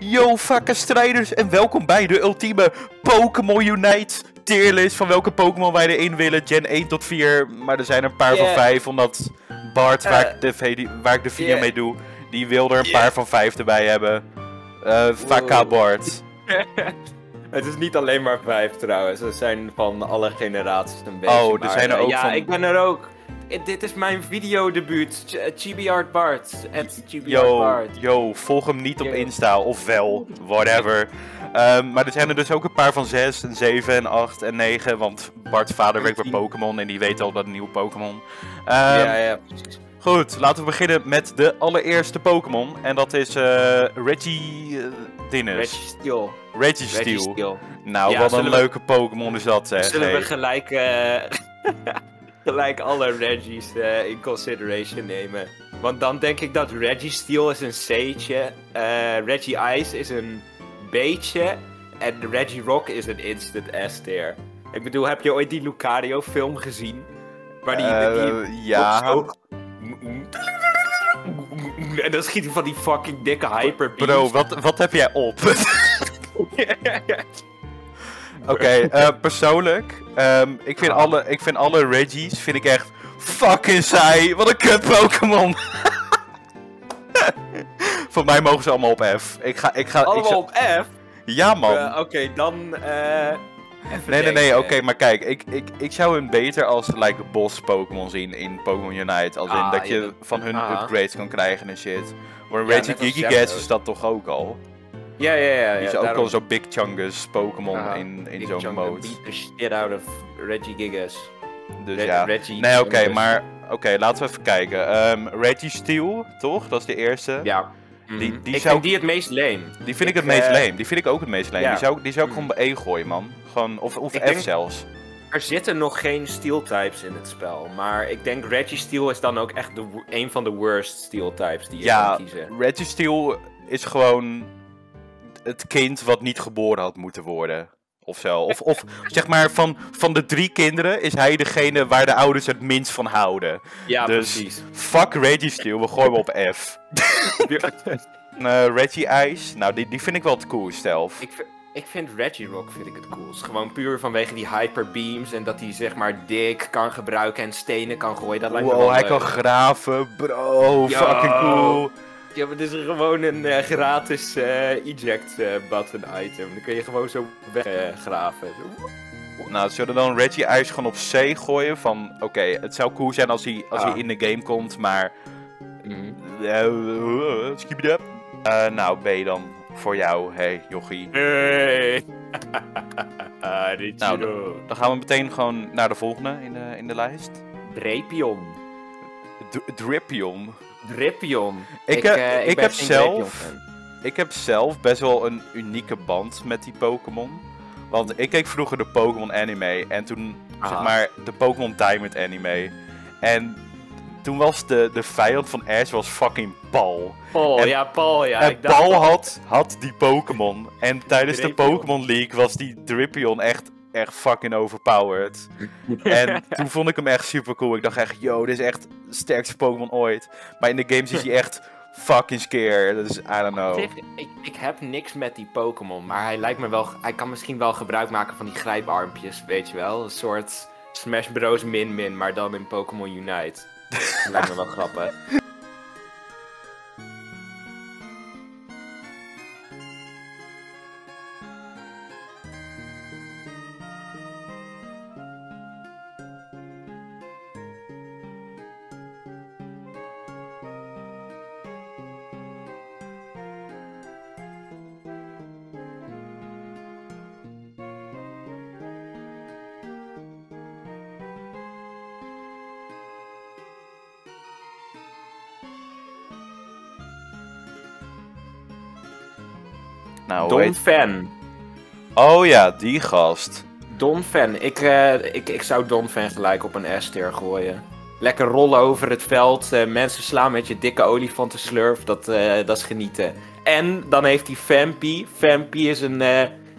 Yo, strijders en welkom bij de ultieme Pokémon Unite tierlist van welke Pokémon wij erin willen. Gen 1 tot 4, maar er zijn een paar van Yeah. 5, omdat Bart, waar, Eh, ik de, waar ik de video yeah. mee doe, die wil er een Yeah. paar van 5 erbij hebben. Eh Vakka Wow. Bart. Het is niet alleen maar vijf trouwens. Het zijn van alle generaties een beetje. Oh, er maar, zijn er eh, ook ja, van- ik ben er ook. Eh, dit is mijn videodebuut. Ch- eh, Chibi Art Bart. Het Yo, Bart. yo, volg hem niet op Yo. Insta, of wel, whatever. Ehm, maar er zijn er dus ook een paar van 6 en 7 en 8 en 9, want Bart's vader werkt bij. Pokémon en die weet al wat een nieuwe Pokémon. Ehm, ja, ja. Goed, laten we beginnen met de allereerste Pokémon. En dat is eh, Reggie uh, Dinnes. Reggie Steel. Reggie Steel. Nou, Ja, wat een we- leuke Pokémon is dat, zeg. Zullen Hey. we gelijk, gelijk alle Reggies eh, in consideration nemen? Want dan denk ik dat Reggie Steel is een C'tje, eh Reggie Ice is een B'tje en Reggie Rock is een instant S-tier. Ik bedoel, heb je ooit die Lucario film gezien? Waar die, Eh, die ja. zo- En dan schiet hij van die fucking dikke hyper Bro, wat, wat heb jij op? Oké, eh, persoonlijk, ehm, ik, vind alle, ik vind alle Reggies vind ik echt fucking saai. Wat een kut Pokémon. Voor mij mogen ze allemaal op F. Ik ga, ik ga, ik Allemaal op F? Ja man. Eh, Oké, dan... even nee, nee, nee, oké, maar kijk, ik, ik, ik zou hun beter als like, boss Pokémon zien in Pokémon Unite. Als in Ah, dat je van hun ah. upgrades kan krijgen en shit. Maar een Ja, is dat toch ook al? Ja, ja, ja. Die ja is ook al zo Big Chungus Pokémon in, in zo'n mode. beat the shit out of Reggie Gigas. Dus ja. Reggie Nee, oké, maar oké, laten we even kijken. Ehm, Reggie Steel, toch? Dat is de eerste. Ja. Die- Mhm. die ik zou- vind die het meest lame. Die vind ik, Ik, het meest eh, leem. Die vind ik ook het meest leem. ja. Die zou, die zou ik Mm. gewoon bij E gooien, man. Gewoon, of of Ik F denk- zelfs. Er zitten nog geen steel types in het spel. Maar ik denk Reggie Steel is dan ook echt de, een van de worst steel types die je Ja, kan kiezen. Reggie Steel is gewoon het kind wat niet geboren had moeten worden. Of zo. Of, of zeg maar, van, van de drie kinderen is hij degene waar de ouders het minst van houden. Ja, dus precies. fuck Reggie Steel, we gooien hem op F. Eh, Reggie Ice, nou die, die vind ik wel het coolst zelf. ik, vind- ik vind Reggie Rock vind ik het coolst. Gewoon puur vanwege die hyper beams en dat hij zeg maar dik kan gebruiken en stenen kan gooien. Dat lijkt me Wow, wel hij leuk. kan graven, bro, Yo. fucking cool. Ja, maar dit is gewoon een eh, gratis eh, eject eh, button item. Dan kun je gewoon zo weggraven. Nou, zullen we dan Reggie Ice gewoon op C gooien? Van, oké, het zou cool zijn als hij, als Ah. hij in de game komt, maar... Uh, skip it up. Eh, nou, B dan. Voor jou, hey, jochie. Hey. Nou, Dan gaan we meteen gewoon naar de volgende in de, in de lijst. Drapion. D- Dripion. Drapion. Ik, eh, eh, ik heb geen zelf-. Ik heb zelf best wel een unieke band met die Pokémon. Want ik keek vroeger de Pokémon anime en toen, zeg Ah. maar, de Pokémon Diamond anime. En toen was de, de vijand van Ash was fucking Paul. Paul, En- ja, Paul, ja. en ik Paul had, had die Pokémon. En tijdens de Dripion. Pokémon League was die Dripion echt, echt fucking overpowered. En toen vond ik hem echt super cool. Ik dacht echt, yo, dit is echt de sterkste Pokémon ooit. Maar in de games is hij echt fucking scare. Dus I don't know. Ik, ik heb niks met die Pokémon, maar hij lijkt me wel. Hij kan misschien wel gebruik maken van die grijparmpjes, weet je wel? Een soort Smash Bros. Min-Min, maar dan in Pokémon Unite. Dat lijkt me wel grappig. Nou, Don heet... Fan. Oh ja, die gast. Don Fan. Ik, eh, ik, ik zou Don Fan gelijk op een S-tier gooien. Lekker rollen over het veld. eh, mensen slaan met je dikke olifanten slurf. Dat, eh, dat is genieten. En dan heeft hij Vampy. Vampy is een,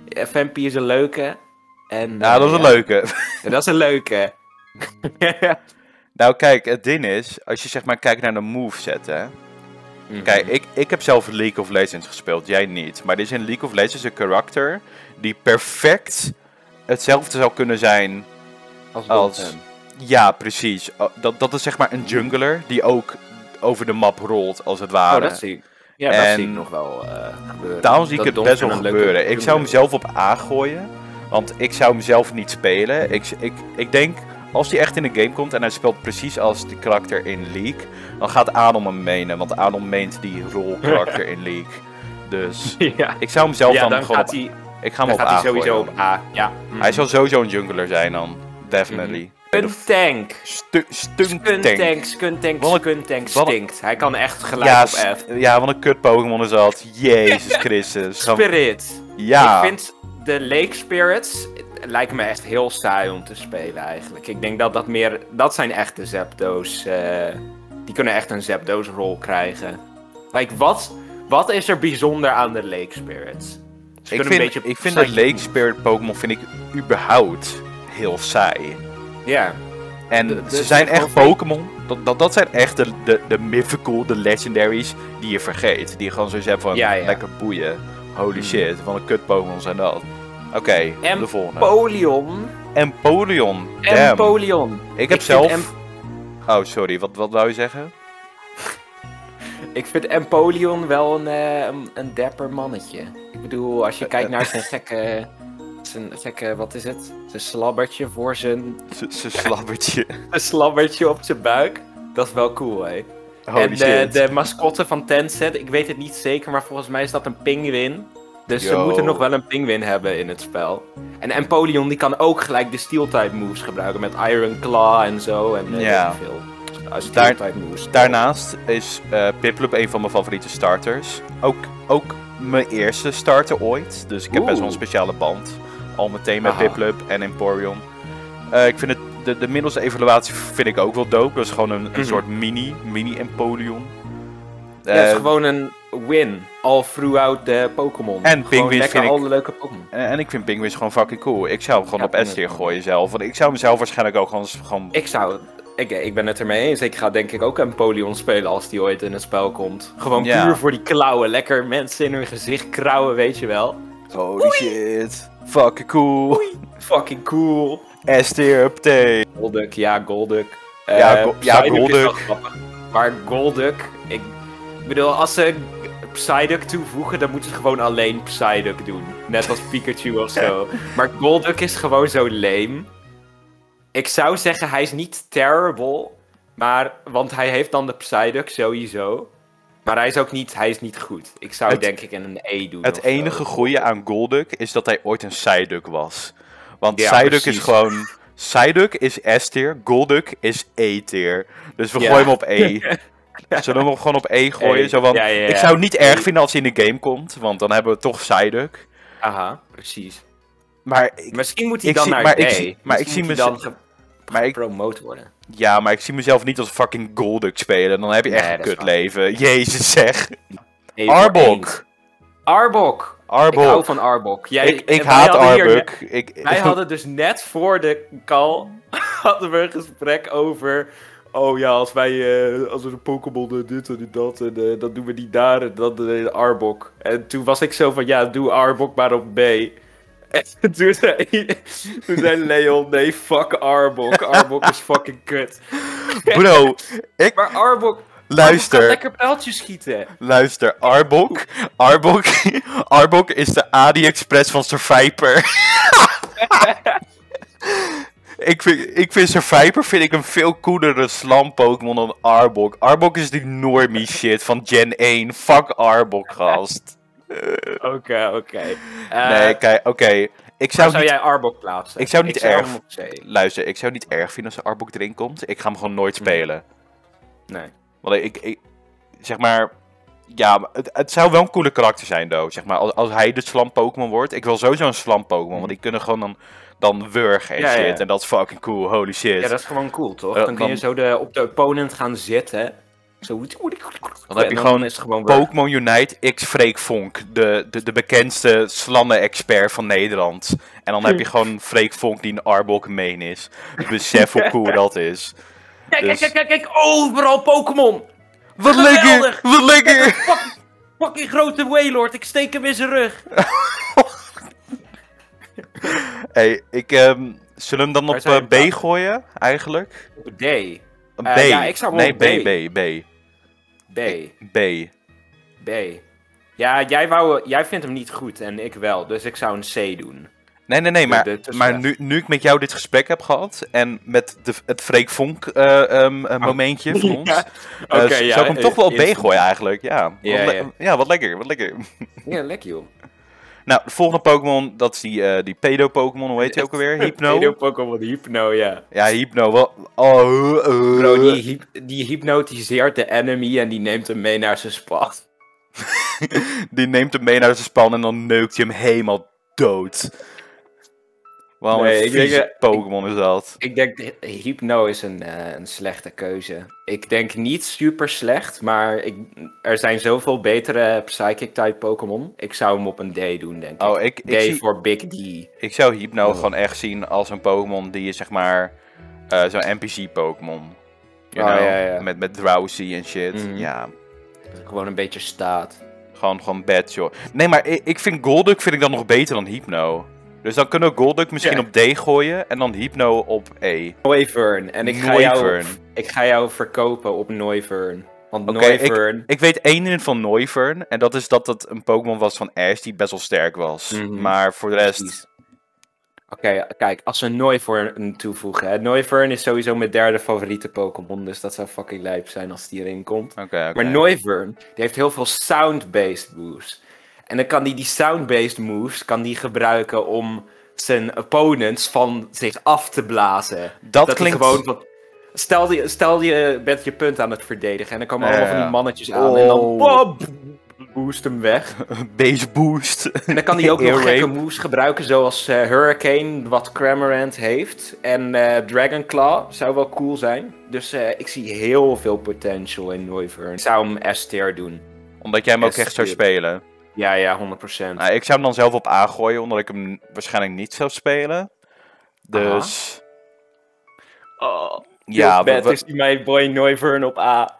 Vampy is een leuke. En, Ja, dat is een leuke. Dat is een leuke. Nou, kijk, het ding is, als je zeg maar kijkt naar de moveset, hè. Mhm. Kijk, ik, ik heb zelf League of Legends gespeeld, jij niet. Maar er is in League of Legends een karakter die perfect hetzelfde zou kunnen zijn als, als-. Ja, precies. Oh, Dat, dat is zeg maar een jungler die ook over de map rolt, als het ware. Oh, dat zie ik. Ja, dat zie ik nog wel gebeuren. Daarom zie ik het best wel gebeuren. Ik zou hem zelf op A gooien, want ik zou hem zelf niet spelen. Ik, ik, ik denk, als hij echt in de game komt en hij speelt precies als die karakter in League, dan gaat Adam hem menen, want Adam meent die rol karakter in League. Dus ja, ik zou hem zelf ja dan, dan gewoon gaat op, hij, ik ga hem dan op gaat A hij sowieso gooien. op A. Ja. Hij zal sowieso een jungler zijn dan, definitely. Een tank. Stu stunk Skun tank. tank, skun tank, Wat een- skun tank wat een- stinkt. Hij kan echt gelijk Ja, op F. ja, wat een kut Pokémon is dat. Jezus Christus. Spirit. Ja. Ik vind de Lake Spirits lijken me echt heel saai om te spelen eigenlijk. Ik denk dat dat meer... Dat zijn echte Zapdos. eh, die kunnen echt een Zapdos rol krijgen. Like, wat, wat is er bijzonder aan de Lake Spirits? Ze Ik vind, een beetje ik vind de psychic- Lake Spirit Pokémon vind ik überhaupt heel saai. Ja. En De- de- ze zijn echt van- Pokémon. Dat, dat, dat zijn echt de, de, de mythical, de legendaries die je vergeet. Die je gewoon zoiets hebt van Ja, ja. lekker boeien. Holy Mhm. shit, wat een kut Pokémon zijn dat. Oké, En de volgende. Empoleon. Damn. Empoleon. Ik heb zelf... Oh, sorry, wat, wat wou je zeggen? Ik vind Empoleon wel een, eh, een, een dapper mannetje. Ik bedoel, als je kijkt naar zijn gekke... Zijn gekke, wat is het? Zijn slabbertje voor zijn... Zijn slabbertje. Een slabbertje op zijn buik. Dat is wel cool, hè. Holy en de, shit. de mascotte van Tencent, ik weet het niet zeker, maar volgens mij is dat een pinguïn. Dus ze moeten nog wel een pinguïn hebben in het spel. En Empoleon die kan ook gelijk de Steel-type moves gebruiken met Iron Claw en zo. En eh, Ja. veel. Uh, Steel-type moves. Daarnaast is eh Piplup een van mijn favoriete starters. Ook, ook mijn eerste starter ooit. Dus ik heb best wel een Oeh. speciale band. Al meteen met Aha. Piplup en Emporion. Eh, ik vind het, de, de middelste evaluatie vind ik ook wel dope. Dat is gewoon een, een Mhm. soort mini, mini Emporion. Ja, het is gewoon een win. All throughout de Pokémon. En lekker vind ik- alle leuke Pokémon. en, en ik vind Penguins gewoon fucking cool. Ik zou hem gewoon Ja, op Penguins S-tier ook. gooien zelf. Want ik zou hem zelf waarschijnlijk ook gewoon... gewoon Ik zou... Ik, ik ben het ermee eens. Ik ga denk ik ook Empoleon spelen als die ooit in het spel komt. Gewoon Ja. puur voor die klauwen. Lekker mensen in hun gezicht krauwen, weet je wel. holy shit. Fucking cool. Fucking cool. S-tier update. Golduck, ja, Golduck. Ja, Eh, Go- ja, Golduck. Maar Golduck, ik bedoel, als ze Psyduck toevoegen, dan moeten ze gewoon alleen Psyduck doen. Net als Pikachu of zo. Maar Golduck is gewoon zo lame. Ik zou zeggen, hij is niet terrible. Maar, want hij heeft dan de Psyduck sowieso. Maar hij is ook niet, hij is niet goed. Ik zou Het- denk ik een E doen. Het enige goede aan Golduck is dat hij ooit een Psyduck was. Want Ja, Psyduck is gewoon... Psyduck is S-tier, Golduck is E-tier. Dus we Ja. gooien hem op E. Zullen we hem gewoon op E gooien? E, Zo van, ja, ja, ja. Ik zou het niet erg vinden als hij in de game komt, want dan hebben we toch Psyduck. Aha, precies. Maar ik, Misschien moet hij dan zie- naar maar ik zie- maar ik zie hij dan maar ik, worden. ja, maar ik zie mezelf niet als fucking Golduck spelen. Dan heb je Nee, echt een kut leven. Jezus zeg. Eens. Arbok. Arbok. Ik hou Arbok. van Arbok. Jij, Ik, ik haat hier Arbok. Ik, wij hadden dus net voor de call hadden we een gesprek over. Oh ja, als wij eh, als er een Pokémon eh, dit en dat en eh, dan doen we die daar en dan eh, Arbok. En toen was ik zo van ja, doe Arbok maar op B. En toen zei, toen zei Leon, nee, fuck Arbok. Arbok is fucking kut. Bro, ik... Maar Arbok, Arbok Luister. kan lekker pijltjes schieten. Luister, Arbok. Arbok. Arbok is de AliExpress van Survivor. Ik, vind, ik vind Survivor vind ik een veel coolere slam Pokémon dan Arbok. Arbok is die normie shit van Gen 1. Fuck Arbok, gast. Oké, oké. Eh, nee, kijk, oké. Ik zou zou niet... jij Arbok plaatsen? Ik zou niet erg-. Luister, ik zou niet erg vinden als Arbok erin komt. Ik ga hem gewoon nooit spelen. Nee. Want ik, ik zeg maar, ja, het, het zou wel een coole karakter zijn, though. Zeg maar, als, als hij de slam Pokémon wordt. Ik wil sowieso een slam Pokémon, want die kunnen gewoon dan, dan wurgen en Ja, shit. ja. En dat is fucking cool, holy shit. Ja, dat is gewoon cool, toch? Eh, dan kun je dan- zo de, op de opponent gaan zitten. Zo. Dan heb je En gewoon gewoon Pokémon Unite X Freek Vonk, de, de, de bekendste slannen-expert van Nederland. En dan heb je gewoon Freek Vonk die een Arbok main is. Besef hoe cool dat is. Kijk, dus- kijk, kijk, kijk, overal Pokémon! Wat lekker! Wat lekker! Fuck, fucking grote Waylord, ik steek hem in zijn rug. hey, ik, ehm, zullen we hem dan Waar op eh, B gooien, eigenlijk? D. Een Eh, B. ja, ik zou nee, op B, B, B. B. B. B. Ja, jij, wou, jij vindt hem niet goed en ik wel, dus ik zou een C doen. Nee, nee, nee, maar, de maar nu, nu ik met jou dit gesprek heb gehad en met de, het Freek Vonk eh, ehm, eh, momentje van ons, Ja, eh, ja, zou ik hem toch wel op B gooien eigenlijk. Ja, Ja, wat, le- ja. ja, wat lekker, wat lekker. Ja, lekker joh. Nou, de volgende Pokémon, dat is die, eh, die pedo-Pokémon, hoe heet die ook alweer? Hypno? Pedo Pokémon Hypno, ja. Ja, Hypno, wel... Oh, eh. Bro, die, hyp- die hypnotiseert de enemy en die neemt hem mee naar zijn spat. Die neemt hem mee naar zijn span en dan neukt hij hem helemaal dood. Wat Nee, een ik denk, vieze eh, Pokémon is dat. Ik denk, Hypno is een, eh, een slechte keuze. Ik denk niet super slecht, maar ik, er zijn zoveel betere Psychic-type Pokémon. Ik zou hem op een D doen, denk ik. Oh, ik, D ik, zie, voor Big D. ik zou Hypno Oh. gewoon echt zien als een Pokémon die is zeg maar eh, zo'n NPC-Pokémon. You Oh, know? ja, ja. Met, met drowsy en shit. Mhm. Ja, Gewoon een beetje staat. gewoon, gewoon bad, joh. Nee, maar ik, ik vind Golduck vind ik dan nog beter dan Hypno. Dus dan kunnen we Golduck misschien Ja. op D gooien en dan Hypno op E. Noivern. En ik ga, jou, Noivern. ik ga jou verkopen op Noivern. Want Oké, Noivern... Ik weet één ding van Noivern. En dat is dat het een Pokémon was van Ash die best wel sterk was. Mhm. Maar voor de rest. Oké, kijk, als we Noivern toevoegen. Hè. Noivern is sowieso mijn derde favoriete Pokémon. Dus dat zou fucking lijp zijn als die erin komt. Maar Noivern, die heeft heel veel sound-based moves. En dan kan hij die sound-based moves kan die gebruiken om zijn opponents van zich af te blazen. Dat klinkt- gewoon van... Stel je, stel je bent je punt aan het verdedigen en dan komen allemaal van die mannetjes aan en dan Oh. boost hem weg. Base boost. En dan kan hij ook nog gekke moves gebruiken zoals eh, Hurricane, wat Cramorant heeft. En eh Dragon Claw zou wel cool zijn. Dus eh, ik zie heel veel potential in Noivern. Ik zou hem S-tier doen. Omdat jij hem ook echt zou spelen. Ja, ja, 100%. Nou, ik zou hem dan zelf op A gooien, omdat ik hem waarschijnlijk niet zou spelen. Dus. Oh, Ja, bad we- is die mijn boy Noivern op A.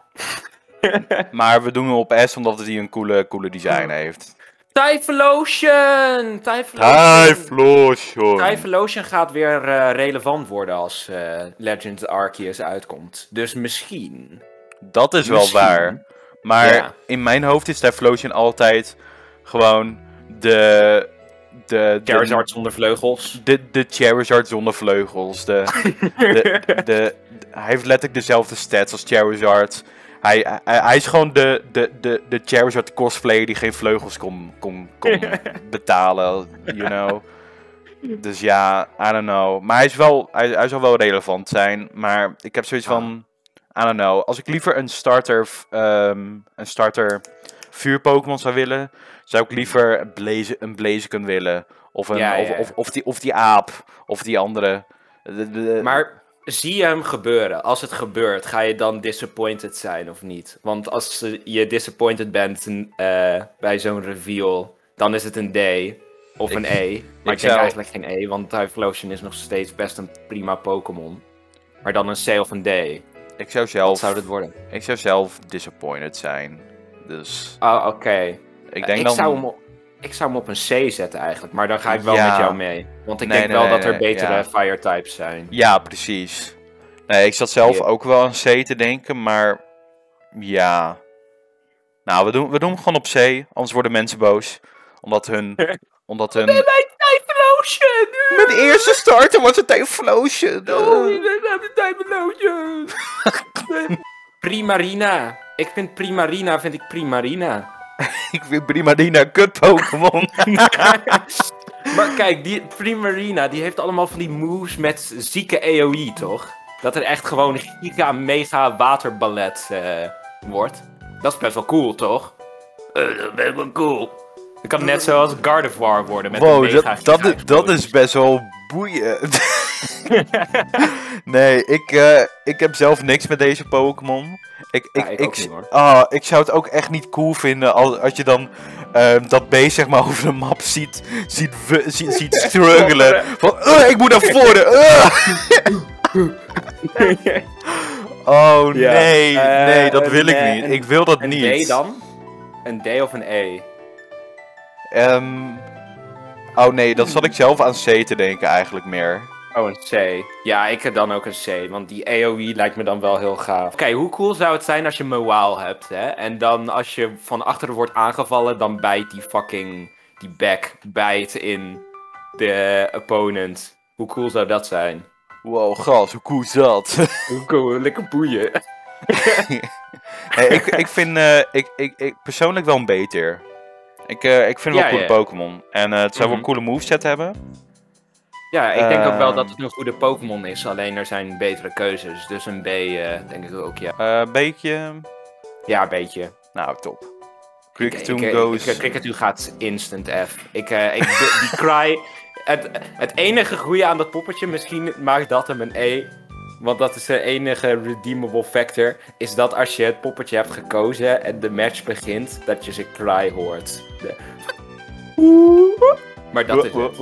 maar we doen hem op S omdat hij een coole, coole design heeft. Typhlosion! Typhlosion! Typhlosion! Gaat weer eh, relevant worden als eh Legend Arceus uitkomt. Dus misschien. Dat is wel waar. Maar Ja. in mijn hoofd is Typhlosion altijd gewoon de. De, de, Charizard zonder vleugels. de, de Charizard zonder vleugels. De, de, de, hij heeft letterlijk dezelfde stats als Charizard. Hij, hij, hij is gewoon de, de, de, de Charizard cosplayer die geen vleugels kon, kon, kon betalen, you know. Dus ja, I don't know. Maar hij, is wel, hij, hij zal wel relevant zijn. Maar ik heb zoiets van, I don't know. Als ik liever een starter, ehm, een starter vuur Pokémon zou willen, zou ik liever een Blaze, een Blaziken willen. Of, een, Ja, ja, of, ja. of, of, die, of die aap. Of die andere. De- de- Maar zie je hem gebeuren? Als het gebeurt, ga je dan disappointed zijn of niet? Want als je disappointed bent eh, bij zo'n reveal, dan is het een D of Ik- een E. Maar ik, denk zou- eigenlijk geen E, want Typhlosion is nog steeds best een prima Pokémon. Maar dan een C of een D. ik zou Wat zelf, zou het worden? ik zou zelf disappointed zijn. Dus Oh, oké. Ik denk ik, dan... zou hem op, ik zou hem op een C zetten eigenlijk, maar dan ga ik wel Ja. met jou mee. Want ik Nee, denk nee, wel nee, dat er betere ja. fire types zijn. Ja, precies. Nee, ik zat zelf Ja. ook wel aan C te denken, maar ja. Nou, we doen, we doen hem gewoon op C, anders worden mensen boos. Omdat hun... omdat hun... Mijn eerste starter was het Typhlosion. Oh, Typhlosion! Primarina. Ik vind Primarina, vind ik Primarina. Ik vind Primarina kut Pokémon. maar kijk, die Primarina, die heeft allemaal van die moves met zieke AoE, toch? Dat er echt gewoon een giga mega waterballet eh, wordt. Dat is best wel cool, toch? Eh, dat is best wel cool. Het kan net zoals Gardevoir worden met een wow, mega dat, dat, dat is best wel boeiend. nee, ik, eh, ik heb zelf niks met deze Pokémon. Ik, ik, Ja, ik niet, ah, ik zou het ook echt niet cool vinden als, als je dan ehm, dat beest zeg maar over de map ziet, ziet, ziet, ziet struggelen. Van, "Ugh, ik moet naar voren. ugh." Oh Ja. nee, Eh, nee, dat wil een, ik eh, niet. een- ik wil dat Een niet. D dan? Een D of een E? Ehm, oh nee, dat zat ik zelf aan C te denken eigenlijk meer. Oh, een C. Ja, ik heb dan ook een C, want die AoE lijkt me dan wel heel gaaf. Oké, hoe cool zou het zijn als je Mowaal hebt, hè? En dan als je van achteren wordt aangevallen, dan bijt die fucking... Die back bijt in de opponent. Hoe cool zou dat zijn? Wow, gas, hoe cool is dat? Hoe cool, lekker boeien. Nee, ik, ik vind eh, ik, ik, ik persoonlijk wel een beter. Ik, eh, ik vind het wel een coole ja. Pokémon. En eh, het zou wel Mhm. een coole moveset hebben. Ja, ik denk ook wel Ehm. dat het een goede Pokémon is, alleen er zijn betere keuzes. Dus een B, eh, denk ik ook, ja. Eh beetje. Ja, een beetje. Nou, top. Cricketune goes. Cricketune gaat instant F. Ik, eh, ik, die cry. Het, het enige goede aan dat poppetje, misschien maakt dat hem een E. Want dat is de enige redeemable factor. Is dat als je het poppetje hebt gekozen en de match begint, dat je zijn cry hoort. De... Maar dat is het.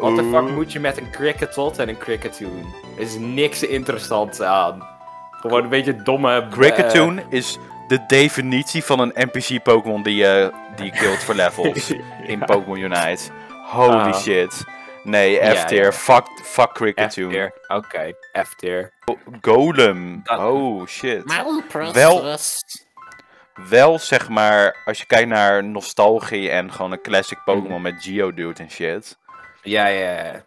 Wat de fuck moet je met een Cricketot en een Cricketune? Er is niks interessants aan. Gewoon een beetje domme... eh, Cricketune is de definitie van een NPC-Pokémon die je die je killt voor levels in. Pokémon Unite. Holy Ah. shit. Nee, F-tier. ja. Fuck, fuck Cricketune. Oké, F tier. Golem. Dat- Oh shit. Wel. Wel- zeg maar, als je kijkt naar nostalgie en gewoon een classic Pokémon met Geodude en shit. Ja, ja, ja.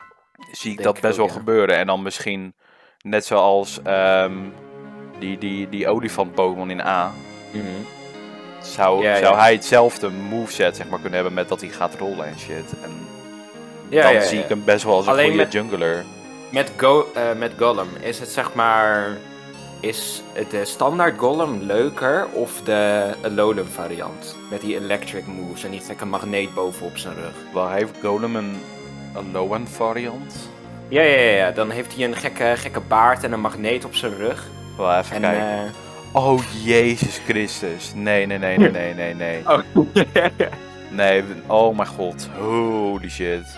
zie ik Denk dat best wel ja. gebeuren. En dan misschien net zoals ehm, die, die, die olifant Pokémon in A. Mhm. Zou, Ja, zou ja. hij hetzelfde moveset zeg maar, kunnen hebben met dat hij gaat rollen en shit. En Ja, dan zie ik hem best wel als een Alleen goede met- jungler. Met, Go eh, met Golem, is het zeg maar... Is de standaard Golem leuker of de Alolan variant? Met die electric moves en die gekke magneet bovenop zijn rug. Wel, heeft Golem een Alolan variant? Ja, ja, ja, ja. Dan heeft hij een gekke, gekke baard en een magneet op zijn rug. Wel even En, kijken. eh, Oh, Jezus Christus. Nee, nee, nee, nee, nee, nee, nee. Oh, Nee, oh mijn god. Holy shit.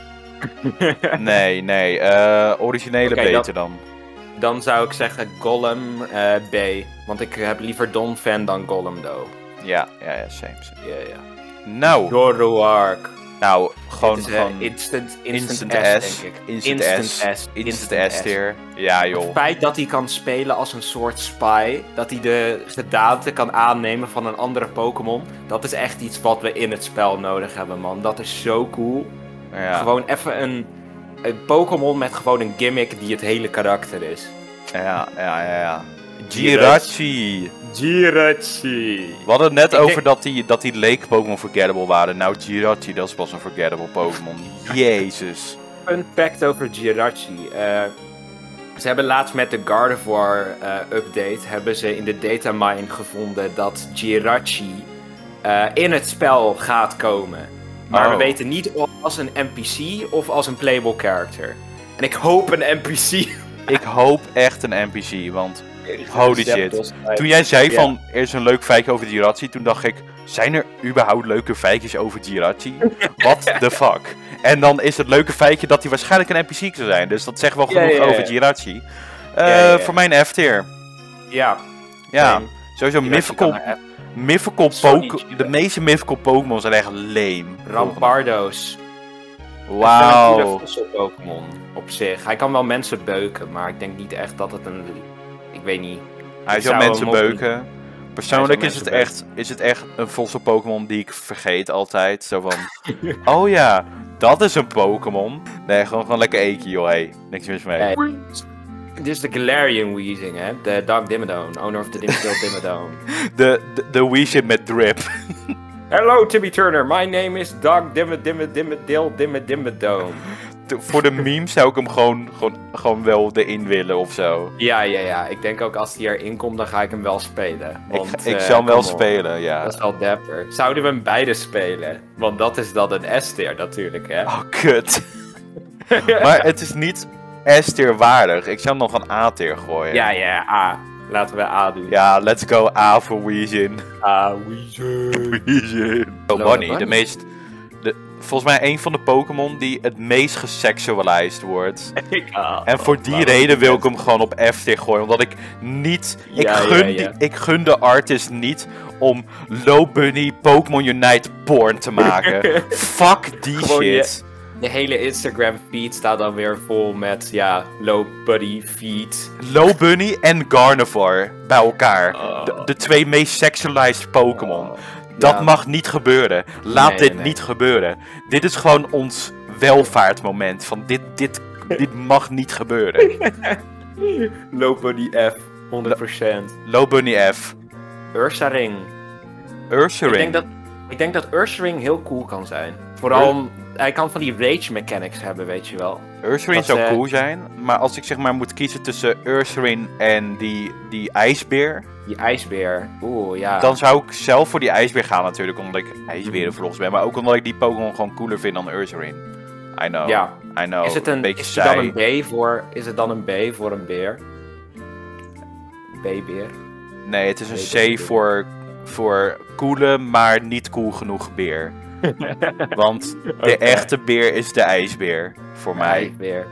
Nee, nee. eh, originele beter dat- dan. Dan zou ik zeggen Golem eh, B. Want ik heb liever Don Fan dan Golem, though. Ja, ja, ja, same, same. Ja, ja. Nou, Zoroark. nou, gewoon, Het is, eh, gewoon instant, instant, instant S, S, denk ik. instant S, S. instant S tier. Ja, Het joh. feit dat hij kan spelen als een soort spy, dat hij de gedaante kan aannemen van een andere Pokémon, dat is echt iets wat we in het spel nodig hebben, man. Dat is zo cool. Ja, Gewoon even een, een Pokémon met gewoon een gimmick die het hele karakter is. ja, ja, ja. ja. Jirachi. Jirachi. We hadden het net Ik over denk- dat die, dat die Lake Pokémon forgettable waren. Nou, Jirachi, dat is pas een forgettable Pokémon. Jezus. Fun fact over Jirachi. Eh, ze hebben laatst met de Gardevoir eh, update hebben ze in de datamine gevonden dat Jirachi eh, in het spel gaat komen. Maar Oh. we weten niet of als een NPC of als een playable character. En ik hoop een NPC. Ik hoop echt een NPC, want Holy shit. toen jij zei van, er is een leuk feitje over Jirachi, toen dacht ik, zijn er überhaupt leuke feitjes over Jirachi? What the fuck? En dan is het leuke feitje dat hij waarschijnlijk een NPC zou zijn, dus dat zegt wel genoeg ja, ja. over Jirachi. Eh, Ja, ja, ja. Voor mijn F-tier. Ja, Ja, sowieso Jirachi mythical, mythical Sorry, Poké- Jirachi. De meeste mythical Pokémon zijn echt lame. Rampardos. Wauw. Pokémon op zich. Hij kan wel mensen beuken, maar ik denk niet echt dat het een. Ik weet niet. Hij zou mensen beuken. Persoonlijk is het, echt, is het echt een fossil Pokémon die ik vergeet altijd. Zo van, oh ja, dat is een Pokémon. Nee, gewoon, gewoon lekker eekje joh, hey. Niks mis mee. Dit is de Galarian Weezing, hè? De Dark Dimmadome, owner of the Dimmadome Dimmadome. De, de, de shit met drip. Hello, Timmy Turner. My name is Dark Dimmed Dimmed Dimmed Dil Dimmed Dimmadome. De- voor de memes zou ik hem gewoon, gewoon, gewoon wel erin willen of zo. Ja, ja, ja. Ik denk ook als hij erin komt, dan ga ik hem wel spelen. Want, ik ik eh, zou hem wel spelen, ja. Dat is wel dapper. Zouden we hem beide spelen? Want dat is dan een S-tier natuurlijk, hè? Oh, kut. maar het is niet S-tier waardig. Ik zou hem nog een A-tier gooien. Ja, ja, A. Laten we A doen. Ja, let's go A voor Weezin. A, Weezing. Weezin. Oh, Bunny, de meest... De volgens mij een van de Pokémon die het meest gesexualized wordt. En voor die reden wil ik hem gewoon op F tier gooien. Omdat ik niet. Ik, gun ja, die- ik gun de artist niet om Low Bunny Pokémon Unite porn te maken. Fuck die Gewoon shit. De hele Instagram feed staat dan weer vol met, ja, low buddy feed. Low Bunny en Gardevoir bij elkaar. Oh. De, de twee meest sexualized Pokémon. Oh, Dat ja. mag niet gebeuren. Laat Nee, dit nee. niet gebeuren. Dit is gewoon ons welvaartmoment. Van dit, dit, dit mag niet gebeuren. Low buddy F, 100%. Low Bunny F. Ursaring. Ursaring. Ik denk dat, ik denk dat Ursaring heel cool kan zijn. Vooral, hij kan van die rage mechanics hebben, weet je wel. Ursaring zou eh, cool zijn, maar als ik zeg maar moet kiezen tussen Ursaring en die, die ijsbeer, Die ijsbeer. Oeh, ja. dan zou ik zelf voor die ijsbeer gaan natuurlijk, omdat ik ijsberen volgens ben, maar ook omdat ik die Pokémon gewoon cooler vind dan Ursaring. I know, Ja. I know, is het een, beetje is het dan een B voor, is het dan een B voor een beer? B-beer. Nee, het is een C voor, voor coole, maar niet cool genoeg beer. Want de echte beer is de ijsbeer, voor mij. Ijsbeer.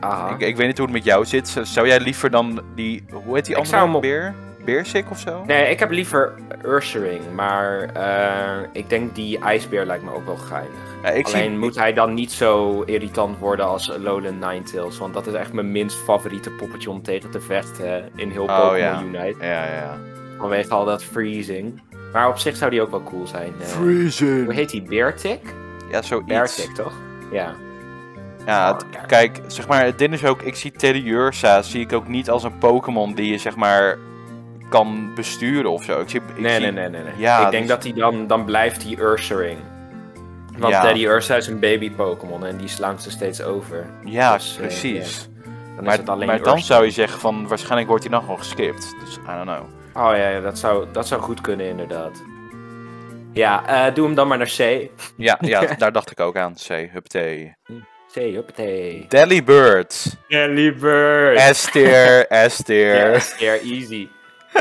Aha. Ik, ik weet niet hoe het met jou zit. Zou jij liever dan die, hoe heet die andere op- beer? Beersik of zo? Nee, ik heb liever Ursaring, maar eh, ik denk die ijsbeer lijkt me ook wel geinig. Ja, ik zie- Alleen moet hij dan niet zo irritant worden als Alolan Ninetales, want dat is echt mijn minst favoriete poppetje om tegen te vechten in heel Oh, Pokémon ja. Unite. Ja, ja. Vanwege al dat freezing. Maar op zich zou die ook wel cool zijn. eh. Freezing. hoe heet die? Beartic? Ja, zoiets. Beartic, toch? Ja. Ja, het- kijk, zeg maar, het ding is ook, ik zie Teddiursa zie ik ook niet als een Pokémon die je zeg maar kan besturen of zo. Ik zie, ik Nee, zie- nee, nee, nee. nee. Ja, ik denk dus- dat hij dan, dan blijft die Ursaring. Want Ja. Teddy Ursa is een baby Pokémon en die slaan ze steeds over. Ja, Dus, eh, precies. Dan maar is het alleen maar dan zou je zeggen van, waarschijnlijk wordt hij dan gewoon geskipt. Dus, I don't know. Oh ja, ja, dat, zou, dat zou goed kunnen inderdaad. Ja, eh, doe hem dan maar naar C. Ja, ja daar dacht ik ook aan. C, huppatee. C, huppatee. Delibird. Delibird. S-tier, S-tier. Yes, yeah, easy.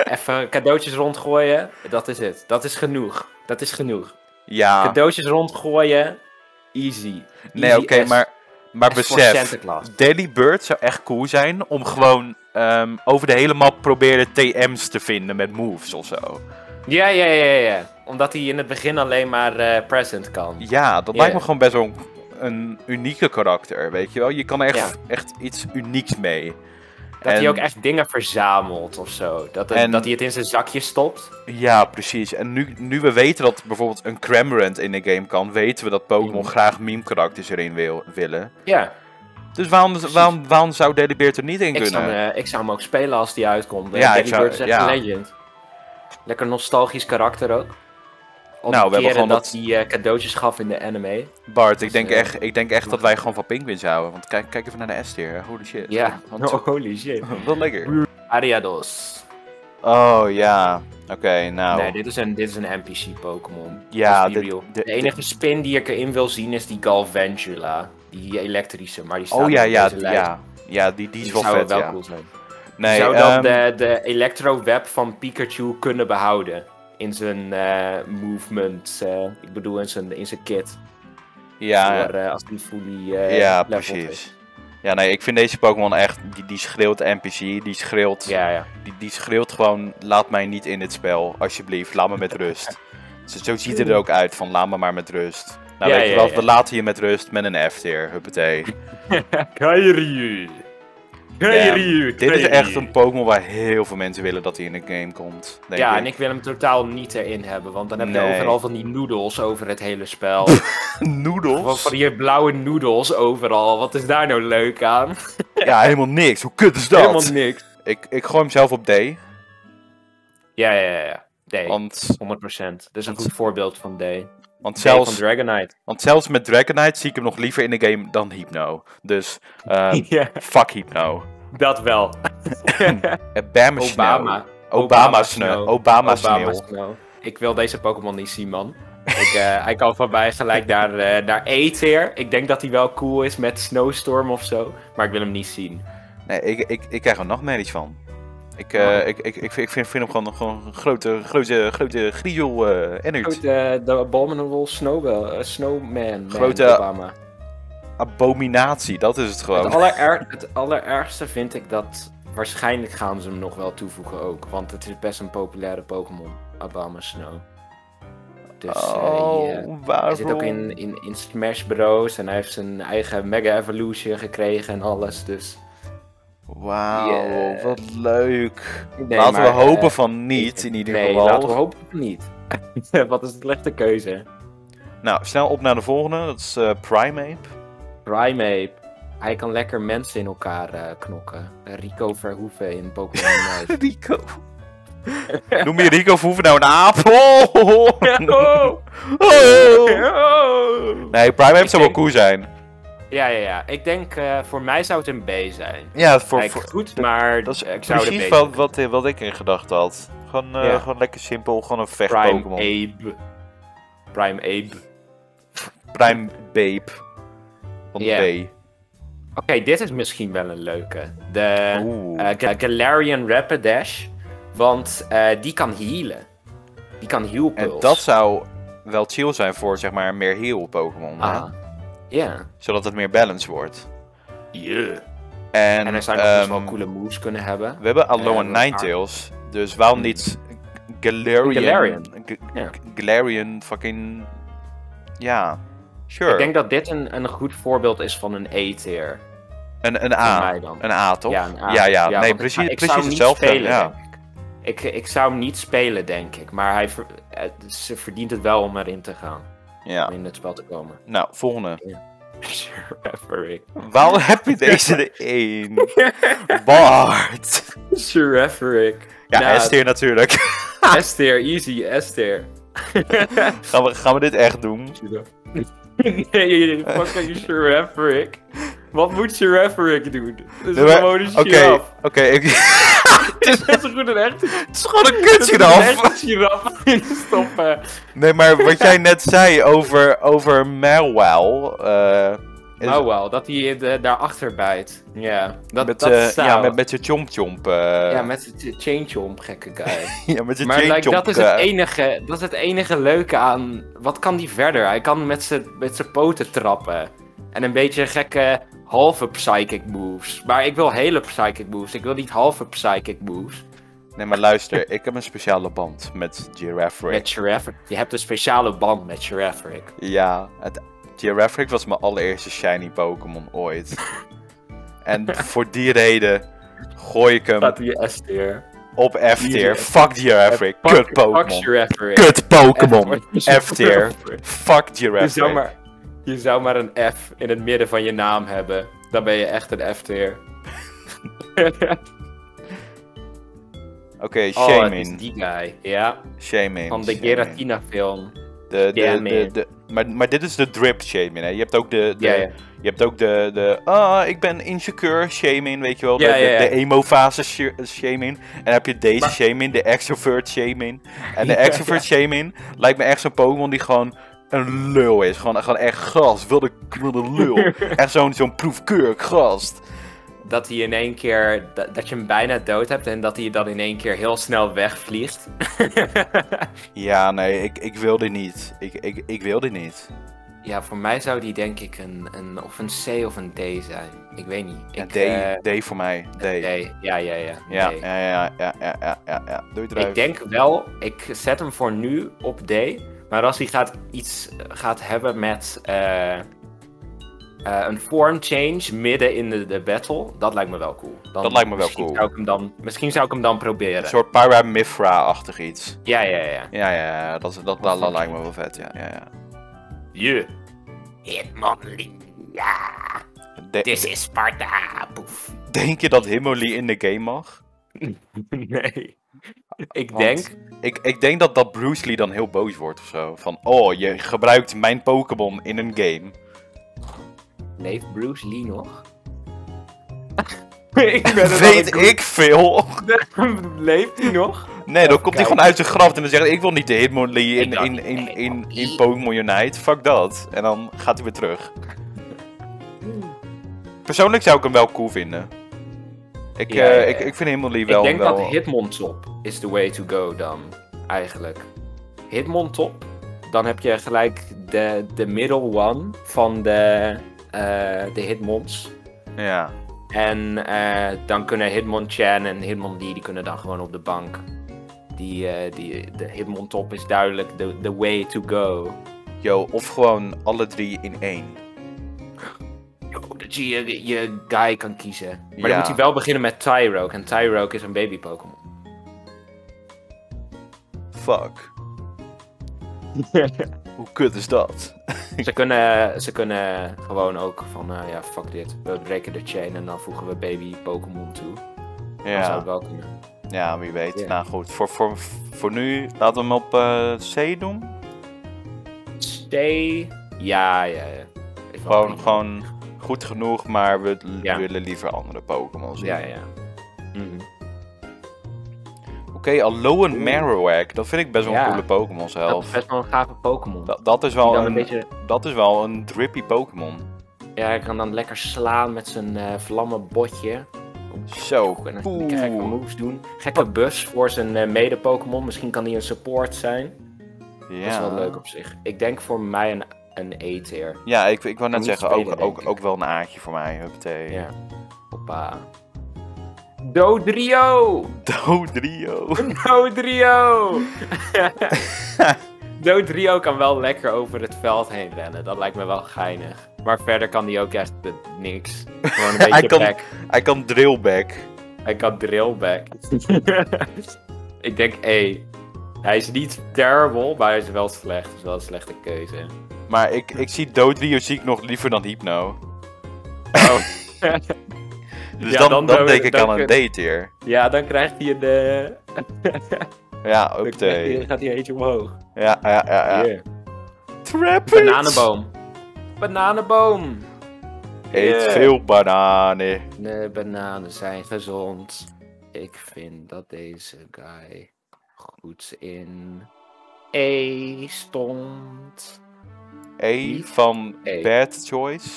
Even cadeautjes rondgooien, dat is het. Dat is genoeg. Dat is genoeg. Ja, Cadeautjes rondgooien, easy. nee, oké, maar, maar besef. Santa Claus. Delibird zou echt cool zijn om gewoon ehm, over de hele map proberen TM's te vinden met moves of zo. Ja, ja, ja, ja. Omdat hij in het begin alleen maar eh, present kan. Ja, dat lijkt me gewoon best wel een, een unieke karakter, weet je wel. Je kan er echt, Ja. echt iets unieks mee. Dat En- hij ook echt dingen verzamelt of zo. Dat, het- En- dat hij het in zijn zakje stopt. Ja, precies. En nu, nu we weten dat bijvoorbeeld een Cramorant in de game kan, weten we dat Pokémon Mhm. graag meme-karakters erin wil, willen. Ja, Dus waarom, waarom, waarom zou Delibird er niet in ik zou, kunnen? hem, eh, ik zou hem ook spelen als die uitkomt. Ja, zou- is echt ja. een legend. Lekker nostalgisch karakter ook. Nou, die we hebben gewoon dat hij eh, cadeautjes gaf in de anime. Bart, ik Dus, denk, eh, echt, ik denk echt dat wij gewoon van Pinguins houden. Want kijk, kijk even naar de S-tier. Holy shit. Ja, oh, holy shit. Wat lekker. Ariados. Oh ja. Oké, nou. Nee, dit is een, dit is een NPC Pokémon. Ja, dit- de enige spin die ik erin wil zien is die Galvantula. Die elektrische, maar die staat oh ja, op ja, deze lijst. ja. Ja, die, die is Die wel zou vet, wel ja. cool zijn. Nee, zou dan ehm, de, de Electro-web van Pikachu kunnen behouden. In zijn eh, movement, eh, ik bedoel in zijn, in zijn kit. ja, eh, als die fully ja, leveled is. precies. Ja, nee, ik vind deze Pokémon echt, die, die schreeuwt NPC, die schreeuwt, Ja, ja. die, die schreeuwt gewoon, laat mij niet in dit spel, alsjeblieft, laat me met rust. Zo, zo ziet het er ook uit, van laat me maar met rust. Nou, Ja, weet je ja, wat, ja. we laten je met rust met een F-tier, huppatee. Kairyu. Kairyu, Dit is echt een Pokémon waar heel veel mensen willen dat hij in de game komt, denk Ja, ik. en ik wil hem totaal niet erin hebben, want dan heb je Nee. overal van die noodles over het hele spel. Noodles? Van, die blauwe noodles overal. Wat is daar nou leuk aan? Ja, helemaal niks. Hoe kut is dat? Helemaal niks. Ik, ik gooi hem zelf op D, Ja, ja, ja. ja. Want, 100%. Dat is een goed voorbeeld van D. want, D van zelfs, Dragonite. want zelfs met Dragonite zie ik hem nog liever in de game dan Hypno. Dus, ehm, fuck Hypno. dat wel. Obama Snow. Obama. Obama Snow. Obama Sneeuw. Snow. Ik wil deze Pokémon niet zien, man. Ik, eh, hij kan van mij gelijk naar, eh naar E-tier. Ik denk dat hij wel cool is met Snowstorm of zo. Maar ik wil hem niet zien. Nee, ik, ik, ik krijg er nachtmerries van. Ik eh, ik, ik, ik, vind, ik vind, vind hem gewoon, gewoon een grote, grote, grote griezel eh energy. Goed, eh, de Abominable Snowbell, eh, Snowman, man, Grote- Obama. Abominatie, dat is het gewoon. Het, het allerergste vind ik dat waarschijnlijk gaan ze hem nog wel toevoegen ook. Want het is best een populaire Pokémon, Obama Snow. Dus eh, oh, je- hij zit ook in, in, in Smash Bros. En hij heeft zijn eigen Mega Evolution gekregen en alles. Dus Wauw, Yeah. wat leuk. Nee, Laten we hopen eh, van niet, in ieder nee, geval. laten we hopen van niet. Wat is de slechte keuze? Nou, snel op naar de volgende. Dat is eh, Primeape. Primeape. Hij kan lekker mensen in elkaar eh, knokken. Rico Verhoeven in Pokémon. Rico. Noem je Rico Verhoeven nou een apel? Oh! Oh. Nee, Primeape zou wel cool zijn. Ja, ja, ja. Ik denk, eh, voor mij zou het een B zijn. Ja, voor, Kijk, voor- goed, maar dat is ik zou precies er wat, wat, wat ik in gedachten had. Gewoon, eh, Ja. gewoon lekker simpel, gewoon een vecht Prime Pokémon. Abe. Prime Abe. Prime Babe. Van Ja. B. Oké, dit is misschien wel een leuke. De eh, Ga- Galarian Rapidash. Want eh, die kan healen. Die kan heal en dat zou wel chill zijn voor zeg maar meer heal Pokémon. hè? Ah. Ja. Zodat het meer balance wordt. Yeah. En, En er nog best wel ehm, coole moves kunnen hebben. We hebben wat Ninetales, dus waarom Hmm. niet Galarian? Galarian. G- Ja. Galarian fucking... Ja, sure. Ik denk dat dit een, een goed voorbeeld is van een E-tier. een, een Voor A. Een A, toch? Ja, een A. Ja, ja. Ja, nee, precies, ik, precies zou hetzelfde. spelen, ja. ik. Ik, ik zou hem niet spelen, denk ik. Maar hij eh, ze verdient het wel om erin te gaan. Ja. Om in het spel te komen. Nou, volgende. Sherifferic. Waarom heb je deze erin? Bart. Sherifferic. Ja, Nou, S-tier natuurlijk. S-tier, easy, S-tier. gaan, we, gaan we dit echt doen? nee, fucking Sherifferic. Wat moet Sherifferic doen? Het is Nee, maar- gewoon een Oké, giraf. oké. ik- Het is net zo goed een echte... Het is gewoon een Het is een kutgiraf. echte giraf in stoppen. Nee, maar wat jij net zei over, over Marwell. eh is- Oh wel, dat hij de, daarachter bijt. Ja, dat, met, dat eh, ja, met, met je chomp chomp. eh, Ja, met zijn chaintje om, gekke guy. ja, met je maar chain like, dat, chomp, is het eh, enige, dat is het enige leuke aan... Wat kan die verder? Hij kan met zijn met zijn poten trappen. En een beetje gekke halve psychic moves. Maar ik wil hele psychic moves. Ik wil niet halve psychic moves. Nee, maar luister, ik heb een speciale band met Giraffric. Met Giraffe. Je hebt een speciale band met Giraffe. Ja, het, was mijn allereerste shiny Pokémon ooit. en voor die reden gooi ik hem Dat die S-tier. op F-tier. Fuck Fuck- kut Fuck Pokémon. Giraffe. Kut Pokémon, F- F-tier. Fuck maar, je zou maar een F in het midden van je naam hebben. Dan ben je echt een F-tier. Oké, oh, het is die guy. Ja, Shamin. van de Shamin. Giratina film. De, de, de, maar, maar dit is de drip Shamin, hè. Je hebt ook de... de Ja, ja. Je hebt ook de, de ah, ik ben insecure Shamin, weet je wel. De, Ja, ja, ja. de, de emo-fase sh- Shamin. En dan heb je deze Maar- Shamin, de extrovert Shamin. En de extrovert Shamin lijkt me echt zo'n Pokémon die gewoon een lul is. Gewoon, gewoon echt gast, wilde, wilde lul. echt zo'n zo'n proefkeurk gast. Dat hij in één keer, dat, dat je hem bijna dood hebt en dat hij dan in één keer heel snel wegvliegt. Ja, nee, ik, ik wil dit niet. Ik, ik, ik wil dit niet. ja, voor mij zou die denk ik een, een, of een C of een D zijn. Ik weet niet. Ja, Ik, D, eh, D voor mij. D. D. Ja, ja, ja. Ja, D. ja, ja, ja, ja, ja, ja, ja. Doe het eruit. Ik denk wel, ik zet hem voor nu op D. Maar als hij gaat iets gaat hebben met eh, eh, een form change midden in de, de battle, dat lijkt me wel cool. Dan, Dat lijkt me wel misschien cool. Zou ik hem dan, misschien zou ik hem dan proberen. Een soort Paramithra-achtig iets. Ja, ja, ja. Ja, ja, ja, dat, dat, dat, dat lijkt me wel vet, ja, ja, ja. Je. Hitmonlee. Ja. De- This is Sparta. Poef. denk je dat Himoli in de game mag? Nee. Ik Want- denk. Ik, ik denk dat, dat Bruce Lee dan heel boos wordt of zo. Van, oh, je gebruikt mijn Pokémon in een game. Leeft Bruce Lee nog? ik ben Weet ik veel. Leeft hij nog? Nee, dan komt hij gewoon uit zijn graf en dan zegt hij, ik wil niet de Hitmonlee in, in, in, in, in. Pokémon Unite. Fuck dat. En dan gaat hij weer terug. Persoonlijk zou ik hem wel cool vinden. Ik, Ja, ja, ja. ik, ik vind Hitmonlee wel... ik denk wel... dat Hitmontop is the way to go dan, eigenlijk. Hitmontop, dan heb je gelijk de, de middle one van de, eh, de Hitmons. Ja. En eh, dan kunnen Hitmonchan en Hitmonlee, die kunnen dan gewoon op de bank. Die, eh, die, de Hitmontop is duidelijk the, the way to go. Yo, of gewoon alle drie in één. Dat je je, je guy kan kiezen. Maar Ja. dan moet hij wel beginnen met Tyroke. En Tyroke is een baby Pokémon. Fuck. Hoe kut is dat? ze, kunnen, ze kunnen gewoon ook van, eh, ja, fuck dit. We breken de chain en dan voegen we baby Pokémon toe. Dan zou Ja, het wel kunnen. ja wie weet. Nou goed, voor, voor, voor nu laten we hem op eh, C doen. Stay. Ja, ja, ja. Gewoon, gewoon goed genoeg, maar we Ja. willen liever andere Pokémon zien. Ja, ja. Mhm. Oké, Alolan Marowak. Dat vind ik best wel een Ja. coole Pokémon Dat is zelf. best wel een gave Pokémon. Dat, dat is wel een, een beetje dat is wel een drippy Pokémon. Ja, hij kan dan lekker slaan met zijn vlammenbotje. Zo. En dan kan hij gekke moves doen. Gekke bus voor zijn eh, mede-Pokémon. Misschien kan hij een support zijn. Dat is wel Ja. leuk op zich. Ik denk voor mij een, een E-tier. Ja, ik, ik wou net zeggen, spelen, ook, ook, ook wel een aatje voor mij. Huppatee. Ja. Hoppa. Dodrio! Dodrio. Dodrio! Dodrio kan wel lekker over het veld heen rennen. Dat lijkt me wel geinig. Maar verder kan hij ook echt niks. Gewoon een beetje Hij kan- back. Hij kan drillback. Hij kan drillback. ik denk E. Hij is niet terrible, maar hij is wel slecht. Het is wel een slechte keuze. Maar ik, ik zie Dodrio zie ik nog liever dan Hypno. Oh. Dus Ja, dan, dan dan, denk ik dan aan een kun- D-tier. ja, dan krijgt hij een... eh, Ja, dan ook krijgt hij- D. gaat hij een eentje omhoog. Ja, ja, ja. ja. Yeah. Trapit. Bananenboom. Bananenboom. Eet Yeah. veel bananen. De bananen zijn gezond. Ik vind dat deze guy goed in E stond. E van E. Bad Choice.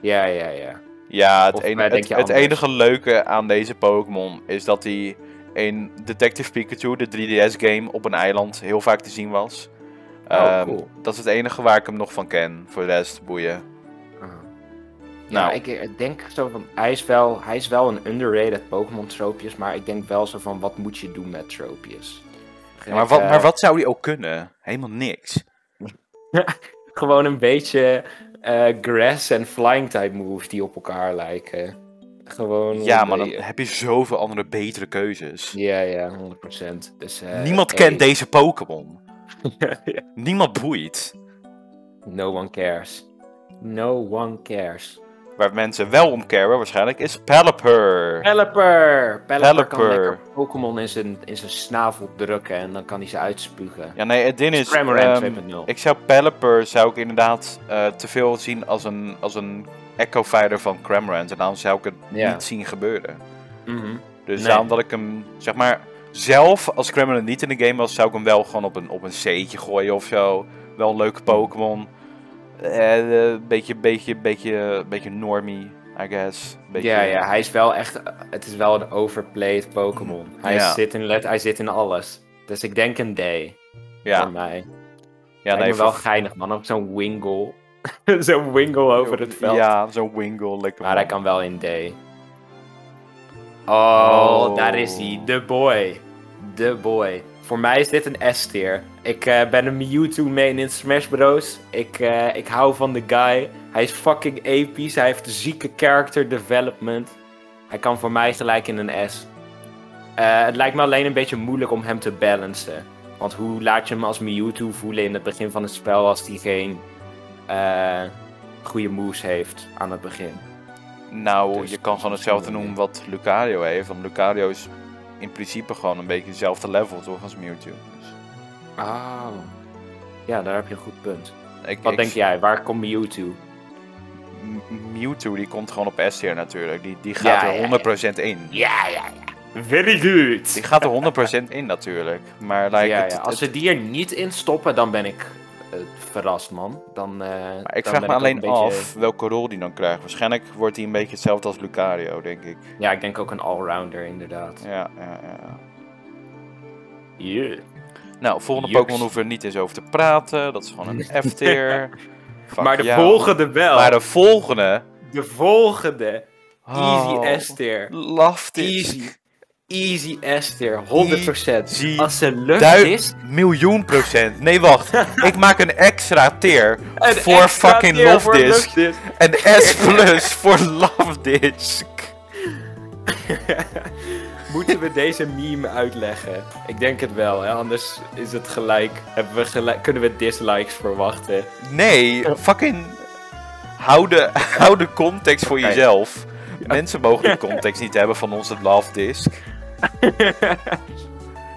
Ja, ja, ja. Ja, het, denk het, enige leuke aan deze Pokémon is dat hij in Detective Pikachu, de 3DS-game, op een eiland heel vaak te zien was. Oh, Ehm, cool. Dat is het enige waar ik hem nog van ken. Voor de rest, boeien. Nou. Ja, ik, ik denk zo van, hij is wel, hij is wel een underrated Pokémon Tropius, maar ik denk wel zo van, wat moet je doen met Tropius? Ja, maar, wat, maar wat zou hij ook kunnen? Helemaal niks. Gewoon een beetje eh, grass en flying type moves die op elkaar lijken. Gewoon. Ja, maar dan heb je zoveel andere betere keuzes. Ja, ja, 100%. Dus, eh, Niemand hey, kent deze Pokémon. Ja. Niemand boeit. No one cares. No one cares. Waar mensen wel om caren waarschijnlijk is Pelipper. Pelipper! Pelipper kan lekker Pokémon in zijn, in zijn snavel drukken en dan kan hij ze uitspugen. Ja, nee, het ding is... 2.0. ik zou Pelipper zou ik inderdaad eh, te veel zien als een, als een Echo Fighter van Cramorant. En dan zou ik het Ja. niet zien gebeuren. Mhm. Dus Nee. daarom dat ik hem, zeg maar, zelf als Cramorant niet in de game was, zou ik hem wel gewoon op een, op een C'tje gooien of zo. Wel een leuke Pokémon. Eh, eh, beetje, beetje, beetje, beetje normie, I guess. Beetje, Ja, ja, hij is wel echt. Het is wel een overplayed Pokémon. Hij, Ja. zit in let, hij zit in alles. Dus ik denk een D Ja, van mij. ja nee, wel voor- geinig, man. Ook zo'n Wingle. zo'n Wingle over het veld. Ja, zo'n Wingle, lekker. Maar hij kan wel in D. Oh, Oh. daar is hij. De boy. De boy. Voor mij is dit een S-tier. Ik eh, ben een Mewtwo main in Smash Bros. Ik, eh, ik hou van de guy. Hij is fucking episch. Hij heeft zieke character development. Hij kan voor mij gelijk in een S. Eh, het lijkt me alleen een beetje moeilijk om hem te balancen. Want hoe laat je hem als Mewtwo voelen in het begin van het spel als hij geen goede moves heeft aan het begin? Nou, Dus je kan gewoon hetzelfde noemen wat Lucario heeft. Want Lucario is in principe gewoon een beetje hetzelfde level toch als Mewtwo. Oh. Ja, daar heb je een goed punt. ik, Wat ik- denk jij? Waar komt Mewtwo? M- Mewtwo die komt gewoon op S-tier natuurlijk. Die, die gaat Ja, er ja, 100% in. Ja, ja, ja. Very good. Die gaat er 100% in natuurlijk. Maar like, het, ja. Als ze die er niet in stoppen, dan ben ik het verrast, man. Dan, eh, Maar ik dan vraag me alleen beetje- af welke rol die dan krijgt. Waarschijnlijk wordt hij een beetje hetzelfde als Lucario, denk ik. Ja, ik denk ook een allrounder, inderdaad. Ja, ja, ja. Yeah. Nou, volgende. Pokémon hoeven we er niet eens over te praten. Dat is gewoon een F-tier. Maar de jou. volgende wel. Maar de volgende... De volgende. Easy Oh, S-tier. Love dit. Easy. Easy S-tier. 100%. Easy. Als ze Dui- is... Miljoen procent. Nee, wacht. ik maak een extra tier een voor extra fucking tier Love Disc. Een S plus voor Love Disc. Moeten we deze meme uitleggen? Ik denk het wel, hè? anders is het gelijk, hebben we gelijk. Kunnen we dislikes verwachten? Nee, fucking... Hou de, hou de context voor jezelf. Mensen mogen de context niet hebben van onze Love Disc.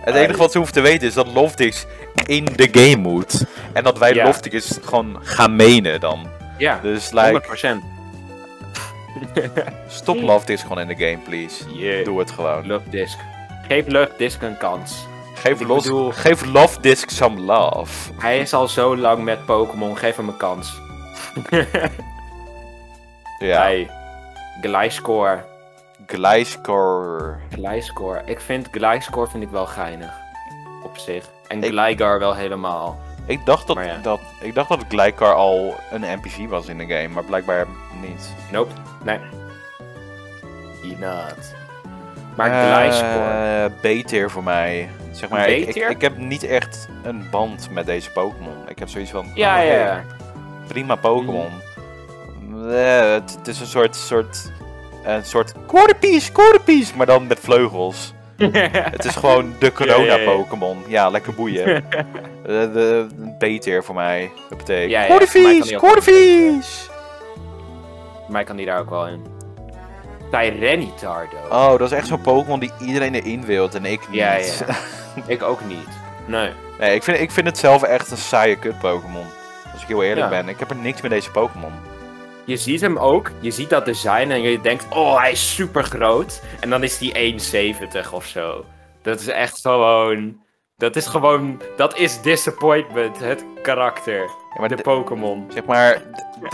Het enige wat ze hoeven te weten is dat Love Disc in de game moet. En dat wij Ja. Love Disc gewoon gaan menen dan. Ja, Dus like, 100%. stop Love Disc gewoon in de game, please. Yeah. Doe het gewoon. Luchtdisc. Geef Luchtdisc een kans. Geef, los, bedoel- geef Love Disc some love. Hij is al zo lang met Pokémon, geef hem een kans. Ja, Hey. Gliscor. Gliscor. Gliscor. Ik vind Gliscor vind ik wel geinig. Op zich. En Ik- Gligar wel helemaal. Ik dacht dat, ja. dat, ik dacht dat Glycar al een NPC was in de game, maar blijkbaar niet. Nope. Nee. Inderdaad. Maar Eh, Gliscor. B-tier voor mij. Zeg maar, ik, ik, heb niet echt een band met deze Pokémon. Ik heb zoiets van. Ja, oh, ja. Prima Pokémon. Eh, het, het is een soort, soort, een soort quarterpiece, quarterpiece, maar dan met vleugels. Het is gewoon de corona-Pokémon. Ja, lekker boeien. Eh, de de B-tier voor mij. Dat betekent. Ja, ja, mij kan die ook quarterpiece! Voor mij kan die daar ook wel in. Tyranitar, though. Oh, dat is echt zo'n Pokémon die iedereen erin wilt en ik niet. Ja, ja. Ik ook niet. Nee. Nee, ik vind, ik vind het zelf echt een saaie kut Pokémon. Als ik heel eerlijk Ja. ben. Ik heb er niks met deze Pokémon. Je ziet hem ook, je ziet dat design en je denkt, oh, hij is super groot. En dan is die 1,70 of zo. Dat is echt gewoon. Dat is gewoon. Dat is disappointment, het karakter. Ja, maar De de- Pokémon. zeg maar, de-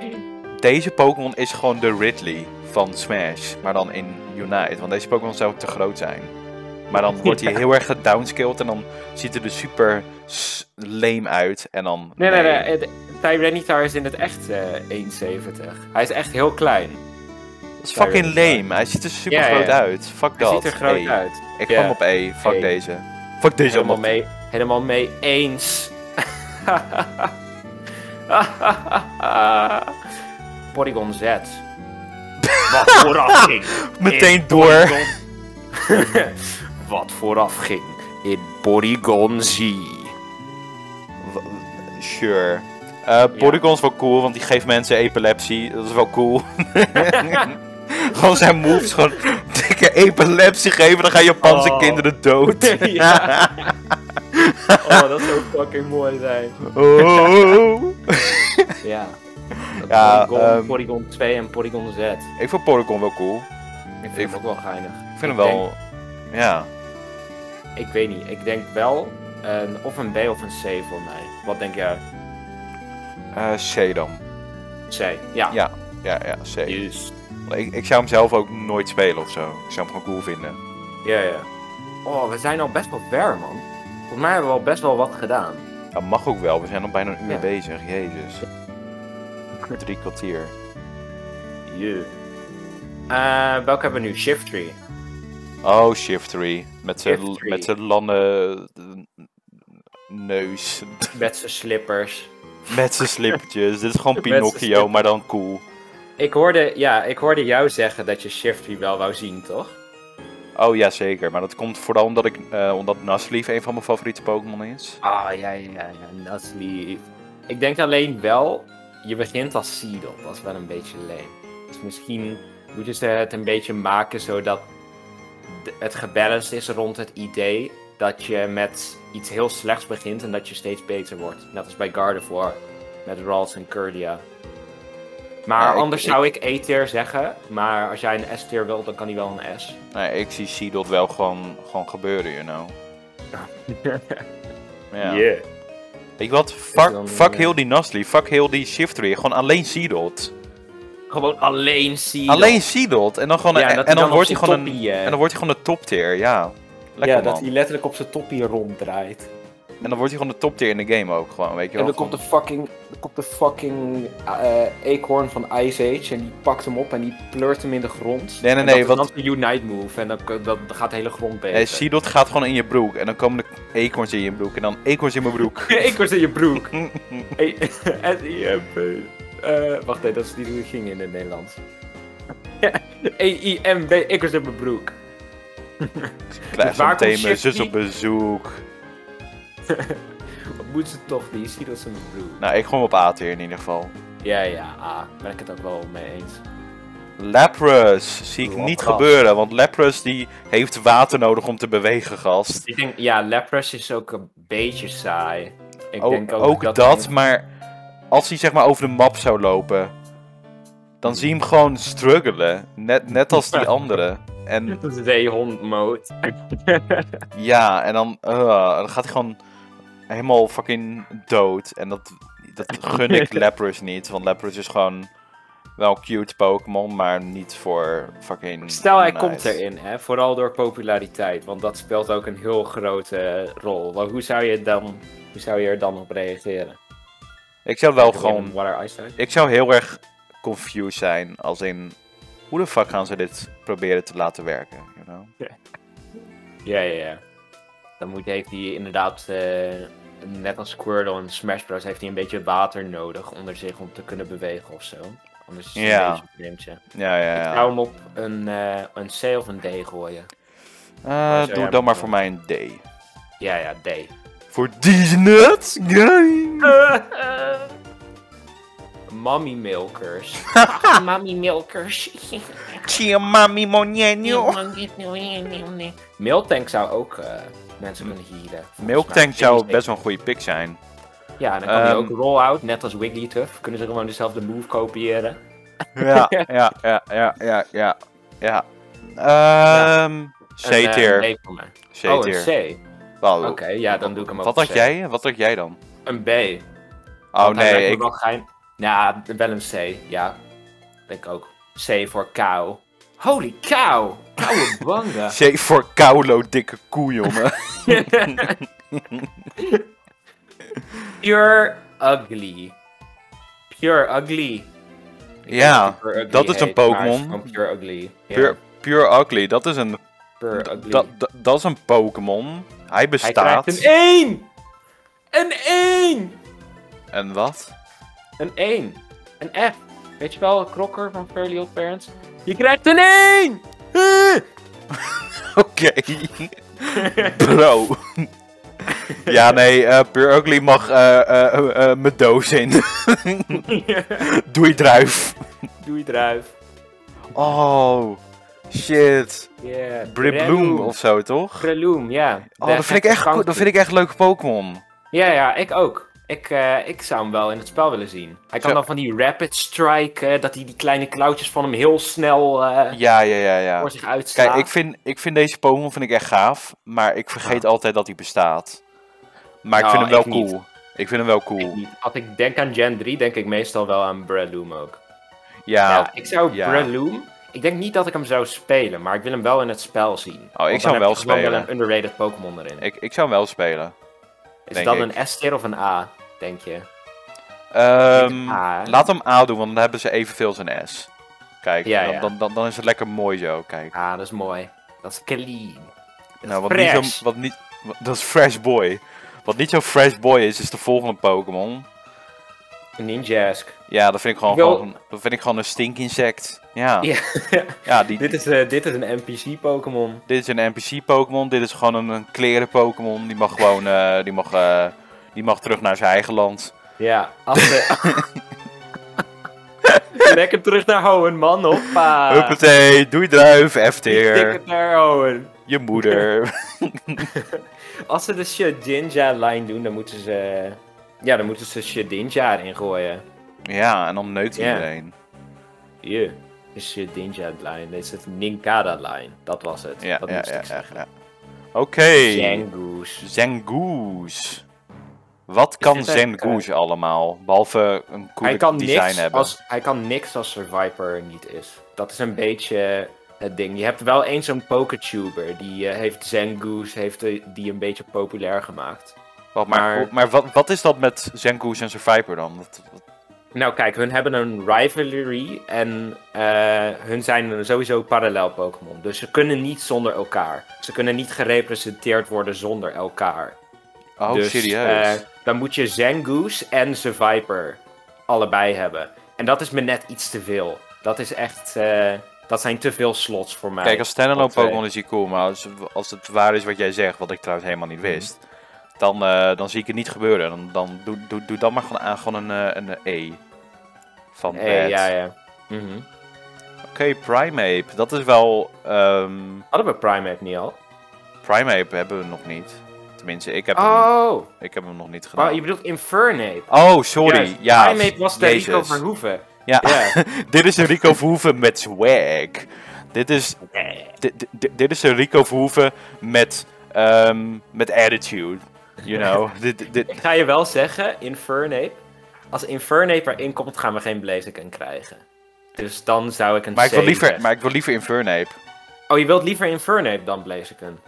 de- deze Pokémon is gewoon de Ridley van Smash. Maar dan in Unite. Want deze Pokémon zou te groot zijn. Maar dan wordt hij heel erg gedownscaled en dan ziet hij er super s- lame uit. En dan. Nee, nee, nee. Tyranitar is in het echt eh 1,70. Hij is echt heel klein. Dat is fucking lame. Hij ziet er super groot uit. Fuck Hij dat. ziet er groot E. uit. Ik ga hem op E. Fuck E. deze. Fuck deze Helemaal allemaal. mee, helemaal mee eens. Porygon Z. Wat vooraf ging. Meteen door. Wat vooraf ging in Porygon Z. Sure. Eh Porygon is wel cool, want die geeft mensen epilepsie. Dat is wel cool. gewoon zijn moves, gewoon dikke epilepsie geven, dan gaan Japanse Oh. kinderen dood. Ja. Oh, dat zou fucking mooi zijn. Oh. Ja. Ja, Porygon, ehm, Porygon 2 en Porygon Z. Ik vind Porygon wel cool. Ik vind hem ook wel geinig. Ik vind hem wel... Ja. Ik weet niet. Ik denk wel een, of een B of een C voor mij. Wat denk jij? Eh C dan. C. Ja. Ja. Ja, ja, C. Juist. Ik, ik zou hem zelf ook nooit spelen of zo. Ik zou hem gewoon cool vinden. Ja, ja. Oh, we zijn al best wel ver, man. Volgens mij hebben we al best wel wat gedaan. Dat mag ook wel, we zijn al bijna een uur Ja. bezig. Jezus. Drie kwartier. Yeah. Eh, welke hebben we nu? Shift Tree. Oh, Shift 3. Met zijn Shift 3. met zijn lange eh, neus. Met zijn slippers. Met zijn slippertjes. Dit is gewoon Pinocchio, maar dan cool. Ik hoorde, ja, ik hoorde jou zeggen dat je Shift Tree wel wou zien, toch? Oh ja, zeker. Maar dat komt vooral omdat, ik, eh omdat Nuzleaf een van mijn favoriete Pokémon is. Ah, ja, ja, ja. Nuzleaf. Ik denk alleen wel, je begint als Seedle. Dat is wel een beetje leem. Dus misschien moeten ze het een beetje maken zodat het gebalanced is rond het idee dat je met iets heel slechts begint en dat je steeds beter wordt. Net als bij Gardevoir met Ralts en Curdia. Maar Ja, ik- anders ik- zou ik E-tier zeggen. Maar als jij een S-tier wilt, dan kan hij wel een S. Nee, ik zie Seedot wel gewoon, gewoon gebeuren, you know. Ja. Yeah. Weet je wat? Fuck, dan, fuck eh, heel die Nastly, fuck heel die Shiftry. Gewoon alleen Seedot. Gewoon alleen zien. Alleen Seedot. En dan, gewoon, Ja, en, dan, dan wordt hij gewoon een, eh, en dan wordt hij gewoon de top tier, ja. Lekker ja, man. dat hij letterlijk op zijn toppie ronddraait. En dan wordt hij gewoon de top tier in de game ook gewoon, weet je En wel. dan komt de fucking, dan komt de fucking eh eekhoorn van Ice Age en die pakt hem op en die pleurt hem in de grond. Nee, nee, En nee, Dat wat- is dan een Unite move en dan, dan, dan gaat de hele grond beter. Eh, Seedot gaat gewoon in je broek. En dan komen de eekhoorns in je broek. En dan eekhoorns in mijn broek. ik was in je broek. En hebt, eh, wacht even, dat is niet hoe het ging in het Nederlands. E-I-M-B, ik was in mijn broek. Krijg Waar zo meteen komt mijn zus op bezoek. Wat moet ze toch, die ziet als een broek. Nou, ik gewoon op A tier in ieder geval. Ja, ja, ah, ben ik het ook wel mee eens. Lapras zie ik niet gebeuren. Want Lapras die heeft water nodig om te bewegen, gast. Ik denk, ja, Lapras is ook een beetje saai. Ik Ook, denk ook, ook dat, maar als hij zeg maar over de map zou lopen, dan zie je hem gewoon struggelen. Net, net als die andere. En zeehond mode. ja, en dan, uh, dan gaat hij gewoon helemaal fucking dood. En dat, dat gun ik Lapras niet, want Lapras is gewoon wel cute Pokémon, maar niet voor fucking. Stel hij nice. komt erin, hè, vooral door populariteit, want dat speelt ook een heel grote rol. Maar hoe zou je, dan, hoe zou je er dan op reageren? Ik zou wel gewoon? Ik zou heel erg confused zijn, als in... Hoe de fuck gaan ze dit proberen te laten werken, you know? Ja, ja, ja. Dan moet, heeft hij inderdaad, eh, net als Squirtle in Smash Bros, heeft hij een beetje water nodig onder zich om te kunnen bewegen of zo. Anders is het Ja. een beetje vreemdje. Ja, ja, Ik ja. zou hem op een, eh, een C of een D gooien. Eh, doe dan maar doen? voor mij een D. Ja, ja, D. Voor deze nuts? Mommy milkers. Mami milkers. Chia mami monyenyo. Miltank zou ook eh, mensen kunnen volgens Milktank zou best wel een goede pick zijn. Ja, dan kan hij Ehm. ook roll-out, net als Wigglytuff. Kunnen ze gewoon dezelfde move kopiëren. Ja, ja, ja, ja, ja, ja. ja. Ehm eh, C-tier. voor mij. C-tier. Oh, een C. Wow. Oké, ja, dan doe ik hem ook Wat op had C. jij? Wat had jij dan? Een B. Oh Want nee, ik... Wel gein... Ja, wel een C. Ja, denk ik ook. C voor kou. Holy cow! Koude banga. C voor Kaulo, dikke koe, jongen. Pure ugly. Pure ugly. Ik Ja, Ugly dat is een Pokémon. Pure ugly. Pure, pure Ugly, dat is een pure ugly. Dat, is een Pokémon. Hij Hij bestaat. krijgt een 1! Een 1! En wat? Een 1. Een F. Weet je wel, Crocker van Fairly Odd Parents? Je krijgt een 1! Oké. Bro. ja, nee, eh Pure Ugly mag eh, eh, mijn doos in. Doei, druif. Doei druif. Oh, shit. Yeah. Bribloom of zo, toch? Breloom, ja. Oh, dat vind, ik echt, dat vind ik echt leuke Pokémon. Ja, ja, ik ook. Ik, eh, ik zou hem wel in het spel willen zien. Hij kan dan van die rapid strike, eh, dat hij die kleine klauwtjes van hem heel snel eh, Ja, ja, ja, ja. voor zich uitslaat. Kijk, ik vind, ik vind deze Pokémon vind ik echt gaaf, maar ik vergeet altijd dat hij bestaat. Maar ik Nou, vind hem wel ik niet. cool. Ik vind hem wel cool. Ik. Als ik denk aan Gen 3, denk ik meestal wel aan Breloom ook. Ja, Ja, ik zou ja. Breloom... Ik denk niet dat ik hem zou spelen, maar ik wil hem wel in het spel zien. Oh, ik zou hem wel spelen. wel een underrated Pokémon erin. ik, ik zou hem wel spelen. Is ik. een S-tier of een A, denk je? Ehm, A, laat hem A doen, want dan hebben ze evenveel als een S. Kijk, Ja, dan. Dan, dan, dan is het lekker mooi zo, kijk. Ah, dat is mooi. Dat is clean. Dat Nou, wat niet zo, wat niet, wat- dat is Fresh Boy. Wat niet zo Fresh Boy is, is de volgende Pokémon. Een Ninjask. Ja, dat vind ik gewoon, Ik wil- gewoon, dat vind ik gewoon een stinkinsect. Ja, Ja. ja die, dit, is, eh, dit is een NPC-Pokémon. dit is een NPC-Pokémon. Dit is gewoon een, een kleren-Pokémon. Die mag gewoon, eh, die, mag, eh, die mag terug naar zijn eigen land. Ja, als we... Lekker terug naar Hoenn, man. Hoppa. Huppatee, doei druif, F-tier, het naar Hoenn. je moeder. Als ze de Shedinja-lijn doen, dan moeten ze... Ja, dan moeten ze Shedinja erin gooien. ja, en dan neukt Ja. iedereen. Hier. De Shedinja-lijn. Dit is het Ninkada-lijn. Dat was het. Ja, dat ja, moest ja, ik zeggen. ja. Oké. Zangoose. Zangoose. Wat kan echt, Zangoose allemaal? Behalve een coole hij, kan design niks hebben. als, hij kan niks als Survivor niet is. Dat is een beetje het ding. Je hebt wel eens zo'n Poketuber. Die eh, heeft Zangoose heeft, eh, die een beetje populair gemaakt. Wat, maar maar- maar, wat, wat is dat met Zangoose en Survivor dan? Wat, wat- Nou kijk, hun hebben een rivalry en eh, hun zijn sowieso parallel Pokémon. Dus ze kunnen niet zonder elkaar. Ze kunnen niet gerepresenteerd worden zonder elkaar. oh, dus, serieus? eh, dan moet je Zangoose en Survivor allebei hebben. En dat is me net iets te veel. Dat is echt... eh, dat zijn te veel slots voor mij. Kijk, als standalone. Pokémon is hij cool, maar als, als het waar is wat jij zegt, wat ik trouwens helemaal Mhm. niet wist, dan, eh, dan zie ik het niet gebeuren. Dan, dan doe, doe, doe dan maar gewoon, aan, gewoon een, eh, een E. Van Eh, bad. ja, ja. Mhm. Oké, Primeape, dat is wel... ehm Hadden we Primeape niet al? Primeape hebben we nog niet. Tenminste, ik heb, hem, Oh, ik heb hem nog niet gedaan. maar je bedoelt Infernape. Oh, sorry. Juist, Ja, Primeape was de. Rico Verhoeven. Ja, Ja. dit is een Rico Verhoeven met swag. Dit is, dit, dit, dit is een Rico Verhoeven met, ehm, met attitude. You know, dit, dit, Ik ga je wel zeggen, Infernape. Als Infernape erin komt, gaan we geen Blaziken krijgen. Dus dan zou ik een maar, ik wil C liever, maar ik wil liever Infernape. Oh, je wilt liever Infernape dan Blaziken?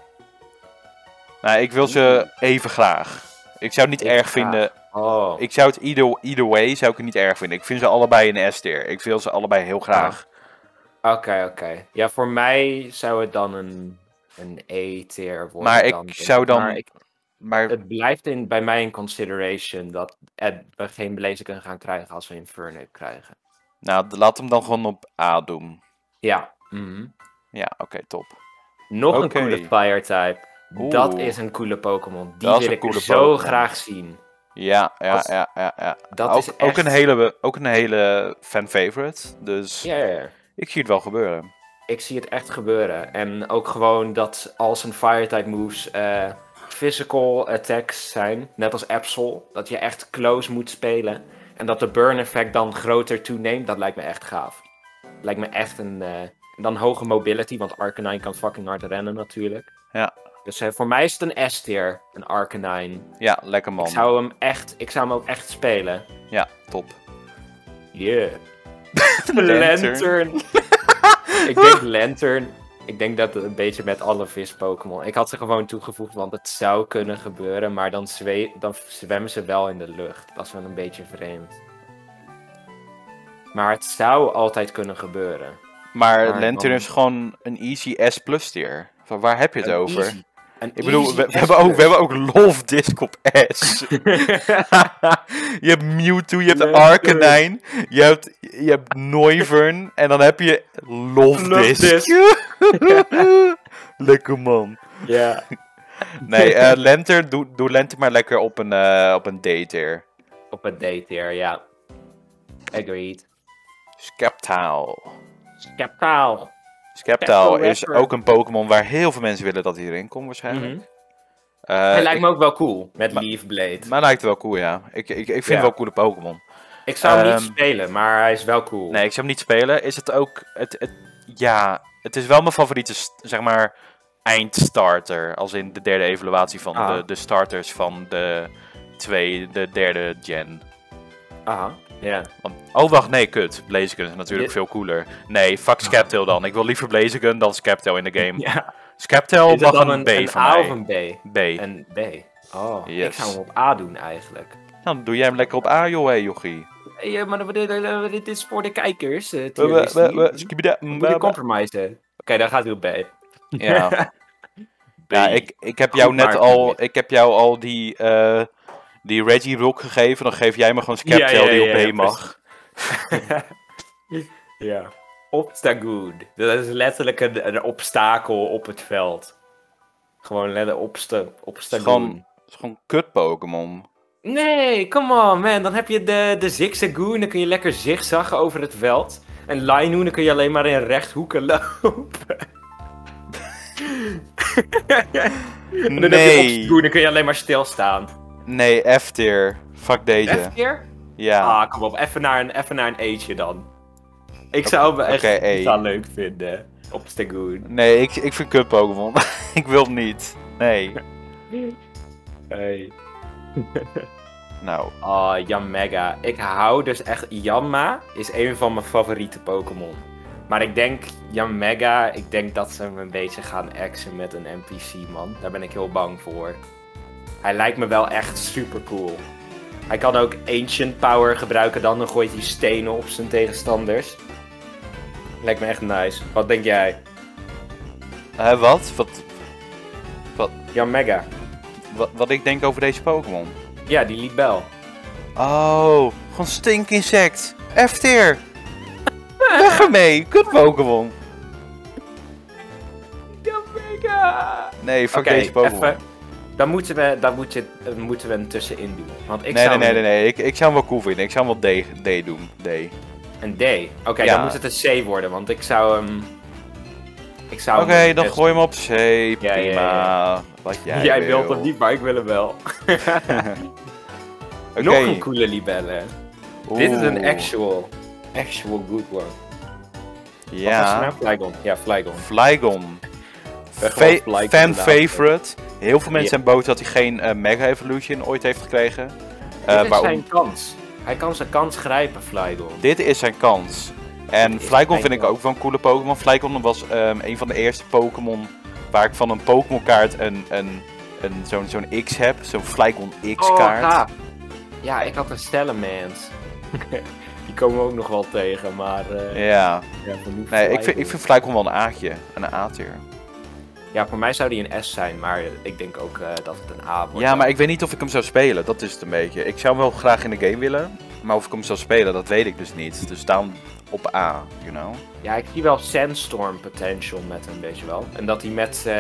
Nou, ik wil ze even graag. Ik zou het niet Even erg graag. vinden. Oh. Ik zou het either, either way zou ik het niet erg vinden. Ik vind ze allebei een S-tier. Ik wil ze allebei heel graag. Oké, oké. Ja, voor mij zou het dan een, een E-tier worden. Maar ik zou dan- Maar ik- Maar het blijft in, bij mij in consideration dat Ed- we geen Blaziken gaan krijgen als we Infernape krijgen. nou, laat hem dan gewoon op A doen. Ja. mhm. Ja, oké, top. Nog een coole fire type. Dat is een coole Pokémon. Die Dat wil een ik coole zo graag zien. Ja, ja, Als- ja, ja. ja. Dat ook, is ook, echt- een hele, ook een hele fan-favorite. Dus Ja, ja, ja. ik zie het wel gebeuren. Ik zie het echt gebeuren. En ook gewoon dat als een fire-type moves eh, physical attacks zijn, net als Absol, dat je echt close moet spelen. En dat de burn effect dan groter toeneemt, dat lijkt me echt gaaf. Lijkt me echt een... en dan hoge mobility, want Arcanine kan fucking hard rennen natuurlijk. Ja. Dus eh, voor mij is het een S-tier, een Arcanine. Ja, lekker man. Ik zou hem echt, ik zou hem ook echt spelen. Ja, top. Yeah. Lantern. Lantern. ik denk Lantern. Ik denk dat het een beetje met alle vis-Pokémon. Ik had ze gewoon toegevoegd, want het zou kunnen gebeuren. Maar dan, zwe dan zwemmen ze wel in de lucht. Dat is wel een beetje vreemd. Maar het zou altijd kunnen gebeuren. Maar Maar Lantern is gewoon een easy S plus tier. Van waar heb je het Een over? easy- een Ik bedoel, we, hebben ook, we hebben ook Love Disc op S. je hebt Mewtwo, je hebt Nee. Arcanine, je hebt, je hebt Noivern en dan heb je Love, Love Disc. lekker man. ja. Nee, eh Lantern, doe, doe Lantern maar lekker op een, eh, op een D-tier. Op een D-tier, ja. Agreed. Skeptile. Captaal. Skeptile Skeptile is ook een Pokémon waar heel veel mensen willen dat hij erin komt waarschijnlijk. Mhm. Eh, Hij lijkt ik- me ook wel cool, met maar- Leaf Blade. Maar lijkt wel cool, ja. Ik, ik, ik vind Ja. het wel coole Pokémon. Ik zou hem niet Ehm, spelen, maar hij is wel cool. Nee, ik zou hem niet spelen. Is het ook... Het, het, ja, het is wel mijn favoriete, zeg maar, eindstarter. Als in de derde evaluatie van Ah. de, de starters van de twee, de derde gen. Aha, ja. Want, oh, wacht, nee, kut. Blaziken is natuurlijk veel cooler. Nee, fuck Skeptile dan. Ik wil liever Blaziken dan Skeptile in de game. ja. Het mag dan een, een, B een van A mij. of een B? B. Een B. Oh, ik Yes. zou hem op A doen eigenlijk. Dan doe jij hem lekker op A, joh, hé, jochie. Hey, eh, maar dit- is voor de kijkers. We- we- tierlistie. we- we- skibida- Moet je ba- ba- compromise. Oké, dan gaat hij op B. Ja. Ja, ik, ik heb jou net al, ik heb jou al die, eh, die Reggie Rock gegeven. Dan geef jij me gewoon Ja, ja, die op B ja, mag. ja. Obstagoon. Dat is letterlijk een, een obstakel op het veld. Gewoon letterlijk obsta obstagoon. gewoon, het is gewoon kut Pokémon. Nee, come on man. Dan heb je de, de Zigzagoon, dan kun je lekker zigzaggen over het veld. En Linoon, dan kun je alleen maar in rechthoeken lopen. En dan heb je Nee, Obstagoon, dan kun je alleen maar stilstaan. Nee, F-tier. Fuck deze. Keer? Ja. Ah, kom op. Even naar een, even naar een eetje dan. Ik zou hem echt Oké, E. wel leuk vinden. Obstagoon. Nee, ik, ik vind kut Pokémon. ik wil het niet. Nee. Hey. Nou, Oh, Yanmega. Ik hou dus echt... Yanma is een van mijn favoriete Pokémon. Maar ik denk, Yanmega, ik denk dat ze hem een beetje gaan exen met een NPC, man. Daar ben ik heel bang voor. Hij lijkt me wel echt super cool. Hij kan ook Ancient Power gebruiken, dan, dan gooit hij stenen op zijn tegenstanders. Lijkt me echt nice. Wat denk jij? hè, wat? wat? Yanmega. Wat, wat ik denk over deze Pokémon? Ja, die Libel. Oh, gewoon stinkinsect. F-tier. Weg ermee. Kut Pokémon. Yanmega! Nee, fuck deze Pokémon. Dan moeten we, dan moet je, dan moeten we hem tussenin doen. Want ik Nee, zou nee, nee, nee, nee. Ik, ik zou hem wel cool vinden. Ik zou hem wel D, D doen. D. Een D. Oké, Ja. dan moet het een C worden, want ik zou hem. Ik zou Oké, dan best- gooi hem op C. Prima. ja. Wat jij, Jij, wil. wilt hem niet, maar ik wil hem wel. Nog een coole libelle. Dit is een actual, actual good one. Wat was Ja. naam? Flygon. Ja, Flygon. Flygon. Fa- fan favorite. Heel veel mensen Ja. zijn boos dat hij geen eh, Mega Evolution ooit heeft gekregen. Eh, Dit is waarom- zijn kans. Hij kan zijn kans grijpen, Flygon. Dit is zijn kans. En is Flygon vind ik ook wel een coole Pokémon. Flygon was ehm, een van de eerste Pokémon waar ik van een Pokémon kaart een, een, een, zo'n zo'n X heb. Zo'n Flygon X kaart. Oh, gaaf. Ja, ik had een Stellamans. Die komen we ook nog wel tegen, maar... eh, ja. ja, Nee, ik vind, Flygon. ik vind Flygon wel een A'tje. Een A-tier. Ja, voor mij zou die een S zijn, maar ik denk ook eh, dat het een A wordt. Ja, maar ik weet niet of ik hem zou spelen. Dat is het een beetje. Ik zou hem wel graag in de game willen. Maar of ik hem zou spelen, dat weet ik dus niet. Dus daarom op A, you know. Ja, ik zie wel Sandstorm potential met hem, weet je wel. En dat hij met, eh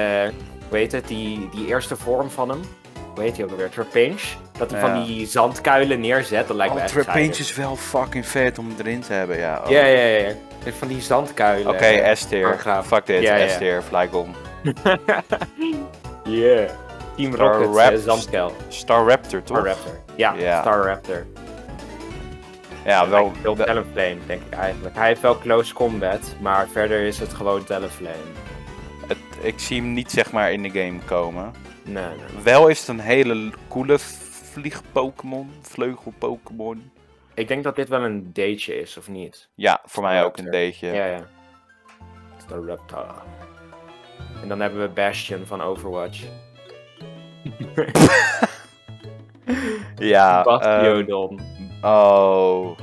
hoe heet het, die, die eerste vorm van hem, hoe heet hij ook alweer, Trapinch? Dat hij Ja. van die zandkuilen neerzet, dat lijkt me Oh, echt Trapinch is wel fucking vet om erin te hebben, ja. Oh. Ja, ja, ja. Van die zandkuilen. Oké, eh, S-tier. Fuck dit, Ja. S-tier. Yeah. Team Star Rocket, Rap- eh, zandkuil. Staraptor, toch? Star Raptor. Ja, Ja. Star Raptor. Ja, wel. Talonflame, denk ik eigenlijk. Hij heeft wel close combat, maar verder is het gewoon Talonflame. het, ik zie hem niet zeg maar in de game komen. Nee, nee. Wel is het een hele coole vlieg-Pokémon, vleugel-Pokémon. Ik denk dat dit wel een dateje is, of niet? Ja, voor mij ook een beetje. Ja, ja. Staraptor. En dan hebben we Bastion van Overwatch. Ja, ehm, Bastiodon. oh.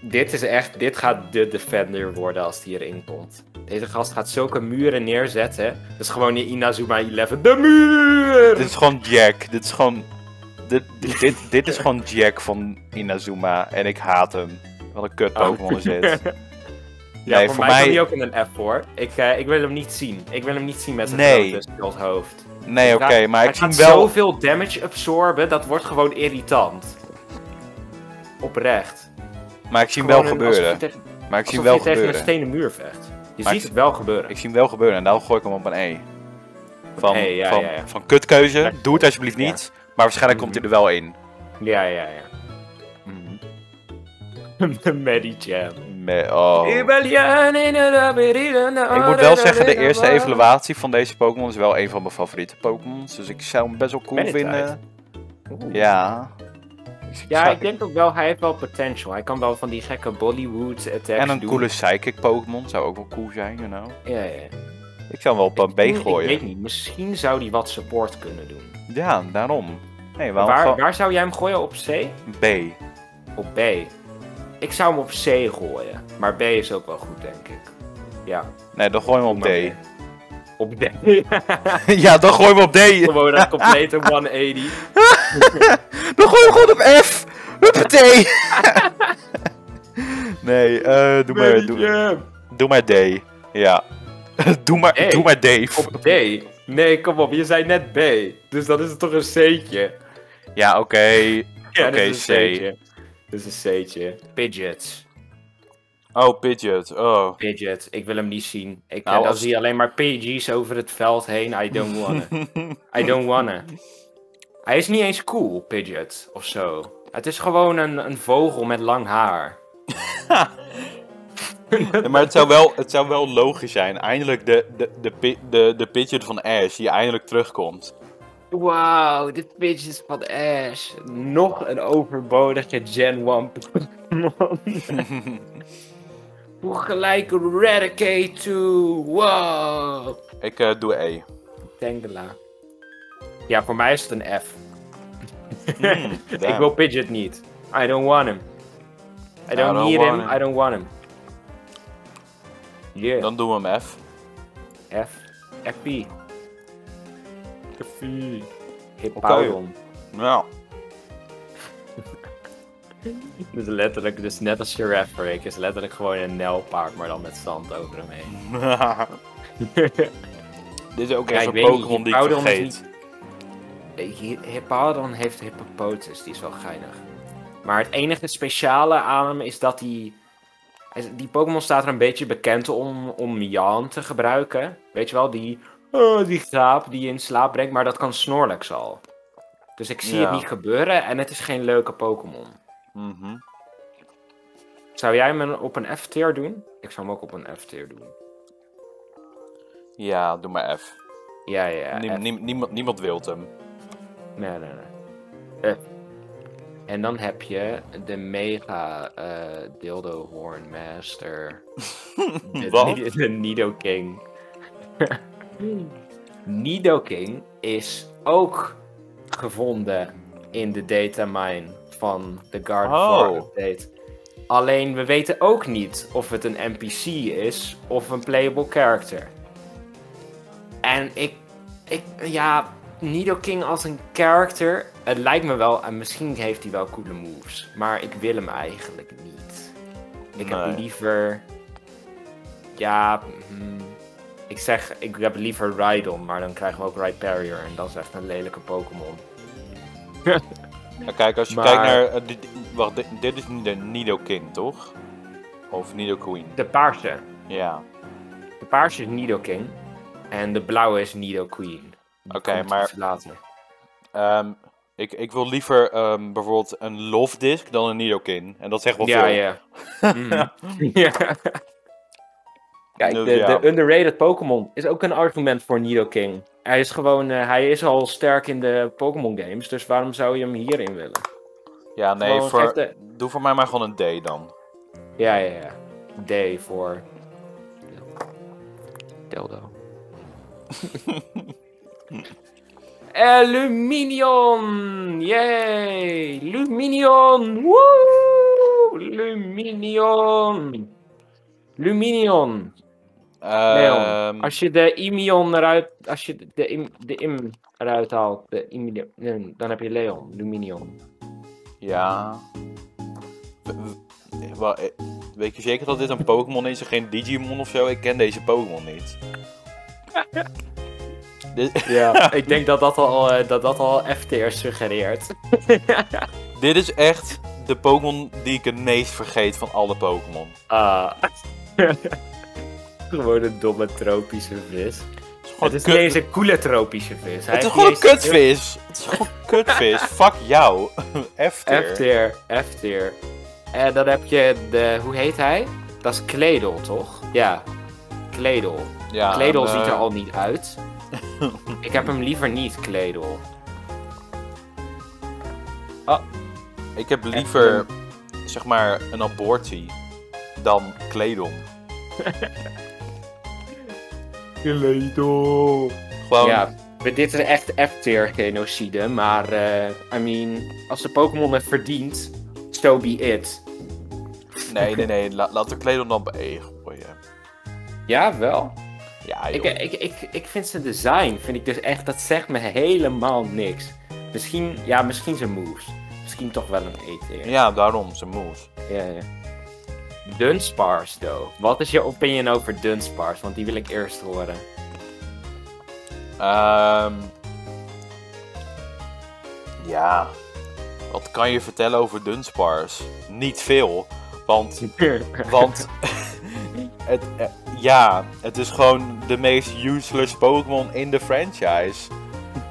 Dit is echt, dit gaat de Defender worden als die erin komt. Deze gast gaat zulke muren neerzetten. Dat is gewoon die Inazuma 11. De muur! Dit is gewoon Jack. Dit is gewoon. Dit, dit, is gewoon Jack van Inazuma. En ik haat hem. Wat een kut Pokémon is dit. Ja, Nee, voor, voor mij, kan hij ook in een F hoor. Ik, eh, ik wil hem niet zien. Ik wil hem niet zien met zijn Nee. grote hoofd. Nee, oké, maar ik zie hem wel. zoveel damage absorben, dat wordt gewoon irritant. Oprecht. Maar ik zie hem wel gebeuren. tegen- Maar ik zie hem wel je tegen een gebeuren. stenen muur vecht. Je Maar ziet ik- het wel gebeuren. Ik zie hem wel gebeuren en daarom gooi ik hem op een E. Van, E, ja, van, ja, ja. van kutkeuze. Doe het alsjeblieft niet. Maar waarschijnlijk komt hij er wel in. Ja, ja, ja. Mhm. Medijam. Me- oh. Ik Ik moet wel zeggen, de eerste evaluatie van deze Pokémon is wel een van mijn favoriete Pokémons. Dus ik zou hem best wel cool Meditite. vinden. Ja. Ja, ik denk ook wel, hij heeft wel potential. Hij kan wel van die gekke Bollywood attacks En een doen. coole Psychic Pokémon zou ook wel cool zijn, you know. Ja, ja. Ik zou hem wel op een B Ik weet gooien. niet, misschien zou hij wat support kunnen doen. Ja, daarom. Nee, waarom Waar, waar zou jij hem gooien? Op C? B? Op B. Ik zou hem op C gooien. Maar B is ook wel goed, denk ik. Ja. Nee, dan gooi je hem op D. Op D. ja, dan gooi je hem op D. Gewoon een complete 180. Dan gooi je hem gewoon op F. Huppatee. nee, eh doe, maar, doe, doe maar D. Ja. doe, maar, D. doe maar Dave. Op D? Nee, kom op. Je zei net B. Dus dan is het toch een C'tje. Ja, oké. Ja, Oké, dit is een C. C'tje. Dit is een C'tje. Pidgeot. Oh, Pidgeot. Oh. Pidgeot. Ik wil hem niet zien. Ik, Nou, dan als- zie je alleen maar PG's over het veld heen. I don't wanna. I don't wanna. Hij is niet eens cool, Pidgeot, of zo. Het is gewoon een, een vogel met lang haar. Ja, maar het zou, wel, het zou wel logisch zijn. Eindelijk de, de, de, de, de Pidgeot van Ash die eindelijk terugkomt. Wauw, de pitches van Ash. Nog een overbodige Gen 1 Pokémon. Voeg gelijk Eradicate toe. Wow. Ik eh, doe E. Tangela. Ja, voor mij is het een F. Hmm, Ik wil Pidgeot niet. I don't want him. I don't, don't need want him, him. I don't want him. Yeah, Dan doen we hem F. F. FP. Hippowdon. Nou. Dus letterlijk, dus net als Giraffe Break, is letterlijk gewoon een nelpaard, maar dan met zand over hem heen. Dit is ook echt een niet, Pokémon die ik vergeet. Hippowdon heeft Hippopotamus, die is wel geinig. Maar het enige speciale aan hem is dat hij... hij- Die Pokémon staat er een beetje bekend om, om Jan te gebruiken. Weet je wel, die, oh, die graap die je in slaap brengt, maar dat kan Snorlax al. Dus ik zie Ja. het niet gebeuren en het is geen leuke Pokémon. Mhm. Zou jij hem op een F-tier doen? Ik zou hem ook op een F-tier doen. Ja, doe maar F. Ja, ja, Niem- F. niem- niemand, niemand wil hem. Nee, nee, nee. F. En dan heb je de mega eh dildo horn master. De, de Nido King. Nido King is ook gevonden in de datamine van de Garden Oh. update. Alleen we weten ook niet of het een NPC is of een playable character. En ik, ik ja, Nidoking als een character, het lijkt me wel, en misschien heeft hij wel coole moves, maar ik wil hem eigenlijk niet. Ik heb liever, ja, hmm, ik zeg, ik heb liever Rhydon, maar dan krijgen we ook Rhyperior en dat is echt een lelijke Pokémon. Nou, kijk, als je Maar- kijkt naar... eh, dit, wacht, dit, dit is niet de Nido King, toch? Of Nido Queen. De paarse, Ja. de paarse is Nidoking en de blauwe is Nidoqueen. Oké, maar- later. Ehm, ik, ik wil liever ehm, bijvoorbeeld een Love Disc dan een Nido King. En dat zegt wel Ja, veel. ja. Mhm. ja. Kijk, Dus de, ja. de underrated Pokémon is ook een argument voor Nidoking. Hij is gewoon, eh, hij is al sterk in de Pokémon games, dus waarom zou je hem hierin willen? Ja, nee, Gewoon voor, de- doe voor mij maar gewoon een D dan. Ja, ja, ja. D voor... Dildo. Aluminium! Yay! Luminion! Woo! Luminion! Luminion! Leon, Ehm, als je de Imion eruit, als je de im, de im eruit haalt, de Imion, nee, dan heb je Leon, Luminion. Ja. Eh, Weet je zeker dat dit een Pokémon is en geen Digimon of zo? Ik ken deze Pokémon niet. Ja, ik denk dat dat al, eh, dat dat al FTR suggereert. dit is echt de Pokémon die ik het meest vergeet van alle Pokémon. Ah. Gewoon een domme tropische vis. Het is niet eens een coole tropische vis. Hij het is gewoon een kutvis. Het is gewoon een kutvis. Fuck jou. F-tier. F-tier, F-tier. En dan heb je de, hoe heet hij? Dat is Kledel, toch? Ja, Kledel. Ja, Kledel en, ziet er eh, al niet uit. ik heb hem liever niet, Kledel. Ik heb liever, zeg maar, een abortie dan Kledon. Kledel. Gewoon, Ja, dit is echt F-tier genocide, maar eh, I mean, als de Pokémon het verdient, so be it. nee, nee, nee. La, laten we Kledon dan bij E gooien. Ja, wel. Ja, Ik, ik, ik, ik vind zijn design, vind ik dus echt, dat zegt me helemaal niks. Misschien, ja, misschien zijn moves. Misschien toch wel een E-tier. Ja, daarom, zijn moves. Ja, ja. Dunsparce, though. Wat is je opinion over Dunsparce? Want die wil ik eerst horen. Ehm ja, wat kan je vertellen over Dunsparce? Niet veel, want, want het, eh, ja, het is gewoon de meest useless Pokémon in de franchise.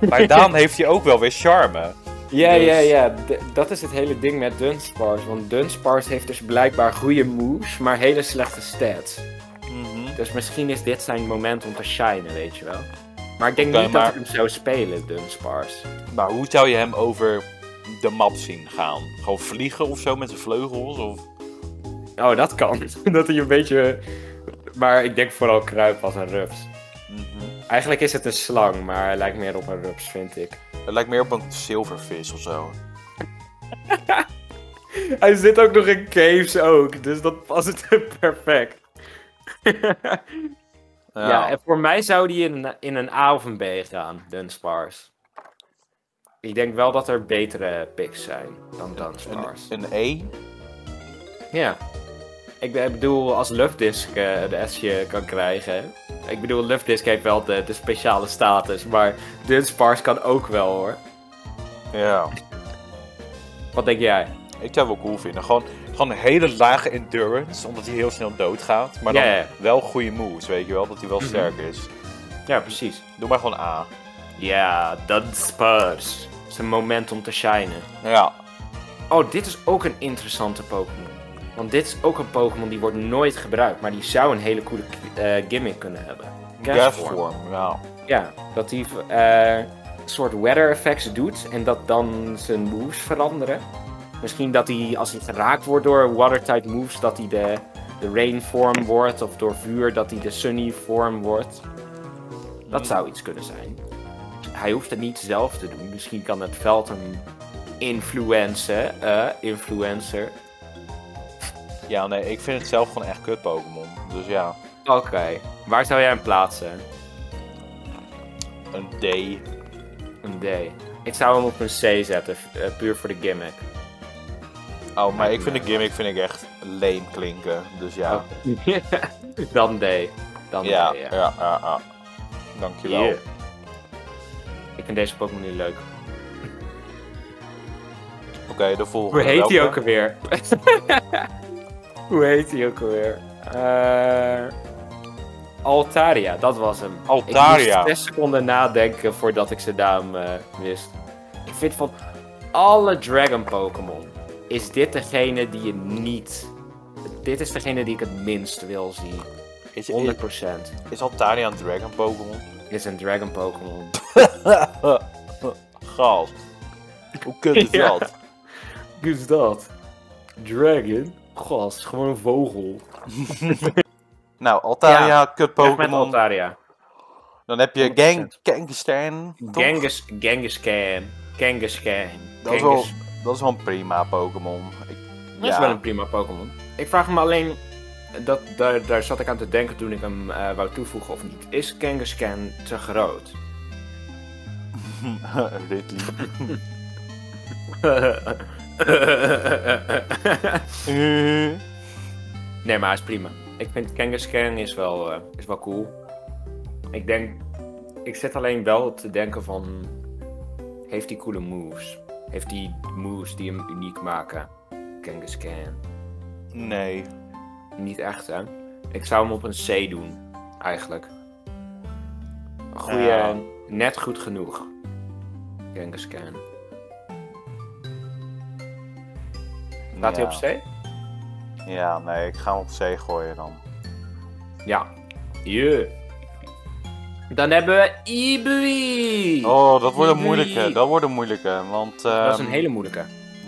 Maar Daan heeft hij ook wel weer charme. Ja, Dus- ja, ja. D- dat is het hele ding met Dunsparce. Want Dunsparce heeft dus blijkbaar goede moves, maar hele slechte stats. Mhm. Dus misschien is dit zijn moment om te shinen, weet je wel. Maar ik denk niet maar- dat ik hem zou spelen, Dunsparce. Maar hoe zou je hem over de map zien gaan? Gewoon vliegen of zo met zijn vleugels? Of... Oh, dat kan. dat hij een beetje... Maar ik denk vooral kruip als een rups. Eigenlijk is het een slang, maar hij lijkt meer op een rups, vind ik. Het lijkt meer op een zilvervis of zo. Hij zit ook nog in caves ook, dus dat past het perfect. Ja. en voor mij zou die in, in een A of een B gaan, Dunsparce. Ik denk wel dat er betere picks zijn dan Dunsparce. Een, een E? Ja. Ik be- bedoel, als Luftdisk eh de S'je kan krijgen. Ik bedoel, Luftdisk heeft wel de, de speciale status, maar Dunsparce kan ook wel hoor. Ja. Wat denk jij? Ik zou het wel cool vinden. Gewoon, gewoon een hele lage endurance, omdat hij heel snel doodgaat. Maar dan wel goede moves, weet je wel? Dat hij wel sterk is. Ja, precies. Doe maar gewoon A. Ja, Dunsparce. Het is een moment om te shinen. Ja. Oh, dit is ook een interessante Pokémon. Want dit is ook een Pokémon die wordt nooit gebruikt, maar die zou een hele coole eh, gimmick kunnen hebben. Gasform, ja. Ja, dat hij eh, een soort weather effects doet en dat dan zijn moves veranderen. Misschien dat hij, als hij geraakt wordt door watertight moves, dat hij de, de rain vorm wordt. Of door vuur, dat hij de sunny vorm wordt. Dat zou iets kunnen zijn. Hij hoeft het niet zelf te doen. Misschien kan het veld hem influencen. eh influencer. Ja, nee, ik vind het zelf gewoon echt kut Pokémon. Dus ja, Oké, waar zou jij hem plaatsen? een D. Een D. Ik zou hem op een C zetten, eh, puur voor de gimmick. Oh, maar ik vind de gimmick vind ik echt leem klinken. Dus ja. Dan D. Dan ja, D, ja, ja. ja, ja, Dankjewel. Yeah. Ik vind deze Pokémon niet leuk. Oké, de volgende. Hoe heet hij ook alweer? Hoe heet hij ook alweer? Eh Altaria, dat was hem. Altaria. Ik moest 6 seconden nadenken voordat ik zijn naam wist. Ik vind van alle Dragon Pokémon is dit degene die je niet... Dit is degene die ik het minst wil zien. 100%. Is, is, is Altaria een Dragon Pokémon? Dit is een Dragon Pokémon. Gast. Hoe kut is Ja. dat? Hoe is dat? Dragon? Gast, gewoon een vogel. Nou, Altaria, kut Weg met Pokémon. Altaria. Dan heb je 100%. Gang, toch? Genghis. Genghis-Khan. Dat is, wel, dat is wel een prima Pokémon. Ik- Dat is wel een prima Pokémon. Ik vraag me alleen, dat, daar, daar zat ik aan te denken toen ik hem eh, wou toevoegen of niet. Is Genghis-Khan te groot? Ridley. nee, maar hij is prima. Ik vind Genghis-Khan is wel, eh, is wel cool. Ik denk, ik zit alleen wel te denken van, heeft hij coole moves? Heeft hij moves die hem uniek maken? Genghis-Khan. nee. Niet echt, hè? Ik zou hem op een C doen, eigenlijk. Een goede, net goed genoeg. Genghis Staat hij op C? Ja, nee, ik ga hem op C gooien dan. Ja. Yeah. Dan hebben we Ibui. Oh, dat wordt een moeilijke. Dat wordt een moeilijke, want... Dat is een ehm, hele moeilijke.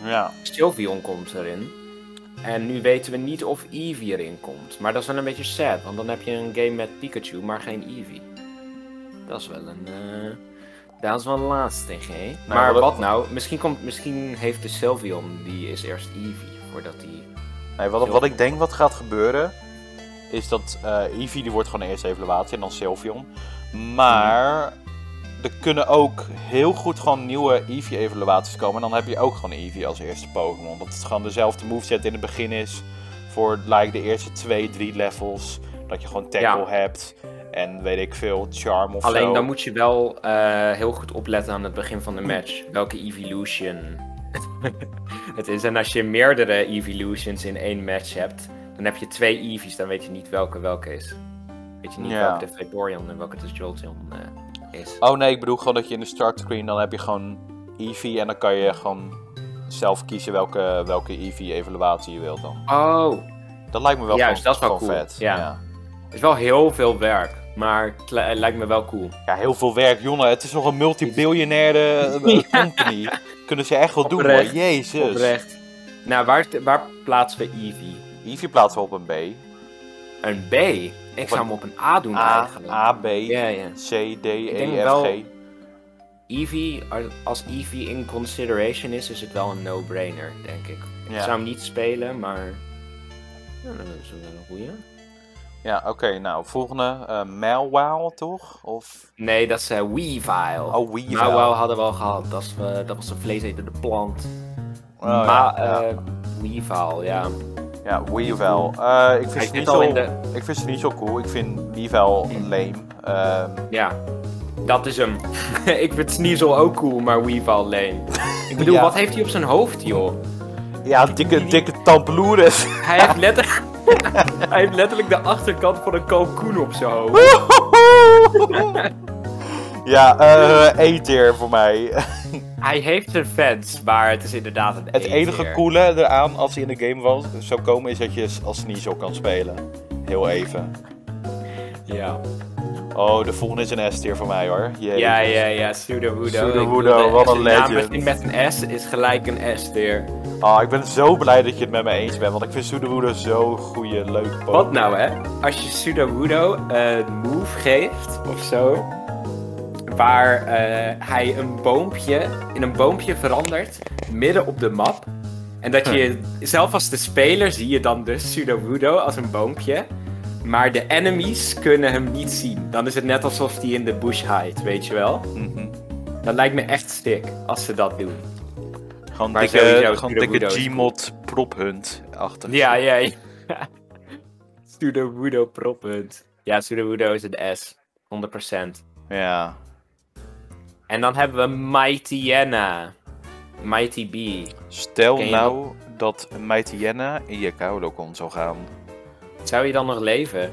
Ja, Sylveon komt erin. En nu weten we niet of Eevee erin komt. Maar dat is wel een beetje sad, want dan heb je een game met Pikachu, maar geen Eevee. Dat is wel een... eh, dat is wel lastig, hè? maar wat- wat nou? Misschien, komt, misschien heeft de Sylveon, die is eerst Eevee, voordat die... nee, wat, wat ik denk wat gaat gebeuren... is dat eh Eevee die wordt gewoon de eerste evaluatie en dan Sylveon. Maar... Er kunnen ook heel goed gewoon nieuwe Eevee-evaluaties komen. En dan heb je ook gewoon Eevee als eerste Pokémon. Dat het gewoon dezelfde moveset in het begin is. Voor like, de eerste twee, drie levels. Dat je gewoon tackle Ja. hebt. En weet ik veel, charm of Alleen zo. dan moet je wel eh, heel goed opletten aan het begin van de match. Welke Evolution het is. En als je meerdere Evolutions in één match hebt, dan heb je twee Eevees. Dan weet je niet welke welke is. Weet je niet Ja. welke de Vaporeon en welke de Jolteon eh, is. Oh nee, ik bedoel gewoon dat je in de start screen dan heb je gewoon Eevee en dan kan je gewoon zelf kiezen welke, welke Eevee evaluatie je wilt dan. Oh, Dat lijkt me wel Juist, gewoon, dat is wel cool. vet. Ja. het is wel heel veel werk. Maar kle- lijkt me wel cool. Ja, heel veel werk, jongen. Het is nog een multibiljonaire eh, Ja. company. Kunnen ze echt wel doen, hoor. Jezus. Oprecht. Nou, waar, waar plaatsen we Eevee? Eevee plaatsen we op een B. Een B? Ik zou hem op een A doen A, eigenlijk. A, B, Ja, ja. C, D, E, denk F, wel- G. Eevee, als Eevee in consideration is, is het wel een no-brainer, denk ik. Ik Ja. zou hem niet spelen, maar... Ja, dat is wel een goeie. Ja, oké. nou, volgende. eh Malwow, toch? Of... Nee, dat is uh, Weavile. Oh, Weavile. Hadden we al gehad. Dat, is, eh, dat was een vleesetende plant. Oh, ja, maar, ja. eh Weavile, ja. Ja, Weavile. Eh, ik, vind ze niet zo, in de... ik vind ze niet zo cool. Ik vind Weavile lame. Ehm, Ja, dat is hem. ik vind Sneasel ook cool, maar Weavile lame. Ik bedoel, Ja. wat heeft hij op zijn hoofd, joh? ja, dikke, dikke tampeloeres. Hij heeft letterlijk... hij heeft letterlijk de achterkant van een kalkoen op zijn hoofd. ja, eh E-tier voor mij. Hij heeft zijn fans, maar het is inderdaad een Het E-tier. enige coole eraan als hij in de game was, zou komen is dat je als Sneasel kan spelen. Heel even. Ja. Oh, de volgende is een S-tier voor mij hoor. Ja, ja, ja, Sudowoodo. Sudowoodo, Ik bedoel, wat een naam legend. begint met een S, is gelijk een S-tier. Ah, ik ben zo blij dat je het met me eens bent, want ik vind Sudowoodo zo'n goede, leuke Pokémon. Wat nou, hè? Als je Sudowoodo een move geeft, of zo, waar eh, hij een boompje, in een boompje verandert, midden op de map. En dat je, zelf als de speler, zie je dan dus Sudowoodo als een boompje. Maar de enemies kunnen hem niet zien. Dan is het net alsof hij in de bush hide, weet je wel? Mhm. Dat lijkt me echt stik, als ze dat doen. Gewoon Maar dikke, gewoon Gmod prophunt achter. Ja, ja, ja. Sudowoodo proppunt. Ja, Sudowoodo is een S. 100%. Ja. En dan hebben we Mightyena. Mighty B. Stel nou dat Mightyena in je Kaolokon zou gaan. Zou je dan nog leven?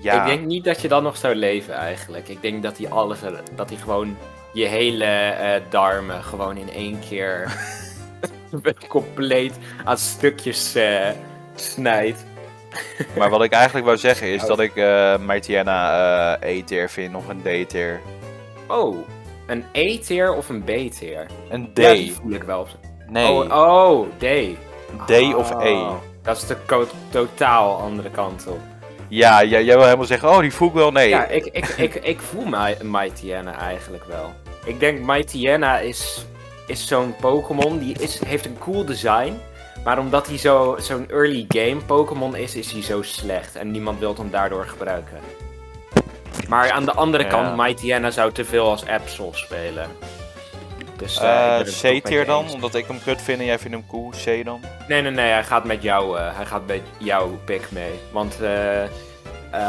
Ja, Ik denk niet dat je dan nog zou leven eigenlijk. Ik denk dat hij alles, dat hij gewoon je hele eh, darmen gewoon in één keer compleet aan stukjes eh, snijdt. maar wat ik eigenlijk wou zeggen is Oh. dat ik Mightyena eh E-tier vind, nog een D-tier. Oh, een E-tier of een B-tier? Een D. Ja, die voel ik wel. nee, Oh, oh, D. D of E. Dat is de totaal andere kant op. Ja, jij, jij wil helemaal zeggen, oh die voel ik wel. Nee, Ja, ik, ik, ik, ik voel Mightyena eigenlijk wel. Ik denk Mightyena is, is zo'n Pokémon die is, heeft een cool design. Maar omdat hij zo- zo'n early game Pokémon is, is hij zo slecht. En niemand wil hem daardoor gebruiken. Maar aan de andere Ja. kant, Mightyena zou te veel als Absol spelen. Dus, eh, Eh, C-tier dan, eens. omdat ik hem kut vind en jij vindt hem cool. C dan? Nee, nee, nee, hij gaat met jou, eh, hij gaat met jouw pick mee. Want eh, eh,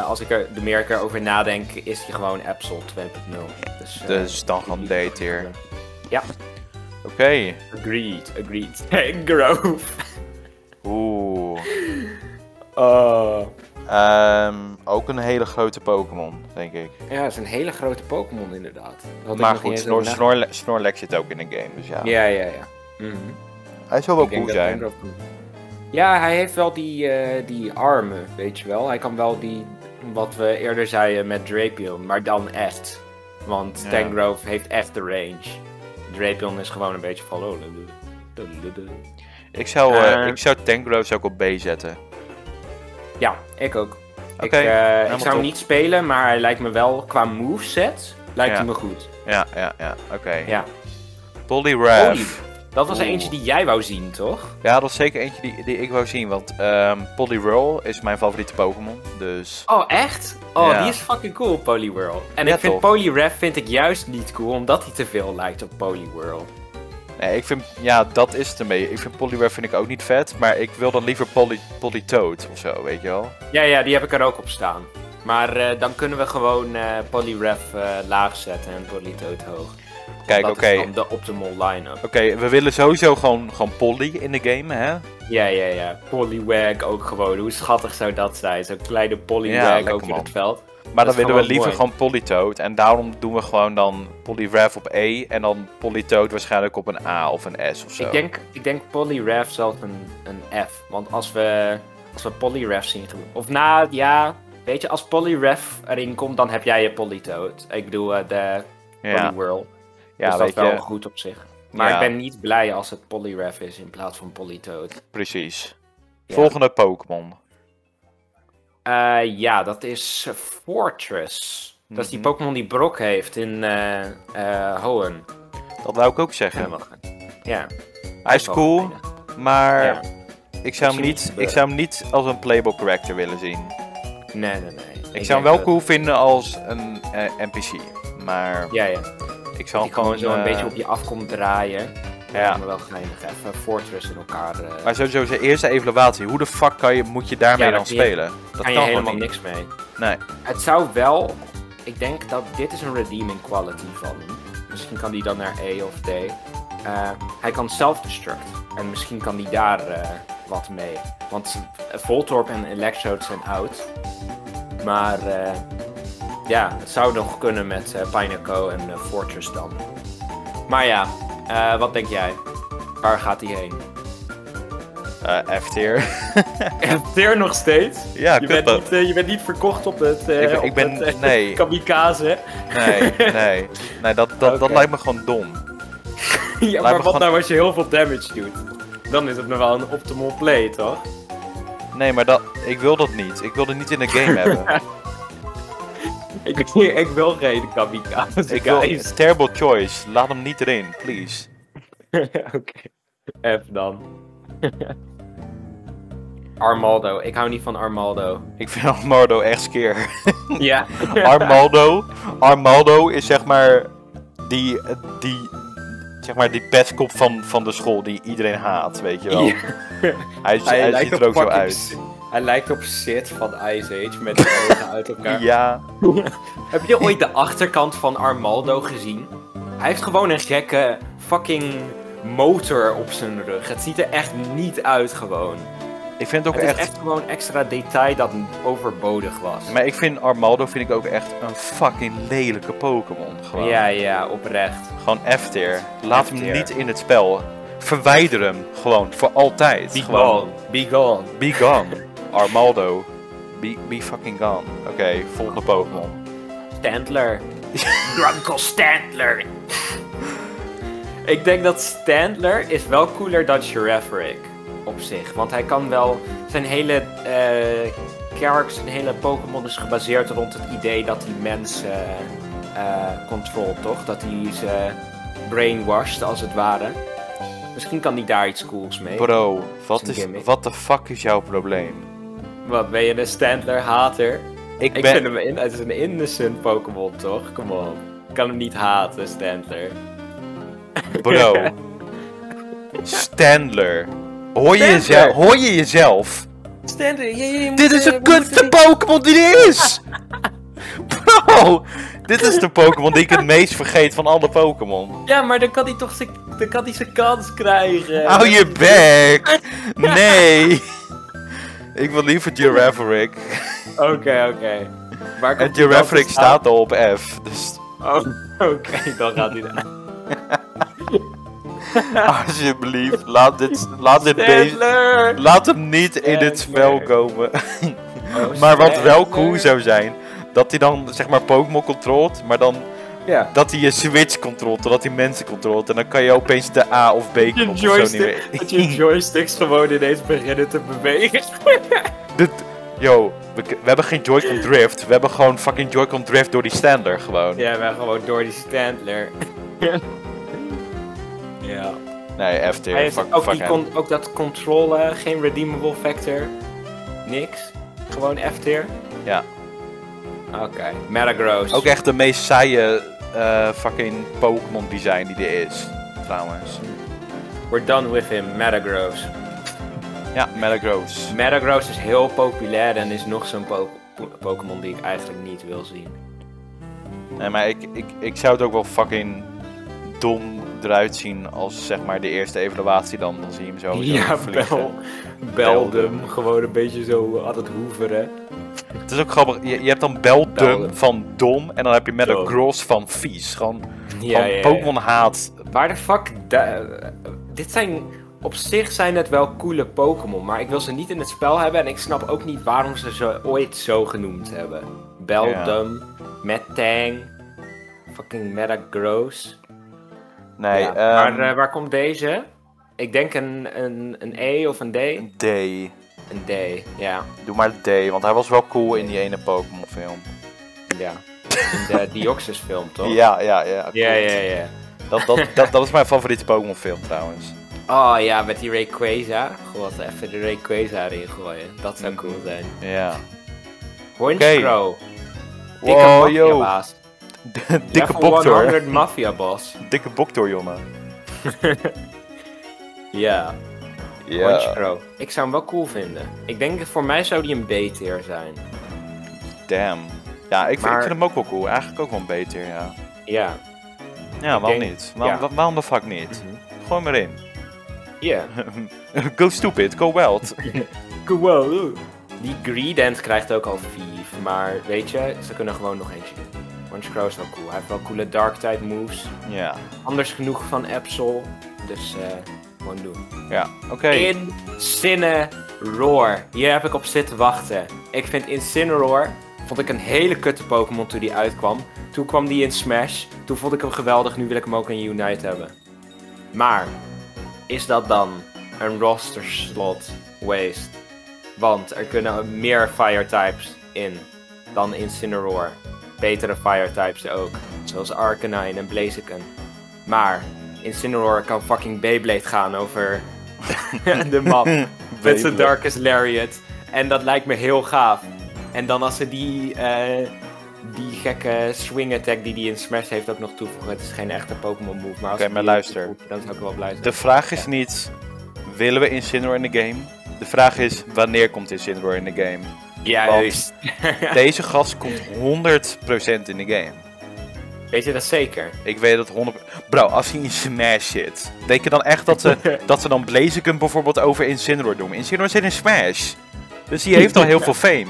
als ik er de meer ik erover nadenk, is hij gewoon Absol 2.0. Dus, Dus dan gewoon D-tier. Ja, Oké. agreed, agreed. Grove. Oeh. Oh. Ehm, ook een hele grote Pokémon, denk ik. Ja, het is een hele grote Pokémon inderdaad. Ik Maar goed, Snor, Snorlax zit ook in de game, dus ja. Ja, ja, ja. Mhm. Hij zou wel cool dat zijn. Cool. Ja, hij heeft wel die, eh, die armen, weet je wel. Hij kan wel die, wat we eerder zeiden met Drapion, maar dan echt. Want Ja. Tangrove heeft echt de range. Drapion is gewoon een beetje van... Ik zou, Eh. ik zou Tangrowth ook op B zetten. Ja, ik ook. Ik, eh, ik zou hem niet spelen, maar hij lijkt me wel qua moveset, lijkt Ja. hij me goed. Ja, ja, ja. Oké. Ja. Poliwrath. Poli- Dat was er eentje die jij wou zien, toch? Ja, dat is zeker eentje die, die ik wou zien, want Poliwhirl is mijn favoriete Pokémon. Dus Oh, echt? Oh, Ja. die is fucking cool, Poliwhirl. En Ja, ik vind? Poliwrath vind ik juist niet cool, omdat hij te veel lijkt op Poliwhirl. Nee, ik vind, ja, dat is het ermee. Ik vind Poliwrath vind ik ook niet vet, maar ik wil dan liever Poly, Politoad of zo, weet je wel. Ja, ja, die heb ik er ook op staan. Maar eh, dan kunnen we gewoon eh Poliwrath eh, laag zetten en Politoad hoog. Kijk, dat oké. is dan de optimal line-up. Oké, we willen sowieso gewoon, gewoon Polly in de game, hè? Ja, ja, ja. Poliwag ook gewoon. Hoe schattig zou dat zijn? Zo'n kleine Ja, lekker, ook in man. het veld. Maar dan willen we liever mooi. gewoon Politoad. En daarom doen we gewoon dan Poliwrath op E en dan Politoad waarschijnlijk op een A of een S of zo. Ik denk, ik denk Poliwrath zelfs een, een F. Want als we, als we Poliwrath zien... ge- Of na, ja... weet je, als Poliwrath erin komt, dan heb jij je Politoad. Ik bedoel, eh, de Ja, Poliwhirl. ja dus dat is wel je, goed op zich. Maar Ja. ik ben niet blij als het Poliwrath is in plaats van Politoad. precies. Ja. Volgende Pokémon. Eh, ja, dat is eh, Fortress. Dat is die Mhm. Pokémon die Brock heeft in eh Hoenn. Dat wou ik ook zeggen. Ja. Hij is cool, maar Ja. ik, zou hem niet, ik zou hem niet als een playable character willen zien. Nee, nee, nee. Ik, zou hem wel dat- cool vinden als een NPC. Maar Ja, ja. ik zou Die gewoon zo een beetje op je af komt draaien. Ja. Maar wel geinig. Even Fortress in elkaar. eh Maar sowieso zijn eerste evaluatie. Hoe de fuck kan je, moet je daarmee Ja, dan spelen? Dat kan je helemaal niks mee. Nee. Het zou wel... Ik denk dat dit is een redeeming quality van hem. Misschien kan die dan naar E of D. Eh, hij kan self-destruct. En misschien kan die daar eh, wat mee. Want Voltorb en Electrode zijn oud. Maar eh, ja, het zou nog kunnen met eh Pineco en Fortress dan. Maar ja, eh, wat denk jij? Waar gaat hij heen? Eh F-tier. Ter nog steeds? ja, Je bent, dat. niet, eh, je bent niet verkocht op het, eh, Ik ben- ik op ben- het, nee. kamikaze. Nee, nee. Nee, dat, dat, dat lijkt me gewoon dom. ja, maar wat gewoon- nou als je heel veel damage doet? Dan is het nog wel een optimal play, toch? Nee, maar dat, ik wil dat niet. Ik wil het niet in de game hebben. Ik, ik wil geen kamikaze, Ik wil guys. terrible choice. Laat hem niet erin, please. Oké, even dan. Armaldo, ik hou niet van Armaldo. Ik vind Armaldo echt skeer. Ja. Armaldo, Armaldo is zeg maar die, die, zeg maar die pestkop van, van de school die iedereen haat, weet je wel. Ja. Hij, hij, ziet er ook zo uit. Hij lijkt op Sid van Ice Age met de ogen uit elkaar. Ja, Heb je ooit de achterkant van Armaldo gezien? Hij heeft gewoon een gekke fucking motor op zijn rug. Het ziet er echt niet uit gewoon. ik vind het ook Het is echt, echt gewoon extra detail dat overbodig was. maar ik vind Armaldo vind ik ook echt een fucking lelijke Pokémon. Gewoon, Ja, ja, oprecht. gewoon F-tier. Laat hem niet in het spel. Verwijder hem gewoon, voor altijd. Be gewoon. gone. Be gone. Be gone. Armaldo. Be, be fucking gone. Oké, volgende Pokémon. Standler. Drunkel Standler. Ik denk dat Standler is wel cooler dan Girafferic op zich. Want hij kan wel... Zijn hele character, zijn hele Pokémon is gebaseerd rond het idee dat hij mensen eh controlt, toch? Dat hij ze brainwashed, als het ware. Misschien kan hij daar iets cools mee. Bro, wat Is wat de fuck is jouw probleem? Wat, ben je een Standler-hater? Ik Ik ben, vind hem in, het is een innocent Pokémon, toch? Kom op. Ik kan hem niet haten, Standler. bro. Standler. Hoor je, jezelf, hoor je jezelf? Standler, je, je moet, Dit is eh, moeten kutste Pokémon die er is! Bro, dit is de Pokémon die ik het meest vergeet van alle Pokémon. Ja, maar dan kan hij toch zijn, dan kan hij zijn kans krijgen. Hou je bek! Nee! Ik wil liever Girafferic. Oké, oké. En staan? staat al op F. Dus Oh, oké, dan gaat hij daar. alsjeblieft, laat dit, laat dit beest... Laat hem niet in dit spel komen. Oh, maar wat wel cool zou zijn, dat hij dan zeg maar Pokémon controlt, maar dan Ja. dat hij je Switch controlt, totdat hij mensen controlt. En dan kan je opeens de A of B knop zo niet meer. dat je joysticks gewoon ineens beginnen te bewegen. Dit, yo, we, we hebben geen Joy-Con drift, we hebben gewoon fucking Joy-Con drift door die stander gewoon. Ja, maar gewoon door die Standler. ja. Nee, F tier, Hij fuck, ook, fuck con- ook dat controle, geen redeemable factor. Niks. Gewoon F-tier. Ja. Oké. Metagross. Ook echt de meest saaie eh, fucking Pokémon design die er is, trouwens. We're done with him. Metagross. Ja, Metagross. Metagross is heel populair en is nog zo'n po- po- Pokémon die ik eigenlijk niet wil zien. Nee, maar ik, ik, ik zou het ook wel fucking dom eruit zien als zeg maar de eerste evaluatie dan. Dan zie je hem zo, ja, vliegen. bel. Beldum. Gewoon een beetje zo aan het hoeveren. Het is ook grappig, je, je hebt dan Beldum van dom en dan heb je. Metagross van vies. Gewoon Ja, van ja, ja. Pokémon haat. Waar de fuck... dit zijn op zich zijn het wel coole Pokémon, maar ik wil ze niet in het spel hebben en ik snap ook niet waarom ze ze ooit zo genoemd hebben. Beldum, Metang, fucking Metagross. Nee, Ja, ehm, maar eh, waar komt deze? Ik denk een, een, een E of een D. D. Een ja. Doe maar D, want hij was wel cool in die ene Pokémon film. ja. In de Deoxys film, toch? Ja, ja, ja. ja, ja. ja. Dat, dat, dat, dat is mijn favoriete Pokémon film trouwens. Oh ja, met die Rayquaza. God, even de Rayquaza erin gooien. Dat zou cool zijn. Ja. Honchkrow. Dikke Wow, yo. baas. Dikke boktor. 100 mafia boss. Dikke boktor, jongen. Ja, Ja. Ik zou hem wel cool vinden. Ik denk, voor mij zou die een B-tier zijn. Damn. Ja, ik vind, ik hem ook wel cool. Eigenlijk ook wel een beter, ja. Ja. Ja, waarom denk- niet? Waarom, ja. waarom de fuck niet? Gooi maar in. Ja. go stupid, go wild. Wow. Die Greedent krijgt ook al 4, maar weet je, ze kunnen gewoon nog eentje doen. Honchkrow is wel cool. Hij heeft wel coole Dark-type moves. ja, Anders genoeg van Absol. Dus eh, gewoon doen. ja. Oké. Incineroar. Hier heb ik op zitten wachten. Ik vind Incineroar vond ik een hele kutte Pokémon toen die uitkwam. Toen kwam die in Smash. Toen vond ik hem geweldig. Nu wil ik hem ook in Unite hebben. Maar is dat dan een roster slot waste? Want er kunnen meer fire types in dan Incineroar. Betere fire types ook. Zoals Arcanine en Blaziken. Maar Incineroar kan fucking Beyblade gaan over de map. Met zijn. Darkest Lariat. En dat lijkt me heel gaaf. En dan als ze die, eh, die gekke swing attack die hij in Smash heeft ook nog toevoegen. Het is geen echte Pokémon move. Maar als Oké, maar die luister. toevoegen, Dan zou ik wel blij zijn. De vraag is niet, willen we Incineroar in de game? De vraag is, wanneer komt Incineroar in de game? Juist. Deze gast komt 100% in de game. Weet je dat zeker? Ik weet dat 100... Bro, als hij in Smash zit, denk je dan echt dat ze, dat ze dan Blaziken bijvoorbeeld over Incineroar doen? Incineroar zit in Smash. Dus die heeft al heel veel fame.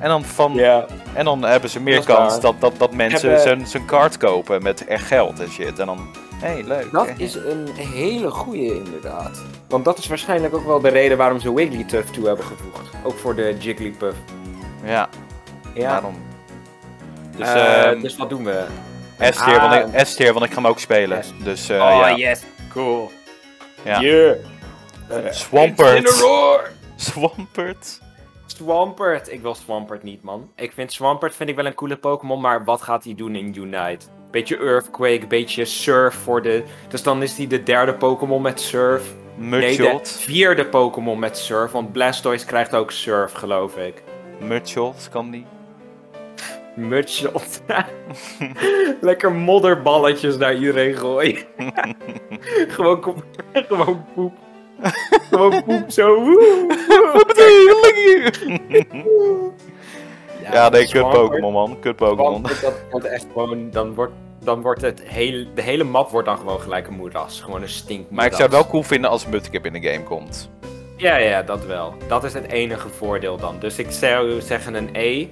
En dan, van, Ja. en dan hebben ze meer Dat kans waar. dat, dat, dat mensen Hebben- zijn, zijn kaart kopen met echt geld en shit. En dan, hé, hey, leuk. Dat is een hele goeie inderdaad. Want dat is waarschijnlijk ook wel de reden waarom ze Wigglytuff toe hebben gevoegd. Ook voor de Jigglypuff. Ja, Ja. daarom. Dus, Eh, ehm, dus wat doen we? S-tier, Ah. want, ik- S-tier, want ik ga hem ook spelen. Dus eh, oh ja. yes, cool. Ja. Yeah. Swampert. Swampert. Swampert. Ik wil Swampert niet, man. Ik vind Swampert vind ik wel een coole Pokémon, maar wat gaat hij doen in Unite? Beetje Earthquake, beetje Surf voor de... Dus dan is hij de derde Pokémon met Surf. Nee, de vierde Pokémon met Surf, want Blastoise krijgt ook Surf, geloof ik. Mudshot kan die. Mudshot. Lekker modderballetjes naar iedereen gooien. gewoon, kom- gewoon poep. gewoon poep zo. Wat bedoel je? Ja, nee, kut Pokémon man. Kut Pokémon. Want dat wordt echt gewoon, dan wordt, dan wordt het hele, de hele map wordt dan gewoon gelijk een moeras. Gewoon een stinkmoeras. Maar ik zou het wel cool vinden als Mudkip in de game komt. Ja, ja, dat wel. Dat is het enige voordeel dan. Dus ik zou zeggen een E.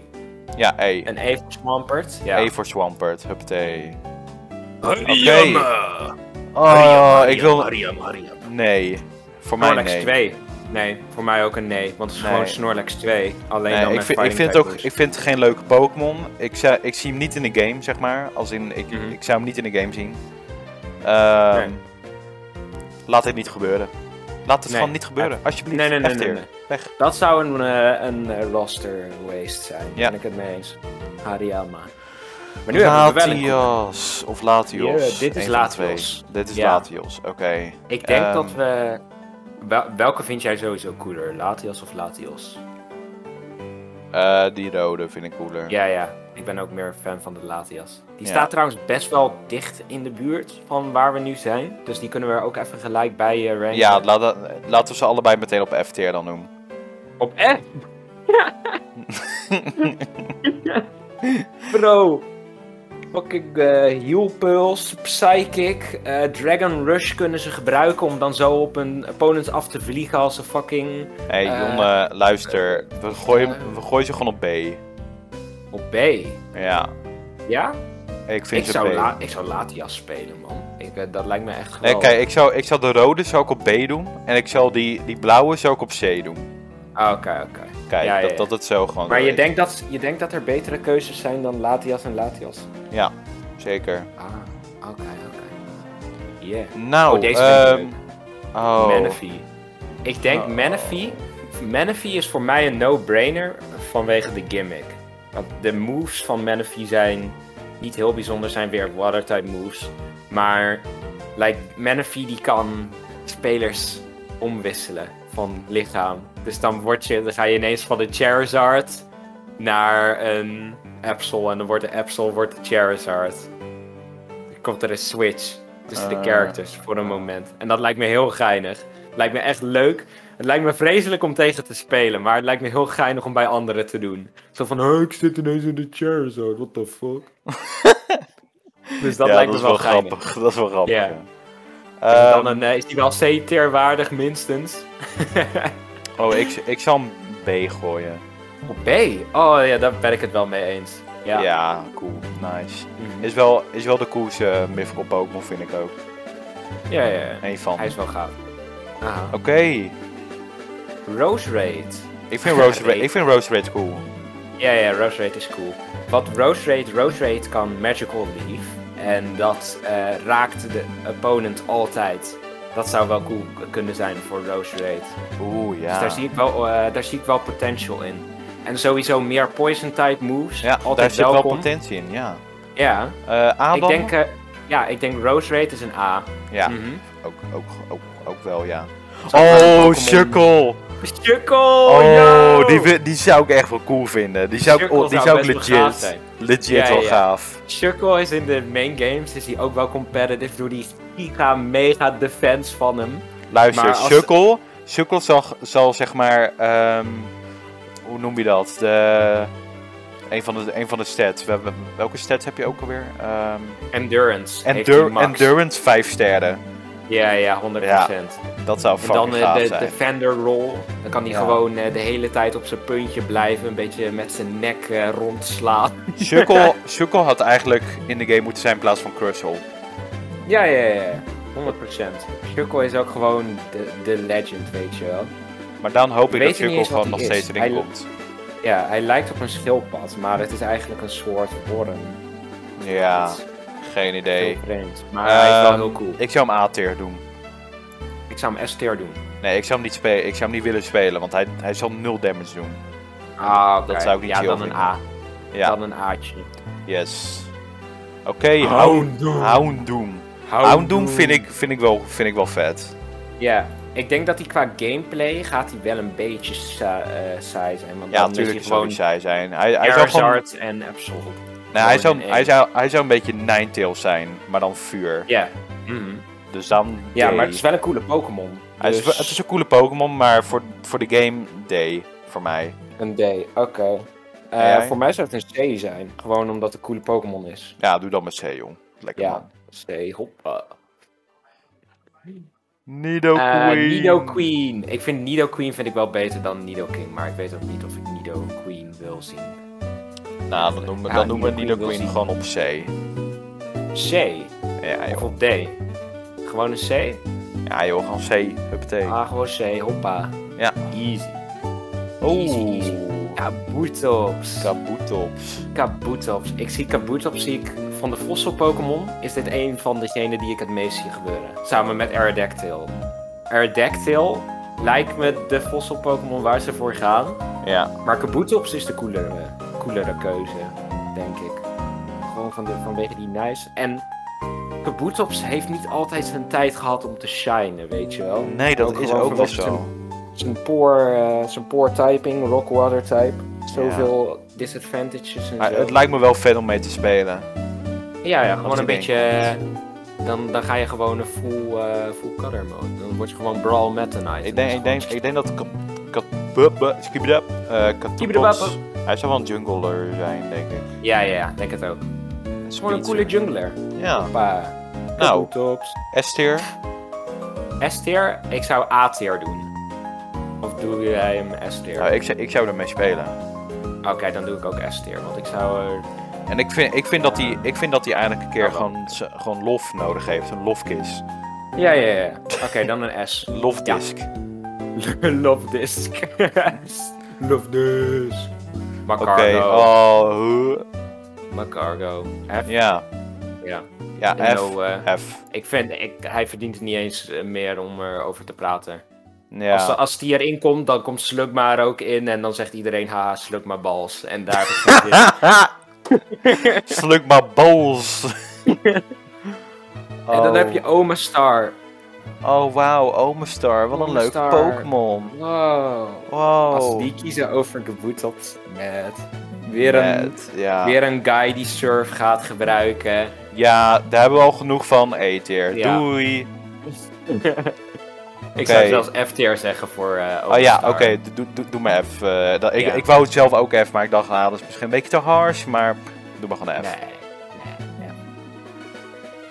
Ja, E. Een E voor Swampert. Ja. E voor Swampert. Huppatee. Hariyama. Oh, ik wil... Maria, Maria. Nee. Voor mij Snorlax nee. 2. Nee, voor mij ook een nee. Want het is Nee. gewoon Snorlax 2. Alleen Nee, dan ik met vind, ik, vind het ook, ik vind het geen leuke Pokémon. Ik, zou- ik zie hem niet in de game, zeg maar. Als in, ik, Mhm. ik zou hem niet in de game zien. Ehm, Nee. Laat dit niet gebeuren. Laat het Nee. gewoon niet gebeuren, alsjeblieft. Nee, nee, nee, Weg. Dat zou een, eh, een eh, roster waste zijn. Ja. Ben ik het mee eens. Hariyama. Maar nu hebben we wel een... Latios. Of Latios. Ja, dit is Latios. Dit is Ja. Latios, oké. Ik denk Ehm, dat we... Wel- welke vind jij sowieso cooler? Latios of Latios? eh, die rode vind ik cooler. Ja, ja. Ik ben ook meer fan van de Latias. Die Ja. staat trouwens best wel dicht in de buurt van waar we nu zijn. Dus die kunnen we er ook even gelijk bij ranken. Ja, laat, laten we ze allebei meteen op F-tier dan doen. Op F? Bro. Fucking eh Heal Pulse, Psychic, eh, Dragon Rush kunnen ze gebruiken om dan zo op een opponent af te vliegen als ze fucking Hé, hey, Eh, jongen, luister. We gooien, we gooien ze gewoon op B. op B. Ja. Ja? Ik vind Ik ze zou, B. La ik zou Latias spelen, man. Ik, dat lijkt me echt Nee, geweldig. kijk, ik zou, ik zou de rode zou ik op B doen. En ik zou die, die blauwe zou ik op C doen. Ah, Oké, oké. Kijk, Ja, dat, ja. dat het zo gewoon Maar je is. denkt, dat, je denkt dat er betere keuzes zijn dan Latias en Latias? Ja, zeker. Ah, oké, oké. Yeah. Nou, Oh, deze leuk. oh. Manaphy. Ik denk Oh. Manaphy. Manaphy is voor mij een no-brainer vanwege de gimmick. Want de moves van Manaphy zijn niet heel bijzonder, zijn weer water-type moves. Maar like, Manaphy die kan spelers omwisselen van lichaam. Dus dan, word je, dan ga je ineens van de Charizard naar een Absol. En dan wordt de Absol wordt de Charizard. Dan komt er een switch tussen de Ah. characters voor een moment. En dat lijkt me heel geinig. Lijkt me echt leuk. Het lijkt me vreselijk om tegen te spelen, maar het lijkt me heel geinig om bij anderen te doen. Zo van, oh, ik zit ineens in de Charizard, what the fuck. dus dat ja, lijkt dat me wel, wel geinig. grappig. Dat is wel grappig. Ja. En Ehm, dan een, eh, is die wel C-tier waardig minstens? oh, ik, ik zal hem B gooien. Op B? Oh ja, daar ben ik het wel mee eens. Ja. Ja, cool. Nice. Mhm. Is wel, is wel de coolste uh, mythical Pokémon, vind ik ook. ja, ja, ja. Eén van. Hij is wel gaaf. Oké. Rose Raid. Ik vind Rose Raid ik vind Rose Raid cool. Ja, ja, Rose Raid is cool. Wat Rose Raid, Rose Raid kan Magical Leaf. En dat eh, raakt de opponent altijd. Dat zou wel cool kunnen zijn voor Rose Raid. Oeh, ja. Dus daar zie, ik wel, eh, daar zie ik wel potential in. En sowieso meer poison type moves. ja, daar altijd zit wel potentie in, ja. Ja, Eh A ik denk, ja, ik denk Rose Raid is een A. Ja, Mhm. ook, ook, ook, ook wel, ja. Oh, Pokémon- Shuckle! Oh, yo! die, die zou ik echt wel cool vinden. Die zou ik, Shuckle die zou zou ik legit, legit Ja, wel ja. gaaf. Shuckle is in de main games, is hij ook wel competitive door die giga mega defense van hem. Luister, Shuckle, Shuckle zal, zal zeg maar, ehm, hoe noem je dat? De, een, van de, een van de stats. We- we- welke stats heb je ook alweer? Ehm Endurance. endur- endurance 5 sterren. Ja, ja, 100%. Dat zou En dan eh, gaaf de zijn. defender roll. Dan kan hij Ja. gewoon eh, de hele tijd op zijn puntje blijven. Een beetje met zijn nek eh, rondslaan. Shuckle, Shuckle had eigenlijk in de game moeten zijn in plaats van Crustle. Ja, ja, ja. 100%. Shuckle is ook gewoon de, de legend, weet je wel. Maar dan hoop ik dat Shuckle gewoon nog steeds erin Hij- komt. Ja, hij lijkt op een schildpad, maar het is eigenlijk een soort worm. Ja, is geen idee. Heel vreemd. Maar hij is wel Ehm, heel cool. Ik zou hem A-tier doen. Ik zou hem S-tier doen. Nee, ik zou hem niet spelen. Ik zou hem niet willen spelen, want hij, hij zal nul damage doen. Ah, oké. Dat zou ik niet Ja, dan een. A. Ja, Dan een A'tje. yes. Oké, Houndoom. Houndoom. Houndoom vind ik, vind, ik wel, vind ik wel vet. Ja, ik denk dat hij qua gameplay gaat hij wel een beetje eh, saai zijn. Want Ja, natuurlijk zou hij gewoon saai zijn. Hij, hij zou gewoon... En Absol. Nee, hij, zou, hij, zou, hij zou een beetje Ninetales zijn, maar dan vuur. Ja. Mhm. Dus dan Ja, maar het is wel een coole Pokémon. Hij is, Dus het is een coole Pokémon, maar voor, voor de game D. Voor mij. een D, oké. Eh, voor mij zou het een C zijn. Gewoon omdat het een coole Pokémon is. Ja, doe dan met C, jong. Lekker Ja, man. C, hoppa. Nido Eh, Queen. Nido Queen. Ik vind Nido Queen vind ik wel beter dan Nido King. Maar ik weet ook niet of ik Nido Queen wil zien. Nou, dan noemen we, Ja, dan noemen we Nido Queen gewoon op C. C Ja, of op D? Gewoon een C? Ja, joh, gewoon C. Huppatee. Ah, gewoon C, hoppa. Ja. Easy. Oeh. Kabutops. Kabutops. Kabutops. Ik zie Kabutops, zie ik van de fossil Pokémon, is dit een van degenen die ik het meest zie gebeuren. Samen met Aerodactyl. Aerodactyl lijkt me de fossil Pokémon waar ze voor gaan. Ja. Maar Kabutops is de coolere, coolere keuze, denk ik. Gewoon van de, vanwege die nice. En Kabutops heeft niet altijd zijn tijd gehad om te shinen, weet je wel. Nee, dat Ook is ook wel zo. Zijn poor, eh, zijn poor typing, rock water type. Zoveel disadvantages en Maar zo. het lijkt me wel vet om mee te spelen. Ja, ja, gewoon een beetje... eh, Dan, dan ga je gewoon een full, eh full cutter mode. Dan word je gewoon Brawl Knight. Ik denk, ik denk, ik denk dat Kat- Kat- Hij zou wel een jungler zijn, denk ik. Ja, ja, ja, denk het ook. Het is gewoon een coole jungler. Ja. Nou. S-tier. S-tier? Ik zou A-tier doen. Of doe jij hem S-tier? Nou, ik, zou- ik zou ermee spelen. Oké, dan doe ik ook S-tier. Want ik zou er En ik vind, ik vind dat hij ik vind dat hij eindelijk een keer gewoon, z- gewoon lof nodig heeft. Een lofkiss. Ja, ja, ja. Oké, dan een S. Lofdisk. Love disc. Love Macargo. oh, huh. Macargo. F. ja. Ja. Ja, F. know, eh, F. ik vind, ik, hij verdient het niet eens eh, meer om erover te praten. Als, Ja. als die erin komt, dan komt Slugma er ook in. En dan zegt iedereen, haha, Slugma bals. En daar heb maar bols. En dan heb Oh. je Oma Star. Oh, wauw. Omastar. Wat een leuk. Pokémon. Wow. Wow. Als die kiezen over Geboeteld. Met. Weer een, ja. weer een guy die Surf gaat gebruiken. ja, daar hebben we al genoeg van. E-tier. Ja. Doei. Ik zou zelfs F-tier zeggen voor eh Oh ja, oké. Doe, doe, doe, doe maar F. eh, dat, ik, Ja. ik wou het zelf ook F, maar ik dacht, nou, dat is misschien een beetje te harsh. Maar doe maar gewoon F. Nee.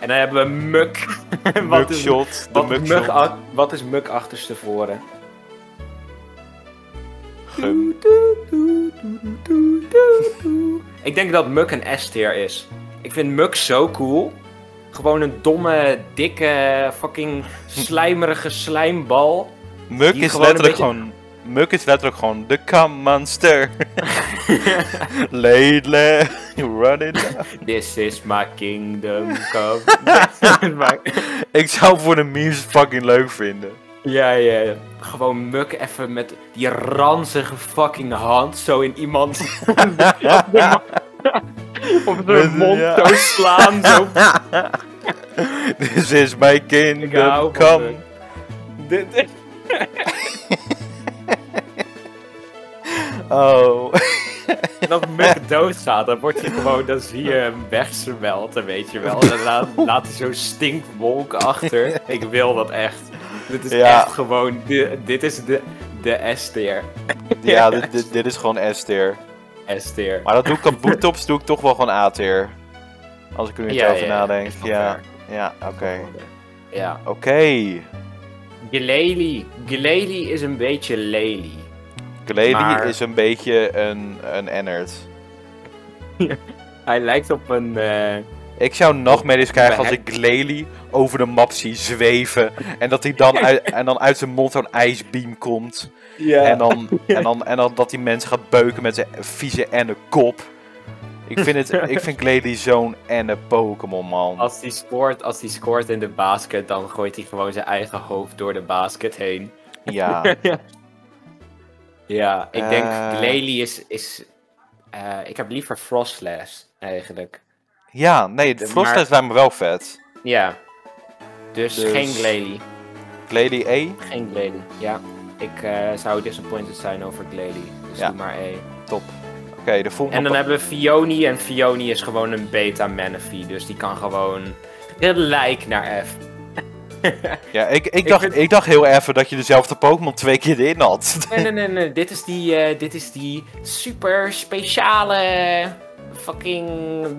En dan hebben we Muk. wat, is. De wat. Muk wat is Muk achterstevoren? Gum. Ik denk dat Muk een S-tier is. Ik vind Muk zo cool. Gewoon een domme, dikke, fucking slijmerige slijmbal. Muk is letterlijk beetje- gewoon... Muk is letterlijk gewoon de Come Monster. Lately, running. This is my kingdom come. Is my- Ik zou het voor de memes fucking leuk vinden. ja, ja, ja. Gewoon Muk even met die ranzige fucking hand zo in iemand op zijn mond ja. zo slaan. Zo. This is my kingdom come. Dit- dit- Oh. En als Muk doodgaat, dan wordt hij gewoon, dan zie je hem wegsmelten, weet je wel. En dan laat, laat hij zo'n stinkwolk achter. Ik wil dat echt. Dit is Ja. echt gewoon, di- dit is de, de S-tier. Ja, dit, dit, dit is gewoon S-tier. S-tier. Maar dat doe ik boottops doe ik toch wel gewoon A-tier. Als ik er nu Ja, over ja, nadenk. Ja, ja, oké. Ja. Oké. Glalie. Glalie is een beetje lely. Maar- is een beetje een, een ennerd. Hij lijkt op een... eh, Ik zou nachtmerries krijgen als ik Glalie over de map zie zweven. En dat hij dan uit, en dan uit zijn mond zo'n ijsbeam komt. En, dan, en, dan, en dan dat die mensen gaat beuken met zijn vieze enne kop. Ik vind, het, ik vind zo'n enne Pokémon, man. Als hij scoort, als hij scoort in de basket, dan gooit hij gewoon zijn eigen hoofd door de basket heen. Ja. Ja, ik denk Eh. Glalie is... is eh, ik heb liever Frostlash, eigenlijk. Ja, nee, De- Frostlash lijkt me wel vet. Ja. Dus, Dus- geen Glalie. Glalie E? Geen Glalie, ja. Ik eh, zou disappointed zijn over Glalie. Dus Ja. doe maar E. Top. Oké, de volgende... En dan hebben we Fioni. En Fioni is gewoon een beta Manaphy. Dus die kan gewoon gelijk naar F. Ja, ik, ik, ik dacht, vind- ik dacht heel even dat je dezelfde Pokémon twee keer erin had. Nee, nee, nee, nee. Dit is die, eh, dit is die super speciale fucking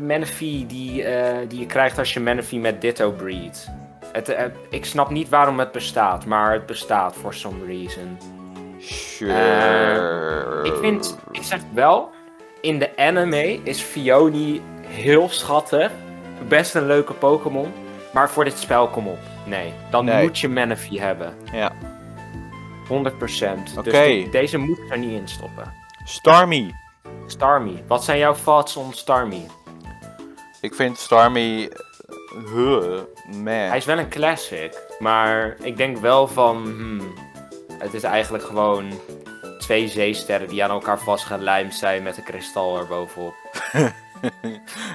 Manaphy die, eh, die je krijgt als je Manaphy met Ditto breed. Het, eh, ik snap niet waarom het bestaat, maar het bestaat for some reason. Sure. Ik vind, ik zeg het wel, in de anime is Fioni heel schattig. Best een leuke Pokémon. Maar voor dit spel, kom op. Nee, dan Nee. moet je Manaphy hebben. Ja. 100%. Oké. Dus deze moet er niet in stoppen. Starmie. Starmie. Wat zijn jouw thoughts on Starmie? Ik vind Starmie... Huh, man. Hij is wel een classic, maar ik denk wel van, hmm, het is eigenlijk gewoon twee zeesterren die aan elkaar vastgelijmd zijn met een kristal erbovenop.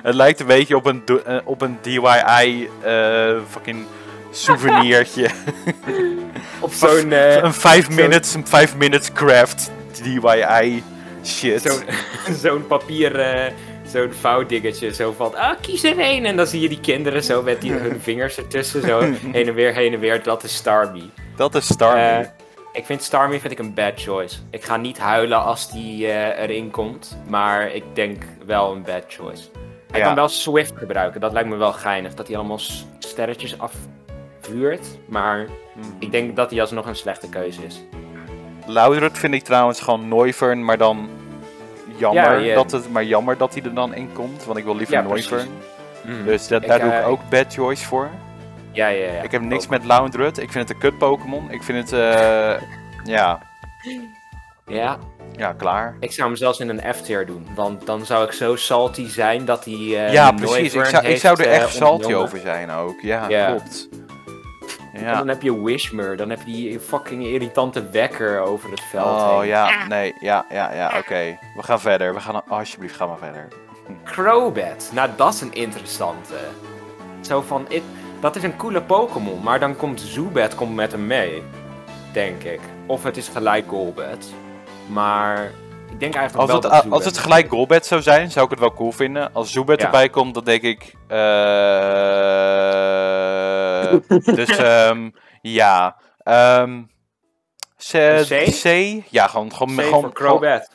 Het lijkt een beetje op een, eh, op een DIY eh, fucking souvenirtje. Op zo'n eh, een 5 zo- minutes, een 5 minutes craft DIY shit. zo'n papier, eh, zo'n vouwdingetje, zo van, ah, kies er één. En dan zie je die kinderen zo met die, hun vingers ertussen, zo heen en weer, heen en weer. Dat is Starmie. Dat is Starmie. Eh, ik vind Starmie vind ik een bad choice. Ik ga niet huilen als die erin komt, maar ik denk wel een bad choice. Hij Ja. kan wel Swift gebruiken, dat lijkt me wel geinig. Dat hij allemaal sterretjes maar Mhm. ik denk dat hij alsnog een slechte keuze is. Loudred vind ik trouwens gewoon Noivern, maar dan jammer, Ja, ja. Dat het, maar jammer dat hij er dan in komt, want ik wil liever Ja, Noivern. Mhm. Dus dat, Ik, daar doe eh, ik ook Bad Choice voor. ja, ja, ja. ik heb niks met Loudrut. Ik vind het een kut Pokémon. Ik vind het, eh, ja, Ja, ja, klaar. ik zou hem zelfs in een F-tier doen. Want dan zou ik zo salty zijn dat hij. eh, ja, precies. Ik zou, ik heeft, zou er eh, echt salty over zijn ook. Ja, Ja. klopt. En Ja. dan heb je Wishmer, dan heb je die fucking irritante wekker over het veld. Oh heen. ja, nee, ja, ja, ja, oké. We gaan verder. We gaan, alsjeblieft, ga maar verder. Crobat, nou dat is een interessante. Zo van, it, dat is een coole Pokémon, maar dan komt Zubat komt met hem mee. Denk ik. Of het is gelijk Golbat. Maar ik denk eigenlijk Als wel het, dat a- Zubat... als het gelijk Golbat zou zijn, zou ik het wel cool vinden. Als Zubat Ja. erbij komt, dan denk ik... eh dus ehm ja. Ehm C, C? C? Ja, gewoon, gewoon, C gewoon,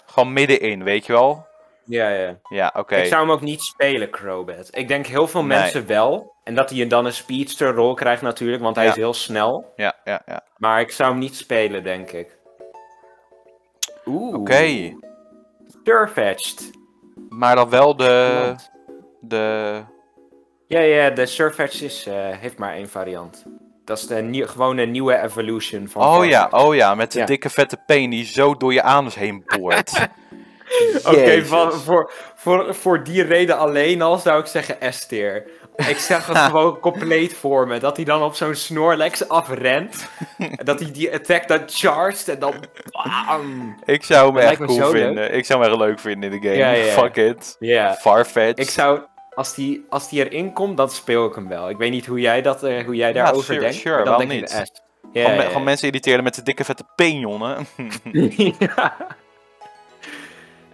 gewoon, middenin, weet je wel? Ja, ja. Ja, oké. Ik zou hem ook niet spelen, Crobat. Ik denk heel veel Nee. mensen wel. En dat hij dan een speedster rol krijgt natuurlijk, want hij Ja. is heel snel. Ja, ja, ja. Maar ik zou hem niet spelen, denk ik. Oeh. Oké. Surfetched. Maar dan wel de... de... Ja, ja, de Surfetch is, eh, heeft maar één variant. Dat is de een nieuwe evolution van Oh ja, oh ja, met de Ja. dikke vette pen die zo door je anus heen boort. Oké, voor, voor, voor die reden alleen al zou ik zeggen S-tier. Ik zeg het gewoon compleet voor me. Dat hij dan op zo'n Snorlax afrent. dat hij die attack dan charged en dan... Bam! Ik zou hem Dat echt me cool leuk. vinden. Ik zou hem echt leuk vinden in de game. Ja, ja, ja. Fuck it. Ja. Farfetch. Ik zou... Als die, als die erin komt, dan speel ik hem wel. Ik weet niet hoe jij, dat, eh, hoe jij daarover sure, denkt. sure, dan waarom denk ik niet? Ja, gewoon, mensen irriteren met de dikke vette penjonnen. Ja.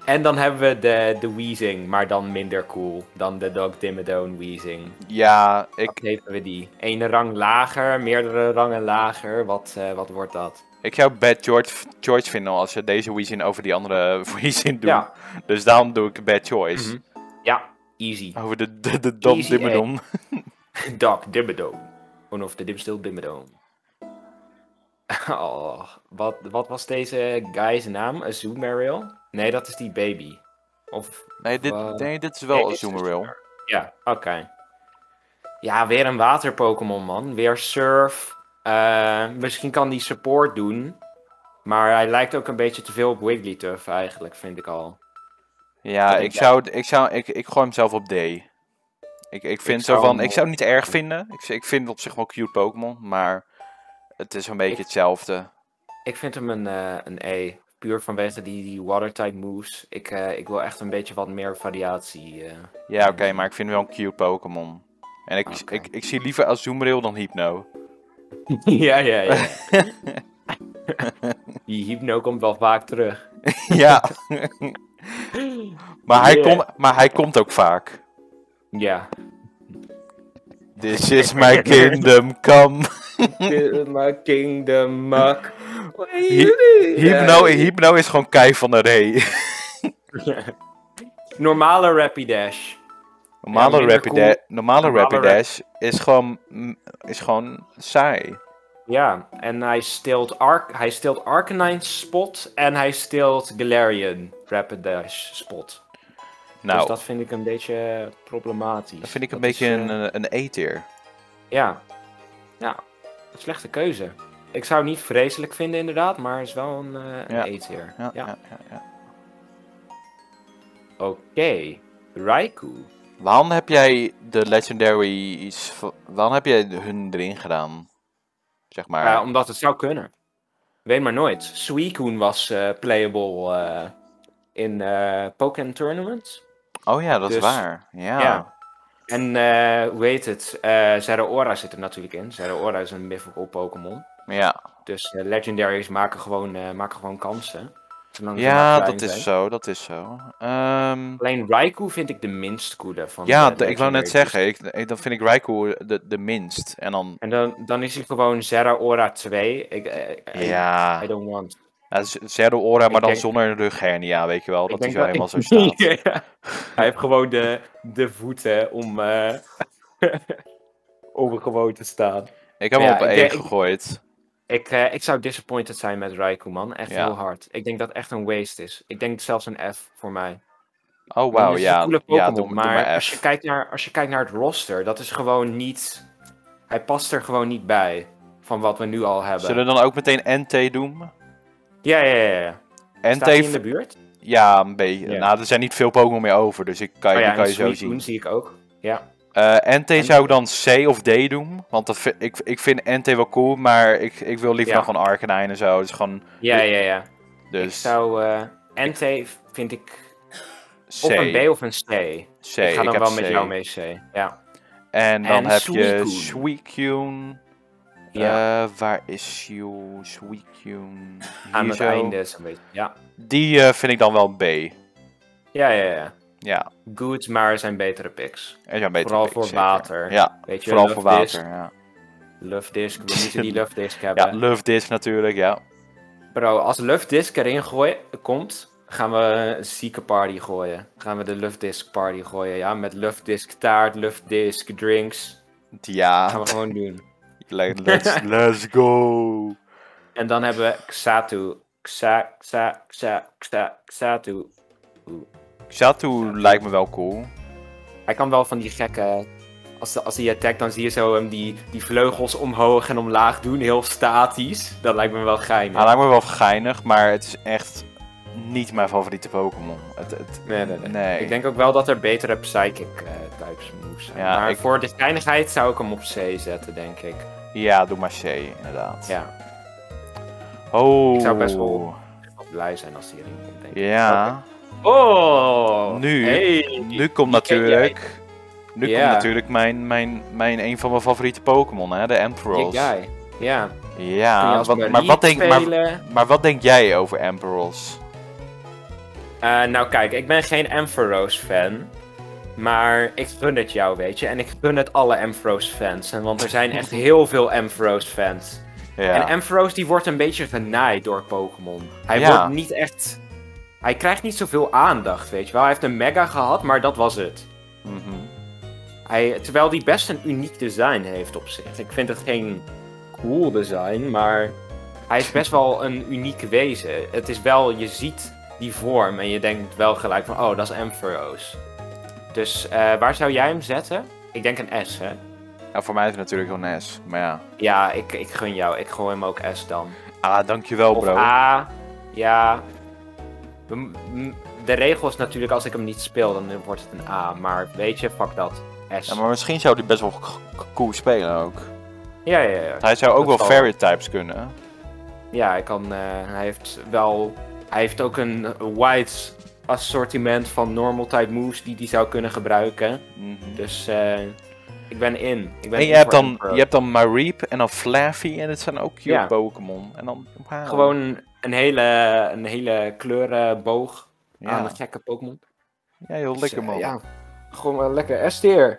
En dan hebben we de, de Weezing, maar dan minder cool dan de Dog Dimmadome Weezing. ja, ik, Wat we die? Ene rang lager, meerdere rangen lager. Wat, eh, wat wordt dat? ik zou Bad George, George vinden als je deze Weezin over die andere Weezin doet. Ja. Dus daarom doe ik Bad Choice. Mhm. Easy. Over de, de, de Dom Easy. Dog Dimmadome. Oh, of de Dimstil Dimmadome. Oh, wat, wat was deze guy's naam? Azumarill? Nee, dat is die baby. Of Nee, dit, Eh, nee, dit is wel nee, is Zoomeril. Ja, oké. Ja, weer een water-Pokémon, man. Weer Surf. Eh, misschien kan die support doen. Maar hij lijkt ook een beetje te veel op Wigglytuff, eigenlijk, vind ik al. Ja, ik ik- zou, ik zou, ik, ik gooi hem zelf op D. Ik, ik vind zo zou van, hem ik zou het niet erg vinden. Ik, ik vind het op zich wel cute Pokémon, maar het is een beetje Ik- hetzelfde. Ik vind hem een, eh, een E. Puur vanwege die, die water-type moves. Ik, eh, ik wil echt een beetje wat meer variatie. eh. Ja, oké, maar ik vind het wel een cute Pokémon. En ik, ik, ik zie liever Azumarill dan Hypno. ja, ja, ja. die Hypno komt wel vaak terug. ja. maar, hij Yeah. komt, maar hij komt ook vaak. Ja. This is my kingdom come. My kingdom. Hy- Hypno, Hypno is gewoon Kai van der Ree. Normale Rapidash. Normale, minder Rapidash, cool. normale Normale Rapidash is gewoon, is gewoon saai. Ja, en hij steelt, Arc hij steelt Arcanine Spot en hij steelt Galarian Rapidash Spot. Nou, dus dat, dat vind ik een beetje problematisch. vind ik een Dat beetje eh, een, eh, een E-tier. Ja. Ja, een slechte keuze. Ik zou het niet vreselijk vinden inderdaad, maar het is wel een, eh Ja. een. Ja, Ja. ja. Ja, ja. Oké, Raikou. Waarom heb jij de legendaries, waarom heb jij hun erin gedaan? Zeg maar. Ja, omdat het zou kunnen. Weet maar nooit. Suicune was eh, playable eh, in eh Pokémon Tournament. oh ja, dat is dus- waar. Ja. Ja. En eh, hoe heet het? eh Zeraora zit er natuurlijk in. Zeraora is een mythical Pokémon. Ja, Dus eh, legendaries maken gewoon, maken gewoon kansen. Ja dat is zijn. zo, dat is zo. Ehm, Alleen Raikou vind ik de minst coole van ja, de ik wou net zeggen, ik, ik- dan vind ik Raikou de, de minst. En dan, En dan, dan is hij gewoon Zeraora 2. Ik, I- ja, I don't want. Ja Zero Aura, maar dan denk- zonder een rughernia, weet je wel. Dat hij zo helemaal zo staat. Ja. Hij heeft gewoon de, de voeten om, om er gewoon te staan. Ik heb hem op denk- gegooid. Ik, eh, ik zou disappointed zijn met Raikou, man. Echt Ja. heel hard. Ik denk dat het echt een waste is. Ik denk zelfs een F voor mij. Oh, wauw, ja. coole Ja, Pokémon, doe, doe maar, maar als, je kijkt naar, als je kijkt naar het roster, dat is gewoon niet... Hij past er gewoon niet bij, van wat we nu al hebben. Zullen we dan ook meteen NT doen? Ja, ja, ja. ja. Staat in de buurt? ja, een beetje. Ja. Nou, er zijn niet veel Pokémon meer over, dus ik kan, Oh die ja, kan je zo zien. zie ik ook. Ja. Eh, NT zou ik dan C of D doen, want dat vind, ik, ik vind NT wel cool, maar ik, ik wil liever Ja. dan gewoon Arcanine en zo. Dus gewoon, Ja, ja, ja. Ik dus zou... eh NT vind ik C. of een B of een C. C. ik ga dan wel met C. jou mee C. Ja. En dan En heb je Suicune. Ja. Eh, waar is Sue- Suicune? Aan Hier het zo. einde is een beetje... Ja. Die eh, vind ik dan wel B. Ja, ja, ja. Ja, Good, maar er zijn betere picks. er zijn betere Vooral picks, voor zeker. water. Ja, Weet je, vooral voor water. Ja. Love Disc, we moeten die Love Disc hebben. ja, Love Disc natuurlijk, ja. Bro, als Love Disc erin gooi, komt, gaan we een zieke party gooien. Gaan we de Love Disc party gooien, ja. Met Love Disc taart, Love Disc drinks. Ja, gaan we gewoon doen. Let- let's, let's go. En dan hebben we Xatu. Xa, Xa, Xa, Xa, Xatu. Xatu lijkt me wel cool. Hij kan wel van die gekke... Als, de- als hij attack, dan zie je zo hem die, die vleugels omhoog en omlaag doen. Heel statisch. Dat lijkt me wel geinig. Hij lijkt me wel geinig, maar het is echt niet mijn favoriete Pokémon. Het, het, Nee, nee, nee. nee. Ik denk ook wel dat er betere Psychic eh, types moves zijn. Ja, maar ik- voor de kleinigheid zou ik hem op C zetten, denk ik. Ja, doe maar C, inderdaad. Ja, Oh. Ik zou best wel- blij zijn als die erin komt, denk ik. Ja. Oh! Nu, Hey. nu komt natuurlijk... Nu Ja. komt natuurlijk mijn, mijn, mijn, een van mijn favoriete Pokémon, hè, de guy. Ja. Ja, wat, Mareep maar, wat denk, maar, wat denk jij over Emperols? Eh, nou kijk, ik ben geen Ampharos fan. Maar ik gun het jou, weet je. En ik gun het alle Ampharos fans. En Want er zijn echt heel veel Ampharos fans. Ja. En Ampharos die wordt een beetje genaaid door Pokémon. Hij Ja. wordt niet echt... Hij krijgt niet zoveel aandacht, weet je wel. Hij heeft een Mega gehad, maar dat was het. Mhm. Hij, terwijl hij best een uniek design heeft op zich. Ik vind het geen cool design, maar hij is best wel een uniek wezen. Het is wel, je ziet die vorm en je denkt wel gelijk van, oh, dat is Ampharos. Dus eh, waar zou jij hem zetten? Ik denk een S, hè? Ja, voor mij is het natuurlijk wel een S, maar ja. Ja, ik, ik gun jou. Ik gooi hem ook S dan. Ah, dankjewel Of bro. A, ja. De regel is natuurlijk, als ik hem niet speel, dan wordt het een A. Maar weet je, fuck dat. S. Ja, maar misschien zou die best wel cool spelen ook. ja, ja, ja. Hij zou ook wel fairy types kunnen. Ja, hij kan. eh, hij heeft wel. Hij heeft ook een wide assortiment van normal type moves die hij zou kunnen gebruiken. Mhm. Dus eh, ik ben in. Ik ben En je hebt, dan, Emperor. je hebt dan Mareep en dan Flaffy en het zijn ook cute Ja. Pokémon. En dan, wauw. Gewoon een hele, een hele kleurenboog aan Ja, een gekke Pokémon. ja heel Dus, lekker eh, man. ja, gewoon wel lekker S-tier.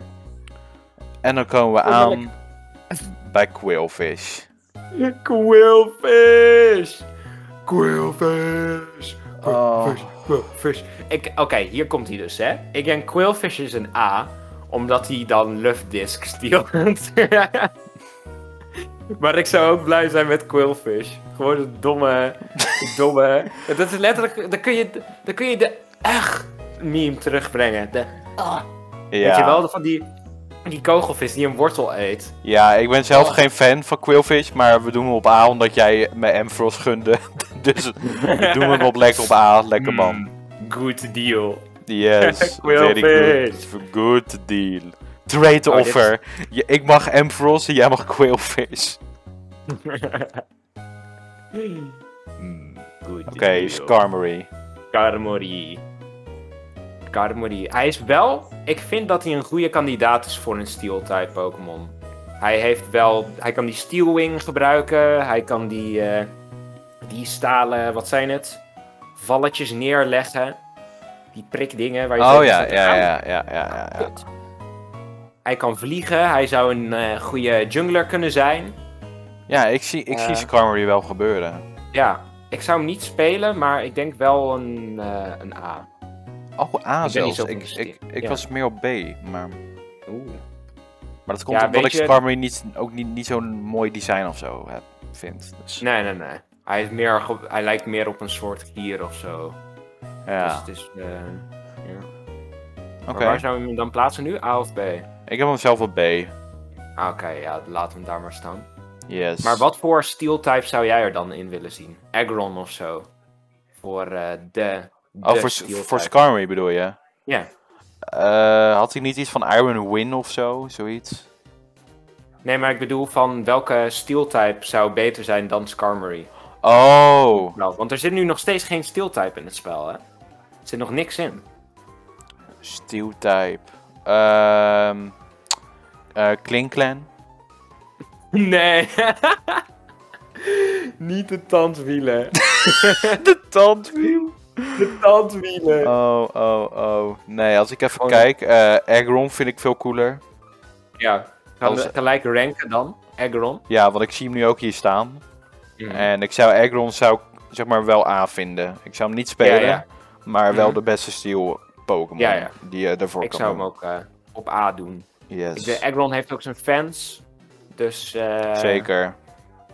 En dan komen we aan bij Quillfish. Quillfish! Quillfish! Oh. Quillfish. Ik, Oké, hier komt hij dus, hè. Ik denk Quillfish is een A, omdat hij dan Luftdisc steelt. maar ik zou ook blij zijn met Quillfish. Gewoon een domme, domme... Dat is letterlijk... Dan kun je, dan kun je de echt meme terugbrengen. De, ah. Weet je Ja. wel, van die, die kogelvis die een wortel eet. ja, ik ben zelf Oh. geen fan van Quillfish, maar we doen hem op A omdat jij me Ampharos gunde. dus we doen hem op lekker op A. Lekker man. Mm, good deal. Yes, Quillfish. very good. Good deal. Trade Oh, dit- offer. Je- ik mag Ampharos en jij mag Quillfish. Mm, good Oké, deal. Skarmory. Skarmory. Skarmory. Hij is wel... Ik vind dat hij een goede kandidaat is voor een Steel-type Pokémon. Hij heeft wel... Hij kan die Steel Wing gebruiken. Hij kan die... eh, die stalen... Wat zijn het? Valletjes neerleggen. Die prikdingen waar je Oh ja, ja, ja, ja, ja, ja. Hij kan vliegen. Hij zou een eh, goede jungler kunnen zijn. Ja, ik zie, ik zie Eh. Skarmory wel gebeuren. Ja, ik zou hem niet spelen, maar ik denk wel een, eh, een A. Oh, A Ik zelfs. Ik, ik, ik Ja. was meer op B, maar... Oeh. Maar dat komt Ja, omdat ik Skarmory niet, ook niet, niet zo'n mooi design of zo heb. vind. Dus, Nee, nee, nee. Hij, is meer, hij lijkt meer op een soort gier of zo. Dus ja, het is... eh, ja. oké. Waar zou je hem dan plaatsen nu? A of B? Ik heb hem zelf op B. Ah, Oké, ja, laten we hem daar maar staan. Yes. Maar wat voor steel type zou jij er dan in willen zien? Aggron of zo? Voor eh, de Oh, voor, voor. Skarmory bedoel je? Ja. Eh, had hij niet iets van Iron Win of zo? Zoiets? Nee, maar ik bedoel van welke steel type zou beter zijn dan Skarmory? Oh. Nou, want er zit nu nog steeds geen steel type in het spel, hè? Er zit nog niks in. Steel type. Ehm eh, Klinklan. Nee. Niet de tandwielen. De tandwiel. De tandwielen. Oh, oh, oh. Nee, als ik even Oh. kijk. eh Aggron vind ik veel cooler. Ja. Gaan we gelijk ranken dan? Aggron. Ja, want ik zie hem nu ook hier staan. Mhm. En ik zou Aggron zou, ik, zeg maar wel A vinden. Ik zou hem niet spelen, Ja, ja. maar wel Mhm. de beste steel Pokémon Ja, ja. die je ervoor Ik kan zou hem ook eh, op A doen. Yes. Ik weet, Aggron heeft ook zijn fans. Dus eh, Zeker.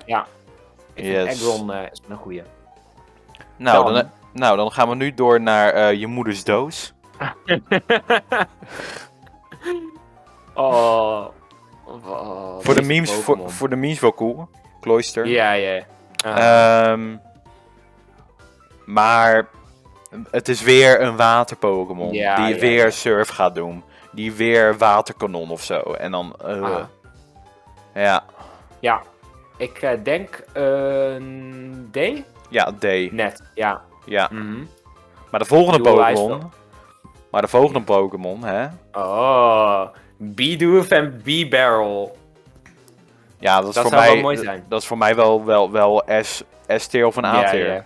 Ja. Ik vind Yes. Aggron eh, is een goeie. Nou Dan- dan, nou, dan gaan we nu door naar eh, je moeders doos. oh. Oh, voor, de memes, voor, voor de memes wel cool. Cloister. Ja, ja. Ah. Ehm, maar het is weer een water-Pokémon. Ja, die ja, weer ja. surf gaat doen. Die weer waterkanon of zo. En dan. eh, Ah. Ja. Ja. Ik eh, denk een D? Ja, D. Net, ja. Ja. Mhm. Maar de volgende Pokémon. Maar de volgende Pokémon, hè? Oh. Bidoof en B-Barrel. Ja, dat is Dat voor zou mij. wel mooi zijn. Dat is voor mij wel, wel, wel S, S-tier of een A-tier. ja.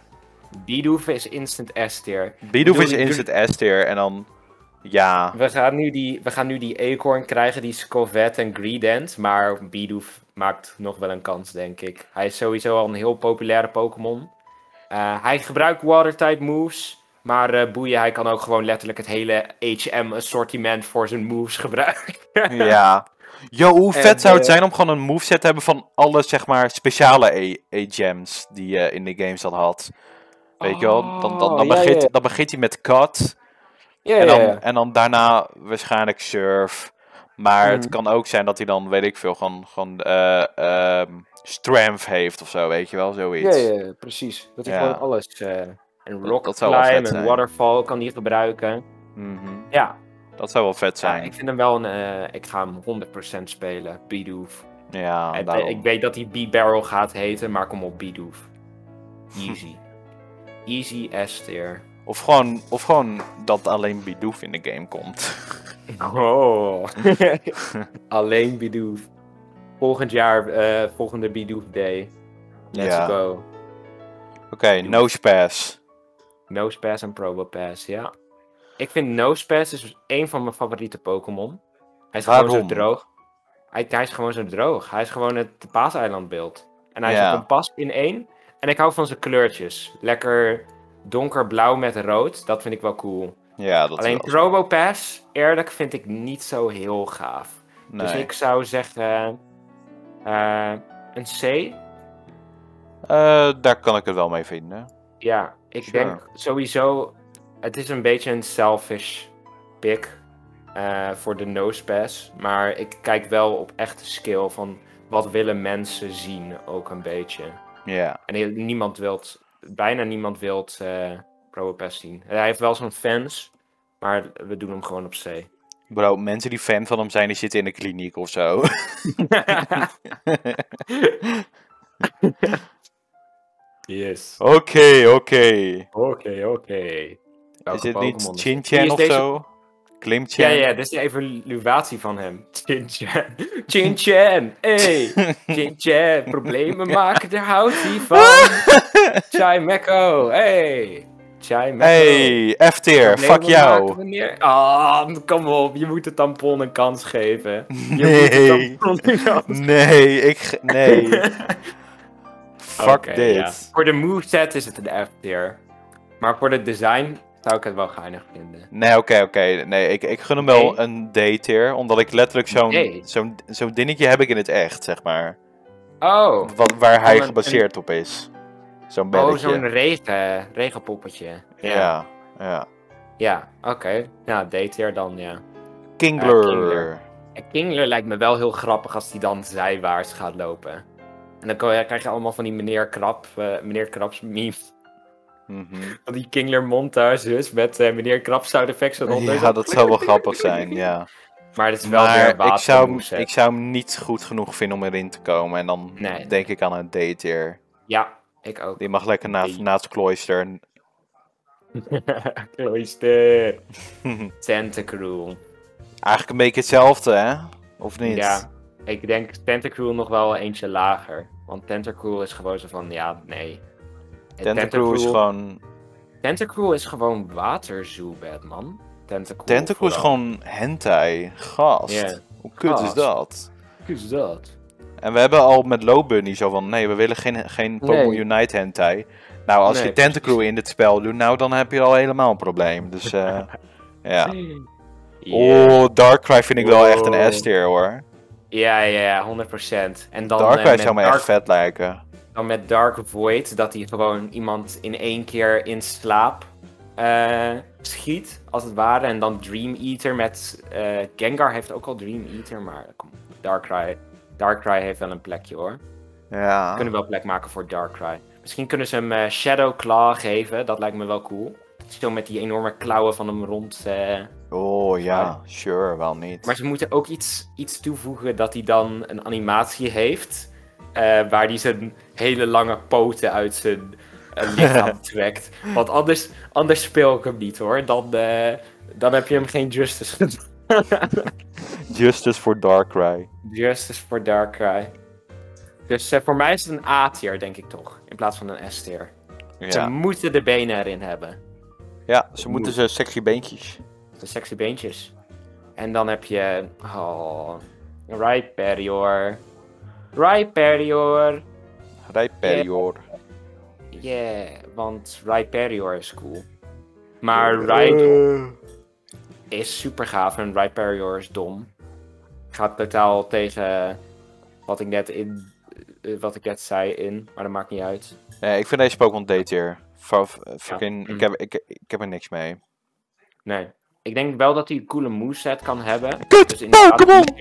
Bidoof is instant S-tier. Bidoof is instant S-tier en dan. Ja. We gaan, nu die, we gaan nu die Acorn krijgen, die Scovet en Greedent. Maar Bidoof maakt nog wel een kans, denk ik. Hij is sowieso al een heel populaire Pokémon. Eh, hij gebruikt Water-type moves. Maar eh, boeien, hij kan ook gewoon letterlijk het hele HM-assortiment voor zijn moves gebruiken. Ja. Yo, hoe En, vet zou het eh, zijn om gewoon een moveset te hebben van alle, zeg maar, speciale A- A-gems die je in de games al had. Weet je wel? Dan, dan, dan, Oh, ja, begint, ja. dan begint hij met cut. Ja, En dan, en dan daarna waarschijnlijk surf. Maar het Mhm. kan ook zijn dat hij dan, weet ik veel, gewoon, gewoon eh, ehm, strength heeft of zo, weet je wel? Ja, Zoiets. ja, precies. Dat hij Ja. gewoon alles... eh en rock dat climb en waterfall kan hij gebruiken. Mhm. Ja, Dat zou wel vet ja zijn. ik vind hem wel een... eh, ik ga hem 100% spelen, Bidoof. Ja, En, daarom. ik weet dat hij B-Barrel gaat heten, maar kom op, Bidoof. Easy. Easy S-tier. Of, gewoon, of gewoon dat alleen Bidoof in de game komt. Oh. Alleen Bidoof. Volgend jaar, eh, volgende Bidoof Day. Let's Ja. go. Oké, Nosepass. Nosepass en Probopass, ja. Ik vind Nosepass is een van mijn favoriete Pokémon. Hij is gewoon zo droog. Hij, hij is gewoon zo droog. Hij is gewoon het paaseilandbeeld. En hij is Ja. een kompas in één. En ik hou van zijn kleurtjes. Lekker donkerblauw met rood. Dat vind ik wel cool. Ja, dat Alleen is. Probopass, eerlijk, vind ik niet zo heel gaaf. Nee. Dus ik zou zeggen... eh, een C. Eh, daar kan ik het wel mee vinden. Ja, ik Sure. denk sowieso... Het is een beetje een selfish pick eh, voor de nosepass. Maar ik kijk wel op echte skill van... Wat willen mensen zien ook een beetje. Ja. En niemand wilt... Bijna niemand wilt Probopass zien. Hij heeft wel zo'n fans... Maar we doen hem gewoon op C. Bro, mensen die fan van hem zijn, die zitten in de kliniek of zo. yes. Oké, oké. Oké, oké. Is dit niet Wie Chin-Chan is of deze- zo? Klimchan? Ja, ja, dit is de evaluatie van hem. Chin-Chan. Chin-Chan, hey. Chin-Chan, problemen maken, daar houdt hij van. Chai Mekko, hey. Chai. Hey, F-tier, fuck jou. Ah, kom op, je moet de tampon een kans geven. Je moet Nee. de tampon een kans Nee, ik... Nee. Fuck Oké, dit. ja. Voor de moveset is het een F-tier. Maar voor de design zou ik het wel geinig vinden. Nee, oké, oké. Nee, ik, ik gun hem wel een D-tier, omdat ik letterlijk zo'n Nee. zo'n zo'n dingetje heb ik in het echt, zeg maar. Oh, wat, waar hij een- gebaseerd op is. Zo'n oh zo'n regen, regenpoppetje. Ja, ja, ja. ja oké. Ja, D-tier dan, ja. Kingler. Kingler. En Kingler lijkt me wel heel grappig als hij dan zijwaarts gaat lopen. En dan krijg je allemaal van die meneer Krab, eh, meneer Krabs memes. Mhm. Van die Kingler montages met eh, meneer Krab sound effects eronder. Ja, dat zou wel grappig zijn, ja. Maar het is wel weer Maar ik zou, ik zou hem niet goed genoeg vinden om erin te komen. En dan Nee. denk ik aan een D-tier. Ja, ik ook. Die mag lekker naast, Nee. naast Cloister. Cloister. Tentacruel. Eigenlijk een beetje hetzelfde, hè? Of niet? Ja, ik denk Tentacruel nog wel eentje lager. Want Tentacruel is gewoon zo van, ja, nee. En Tentacruel is gewoon... Tentacruel is gewoon waterzoebed, man. Tentacruel. Is gewoon hentai. Gast. Ja. Hoe kut is dat? Wat is dat? En we hebben al met Low Bunny zo van... Nee, we willen geen, geen Pokémon Nee. Unite hentai. Nou, als Nee, je Tentacruel in dit spel doet... Nou, dan heb je al helemaal een probleem. Dus, eh ja. Yeah. Oh, Darkrai vind ik wel echt een Oh. S-tier, hoor. Ja, ja, ja, 100%. En dan, Darkrai eh, met zou me Dark, echt vet lijken. dan met Dark Void, dat hij gewoon iemand in één keer in slaap eh, schiet, als het ware. En dan Dream Eater met... eh, Gengar heeft ook al Dream Eater, maar kom, Darkrai, Darkrai heeft wel een plekje, hoor. Ja. We kunnen wel plek maken voor Darkrai. Misschien kunnen ze hem eh, Shadow Claw geven, dat lijkt me wel cool. Zo met die enorme klauwen van hem rond... eh, Oh ja, sure, wel niet. Maar ze moeten ook iets, iets toevoegen dat hij dan een animatie heeft. eh, waar hij zijn hele lange poten uit zijn lichaam trekt. Want anders, anders speel ik hem niet hoor. Dan, dan heb je hem geen justice gedaan. Justice voor Darkrai. justice voor Darkrai. Dus eh, voor mij is het een A-tier, denk ik toch. In plaats van een S-tier. Ze moeten de benen erin hebben. ja, ze moeten ze sexy beentjes. De sexy beentjes. En dan heb je. Oh. Rhyperior. Rhyperior. Rhyperior. Yeah, want Rhyperior is cool. Maar Rhydon is super gaaf en Rhyperior is dom. Gaat totaal tegen wat ik net in. eh, Wat ik net zei in, maar dat maakt niet uit. Nee, ik vind deze Pokémon D-tier. Fucking, Mm. ik, heb, ik, ik heb er niks mee. Nee. Ik denk wel dat hij een coole moveset kan hebben. Kut Dus Pokémon!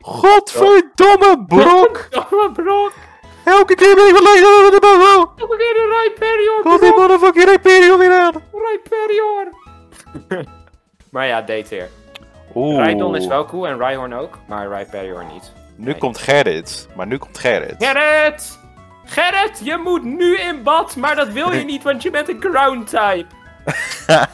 Godverdomme brok! Domme brok! Elke keer ben ik wat lekker dan de Pokémon! Elke keer de Rhyperior Komt die motherfucking Rhyperior weer aan! Rhyperior! maar ja, D-tier. Oeh. Rhydon is wel cool en Rhyhorn ook, maar Rhyperior niet. Nu Nee. komt Gerrit. Maar nu komt Gerrit. Gerrit! Gerrit, je moet nu in bad, maar dat wil je niet, want je bent een ground type.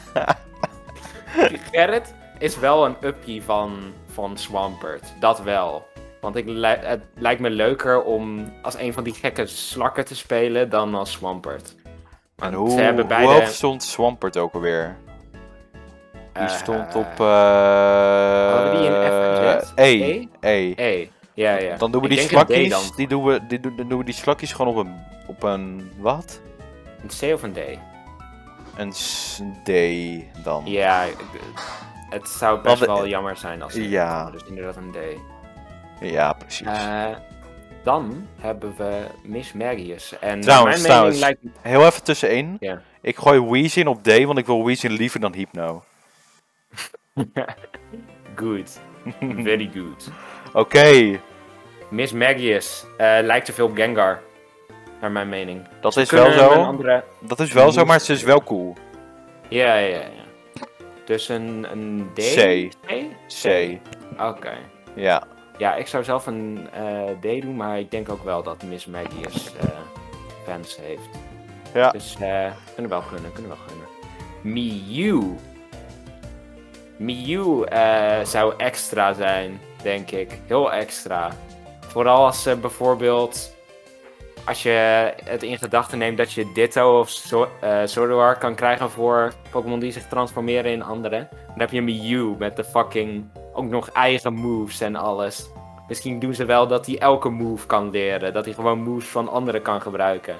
Gerrit is wel een uppie van, van Swampert. Dat wel. Want ik, het lijkt me leuker om als een van die gekke slakken te spelen dan als Swampert. En hoe, ze hebben hoe hoog stond Swampert ook alweer? Die eh, stond op... eh hadden die een F en Z? E. E? E. E. Ja, ja. Dan doen we Ik die slakjes, die doen we, die, doen- dan doen we die slakjes gewoon op een, op een, wat? Een C of een D? Een D dan. Ja, het zou best Want, wel jammer zijn als het ja. dus inderdaad een D. Ja, precies. Eh, dan hebben we Miss Marius. En Trouwens, mijn mening trouwens. lijkt... Heel even tussenin. Ik gooi Weezin op D, want ik wil Weezin liever dan Hypno. Good. Very good. Oké, Miss Magius eh, lijkt te veel op Gengar. Naar mijn mening. dat is wel zo. andere... Dat is wel zo, maar ze is wel cool. Ja, ja, ja. Dus een, een D? C. C? C. Oké. Ja. Ja, ik zou zelf een eh, D doen, maar ik denk ook wel dat Miss Magius eh, fans heeft. Ja. Dus eh kunnen wel gunnen, kunnen wel gunnen. Mew. Mew eh, zou extra zijn, denk ik. Heel extra. Vooral als ze bijvoorbeeld... Als je het in gedachten neemt dat je Ditto of Zoroark kan krijgen voor Pokémon die zich transformeren in andere. Dan heb je Mew met de fucking... Ook nog eigen moves en alles. Misschien doen ze wel dat hij elke move kan leren. Dat hij gewoon moves van anderen kan gebruiken.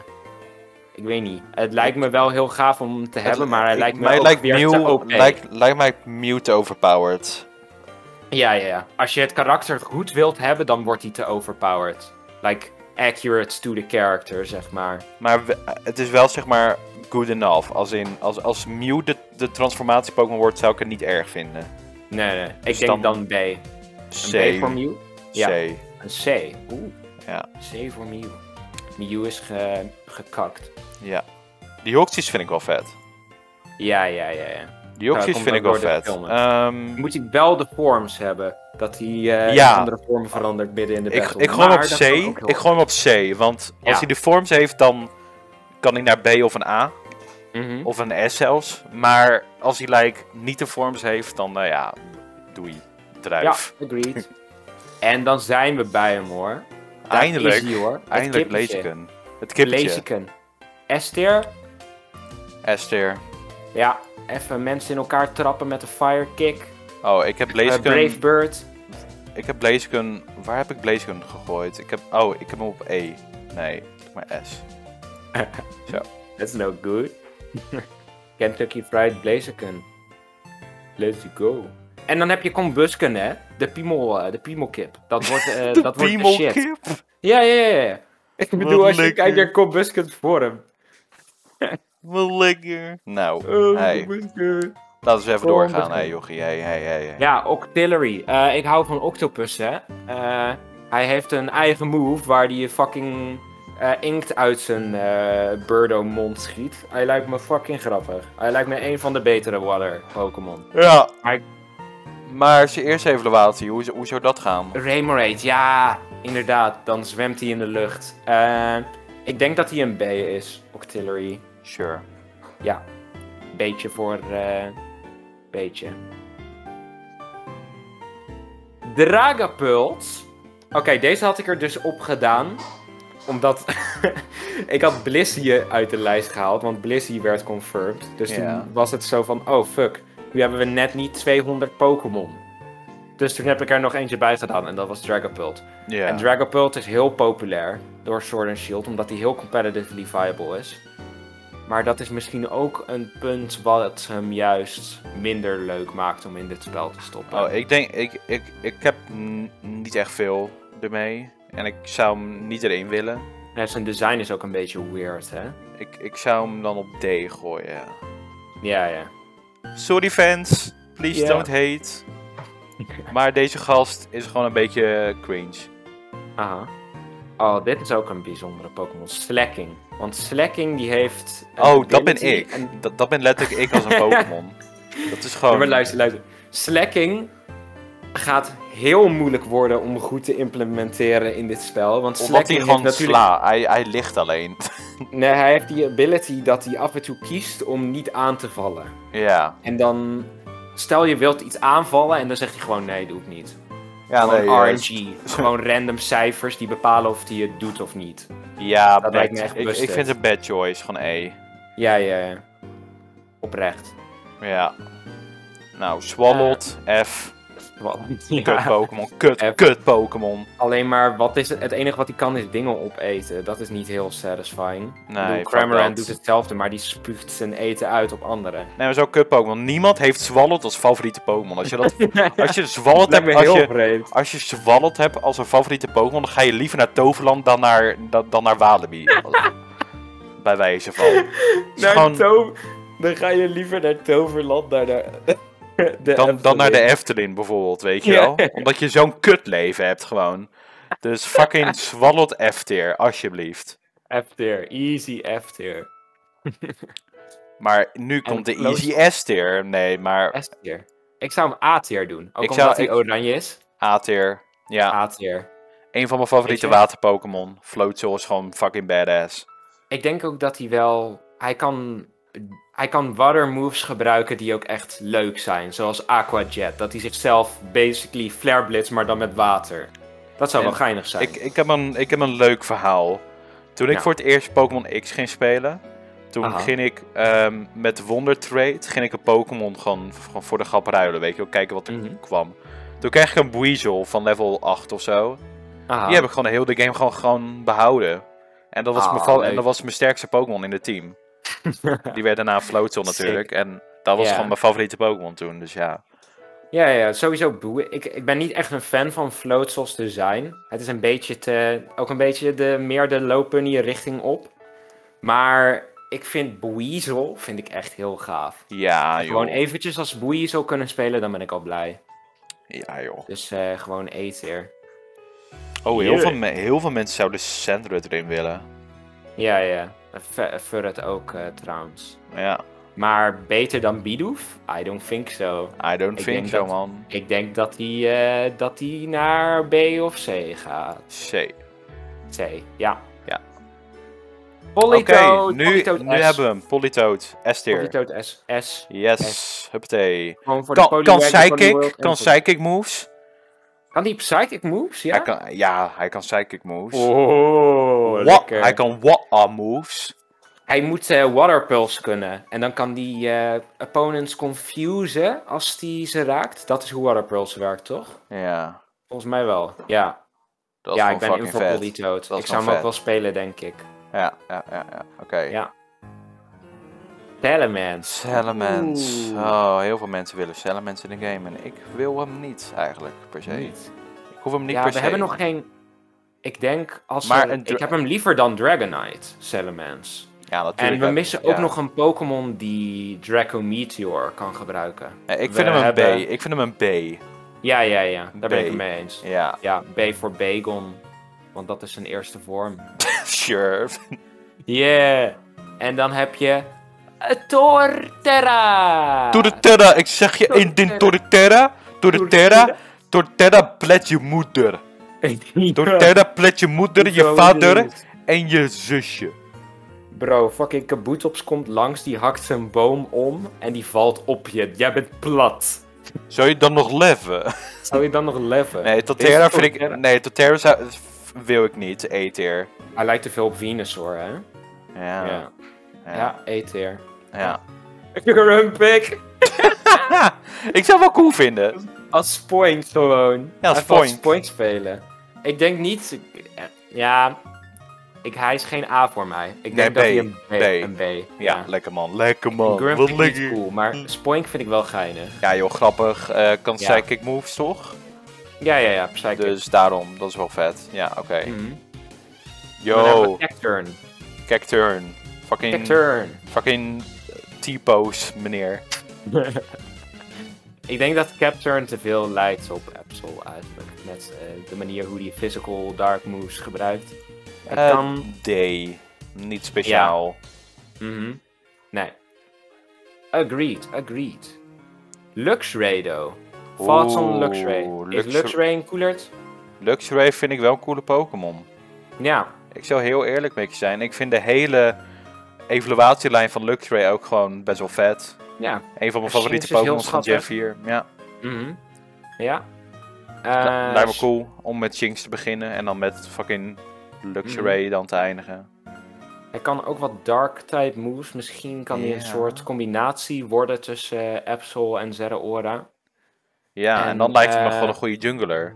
Ik weet niet. Het lijkt me wel heel gaaf om te hebben, maar hij lijkt me mij ook lijkt weer Mew, te lijkt, lijkt mij Mew te overpowered. Ja, ja, ja. Als je het karakter goed wilt hebben, dan wordt hij te overpowered. Like, accurate to the character, zeg maar. Maar het is wel zeg maar good enough. Als, in, als, als Mew de, de transformatie Pokémon wordt, zou ik het niet erg vinden. Nee, nee. Ik Dus denk dan- dan B. Een C. B voor Mew? Ja. C. Een C. Oeh. Ja. C voor Mew. Mew is ge, gekakt. Ja. Die Hoxies vind ik wel vet. Ja, ja, ja, ja. Die komt vind ik wel vet. Ehm, Moet hij wel de forms hebben. Dat hij eh Ja. in andere vormen verandert midden in de ik, battle. ik gooi hem op C. Ik gooi hem op C. Want als Ja. hij de vorms heeft, dan kan hij naar B of een A. Mhm. Of een S zelfs. Maar als hij like, niet de vorms heeft, dan eh, ja, doei. Ja, Druif. agreed. En dan zijn we bij hem hoor. Eindelijk. is hij, hoor. Het Eindelijk. Blaziken. Het kippetje. Blaziken. Esther. Esther. Ja, even mensen in elkaar trappen met een fire kick. Oh, ik heb Eh, Blaziken. Brave Bird. Ik heb Blaziken. Waar heb ik Blaziken gegooid? Ik heb. Oh, ik heb hem op E. Nee, maar S. That's no good. Kentucky Fried Blaziken. Let's go. En dan heb je Combusken, hè? De piemel, eh, de piemelkip. Dat wordt, eh dat wordt de shit. Ja, ja, ja, ja. Ik bedoel, Wat als je kijkt naar Combusken's vorm. Wat lekker. Nou, Oh, hey, laten we even Kom, doorgaan, begin. hè, jochie. Hey, hey, hey, hey. Ja, Octillery. Eh, ik hou van Octopus, hè. Hij heeft een eigen move waar hij fucking eh, inkt uit zijn eh Birdo-mond schiet. Hij lijkt me fucking grappig. Hij lijkt me een van de betere water Pokémon. Ja. Maar ik- Maar zijn eerste evaluatie, hoe, hoe zou dat gaan? Remoraid, ja, inderdaad. Dan zwemt hij in de lucht. Eh, ik denk dat hij een B is, Octillery. Sure. Ja, beetje voor eh beetje. Dragapult. Oké, deze had ik er dus op gedaan. Omdat ik had Blissey uit de lijst gehaald, want Blissey werd confirmed. Dus toen was het zo van, oh fuck, nu hebben we net niet 200 Pokémon. Dus toen heb ik er nog eentje bij gedaan en dat was Dragapult. Ja. En Dragapult is heel populair door Sword and Shield, omdat hij heel competitively viable is. Maar dat is misschien ook een punt wat hem juist minder leuk maakt om in dit spel te stoppen. Oh, ik denk, ik, ik, ik heb niet echt veel ermee. En ik zou hem niet erin willen. En zijn design is ook een beetje weird, hè? Ik, ik zou hem dan op D gooien. Ja, ja. Sorry fans, please don't hate. Maar deze gast is gewoon een beetje cringe. Aha. Oh, dit is ook een bijzondere Pokémon. Slacking. Want Slacking die heeft... Oh, dat ben ik. en- Dat, dat ben letterlijk ik als een Pokémon. Dat is Ja, gewoon... maar luister, luister. Slacking gaat heel moeilijk worden om goed te implementeren in dit spel. Want Omdat hij gewoon natuurlijk... sla. Hij, hij ligt alleen. Nee, hij heeft die ability dat hij af en toe kiest om niet aan te vallen. ja. En dan... Stel je wilt iets aanvallen en dan zegt hij gewoon nee, doe ik niet. Ja, gewoon nee, eh, RNG. Gewoon random cijfers die bepalen of hij het doet of niet. Ja, Dat lijkt me echt ik, ik vind het een bad choice, gewoon E. Ja, ja, ja. Oprecht. Ja. Nou, Swallowed, F, Wat? kut. Pokémon, kut, Pokémon. Alleen maar, wat is het? het enige wat hij kan is dingen opeten. Dat is niet heel satisfying. Nee, Cramorant doet hetzelfde, maar die spuugt zijn eten uit op anderen. Nee, maar zo kut Pokémon. Niemand heeft Swallowed als favoriete Pokémon. Als je dat, als je me hebt, als je, als je hebt als een favoriete Pokémon, dan ga je liever naar Toverland dan naar, dan, dan naar Walibi. Bij wijze van. Naar gewoon- Dan ga je liever naar Toverland, naar de... de dan, dan naar de Efteling. Bijvoorbeeld, weet je Ja. wel? Omdat je zo'n kutleven hebt gewoon. Dus fucking Swallowed F-tier, alsjeblieft. F-tier, easy F-tier. Maar nu En komt de close- Easy S-tier. Nee, maar S-tier. Ik zou hem A-tier doen. Ook Ik omdat zou- hij ik- oranje is. A-tier. Ja, A-tier. een van mijn favoriete water-Pokémon. Floatzel is gewoon fucking badass. Ik denk ook dat hij wel... Hij kan... Hij kan water moves gebruiken die ook echt leuk zijn. Zoals Aqua Jet. Dat hij zichzelf basically flare blitz, maar dan met water. Dat zou En wel geinig zijn. Ik, ik, heb een, ik heb een leuk verhaal. Toen ik voor het eerst Pokémon X ging spelen, toen Aha. ging ik ehm, met Wonder Trade, ging ik een Pokémon gewoon, gewoon voor de grap ruilen, weet je wel, kijken wat er Mhm. kwam. Toen kreeg ik een Weasel van level 8 of zo. Aha. Die heb ik gewoon de hele game gewoon, gewoon behouden. En dat, was Ah, mijn, val- en dat was mijn sterkste Pokémon in het team. Die werd daarna Sick. natuurlijk. En dat was gewoon mijn favoriete Pokémon toen, dus ja. Ja, ja, sowieso boeien. Ik, ik ben niet echt een fan van Floatzel's design. Het is een beetje te, ook een beetje de, meer de low-punny richting op. Maar ik vind Buizel vind ik echt heel gaaf. Ja, joh. Gewoon eventjes als Buizel kunnen spelen, dan ben ik al blij. Ja, joh. Dus eh, gewoon E-tier. Oh, heel veel, heel veel mensen zouden Sandrut erin willen. Ja, ja. F- Furret ook eh, trouwens. Ja, Maar beter dan Bidoof? I don't think so. I don't Ik think so, dat- man. Ik denk dat hij eh, dat hij naar B of C gaat. C. C, ja. Ja. Oké, Oké, nu, nu hebben we hem. Politoad. S-tier. Politoad S. S. Yes, huppatee. Voor de Kan, kan Psychic? Kan Psychic moves? Kan die Psychic moves? Ja. Hij kan, ja, hij kan Psychic moves. Oh, Wa- lekker. hij kan Wa moves. Hij moet eh, Water Pulse kunnen. En dan kan die eh, opponents confusen als die ze raakt. Dat is hoe Water Pulse werkt, toch? Ja, Volgens mij wel. Ja, dat ja ik ben in voor is Ik zou hem ook wel spelen, denk ik. Ja, ja, ja, ja. oké. Ja. Salamence. Salamence. Oh, heel veel mensen willen Salamence in de game. En ik wil hem niet, eigenlijk, per se. Niet. Ik hoef hem niet Ja, per we se. hebben nog geen... Ik denk, als Maar we- ik heb hem liever dan Dragonite, Salamence. Ja, natuurlijk. En we missen ook ja. nog een Pokémon die Draco Meteor kan gebruiken. Ja, ik we vind hem een hebben- B. Ik vind hem een B. Ja, ja, ja. Daar ben ik het mee eens. Ja, Ja, B voor Bagon. Want dat is zijn eerste vorm. sure. Yeah. En dan heb je... eh, Torterra! Torterra, ik zeg je in din Torterra. Torterra. Torterra plet je moeder. Torterra plet je moeder, je vader en je zusje. Bro, fucking Kabutops komt langs, die hakt zijn boom om en die valt op je. Jij bent plat. Zou je dan nog leven? Zou je dan nog leven? Nee, Torterra vind ik... Nee, Torterra zou- wil ik niet. E-tier. Hij lijkt te veel op Venusaur, hè? Ja. Ja. Ja. Ja, E-tier. ja. Grumpig! ik zou het wel cool vinden. Als Spoink gewoon. Ja, als Hij wil Spoink. spelen. Ik denk niet... Ja... Ik, hij is geen A voor mij. Ik Nee, denk dat B. hij een B... B. Een B. Ja, Ja. lekker man. Lekker man. Grumpig Wat lekker. niet cool, maar Spoink vind ik wel geinig. Ja joh, grappig. Eh, kan Ja. psychic moves toch? Ja, ja, ja. Psychic. Dus daarom, dat is wel vet. Ja, oké. Mhm. Dan hebben Yo, Cacturn. Cacturn. Fucking, Cacturn. fucking T-pose, meneer. Ik denk dat Capturn te veel lijkt op Absol eigenlijk. Met eh, de manier hoe hij physical dark moves gebruikt. Eh, kan... D. Niet speciaal. Mhm. Nee. Agreed, agreed. Luxray though. Thoughts on Luxray. Is Luxray- Luxray een coolert? Luxray vind ik wel een coole Pokémon. Ja. Ik zou heel eerlijk met je zijn. Ik vind de hele evaluatielijn van Luxray ook gewoon best wel vet. Ja. Een van mijn favoriete Pokémon van Gen schattig. 4. Ja, Mhm. Ja. La- Eh, lijkt me cool om met Jinx te beginnen en dan met fucking Luxray Mhm. dan te eindigen. Hij kan ook wat dark type moves. Misschien kan hij Ja. een soort combinatie worden tussen eh, Absol en Zeraora. Ja, en, En, dan lijkt hij me eh, gewoon een goede jungler.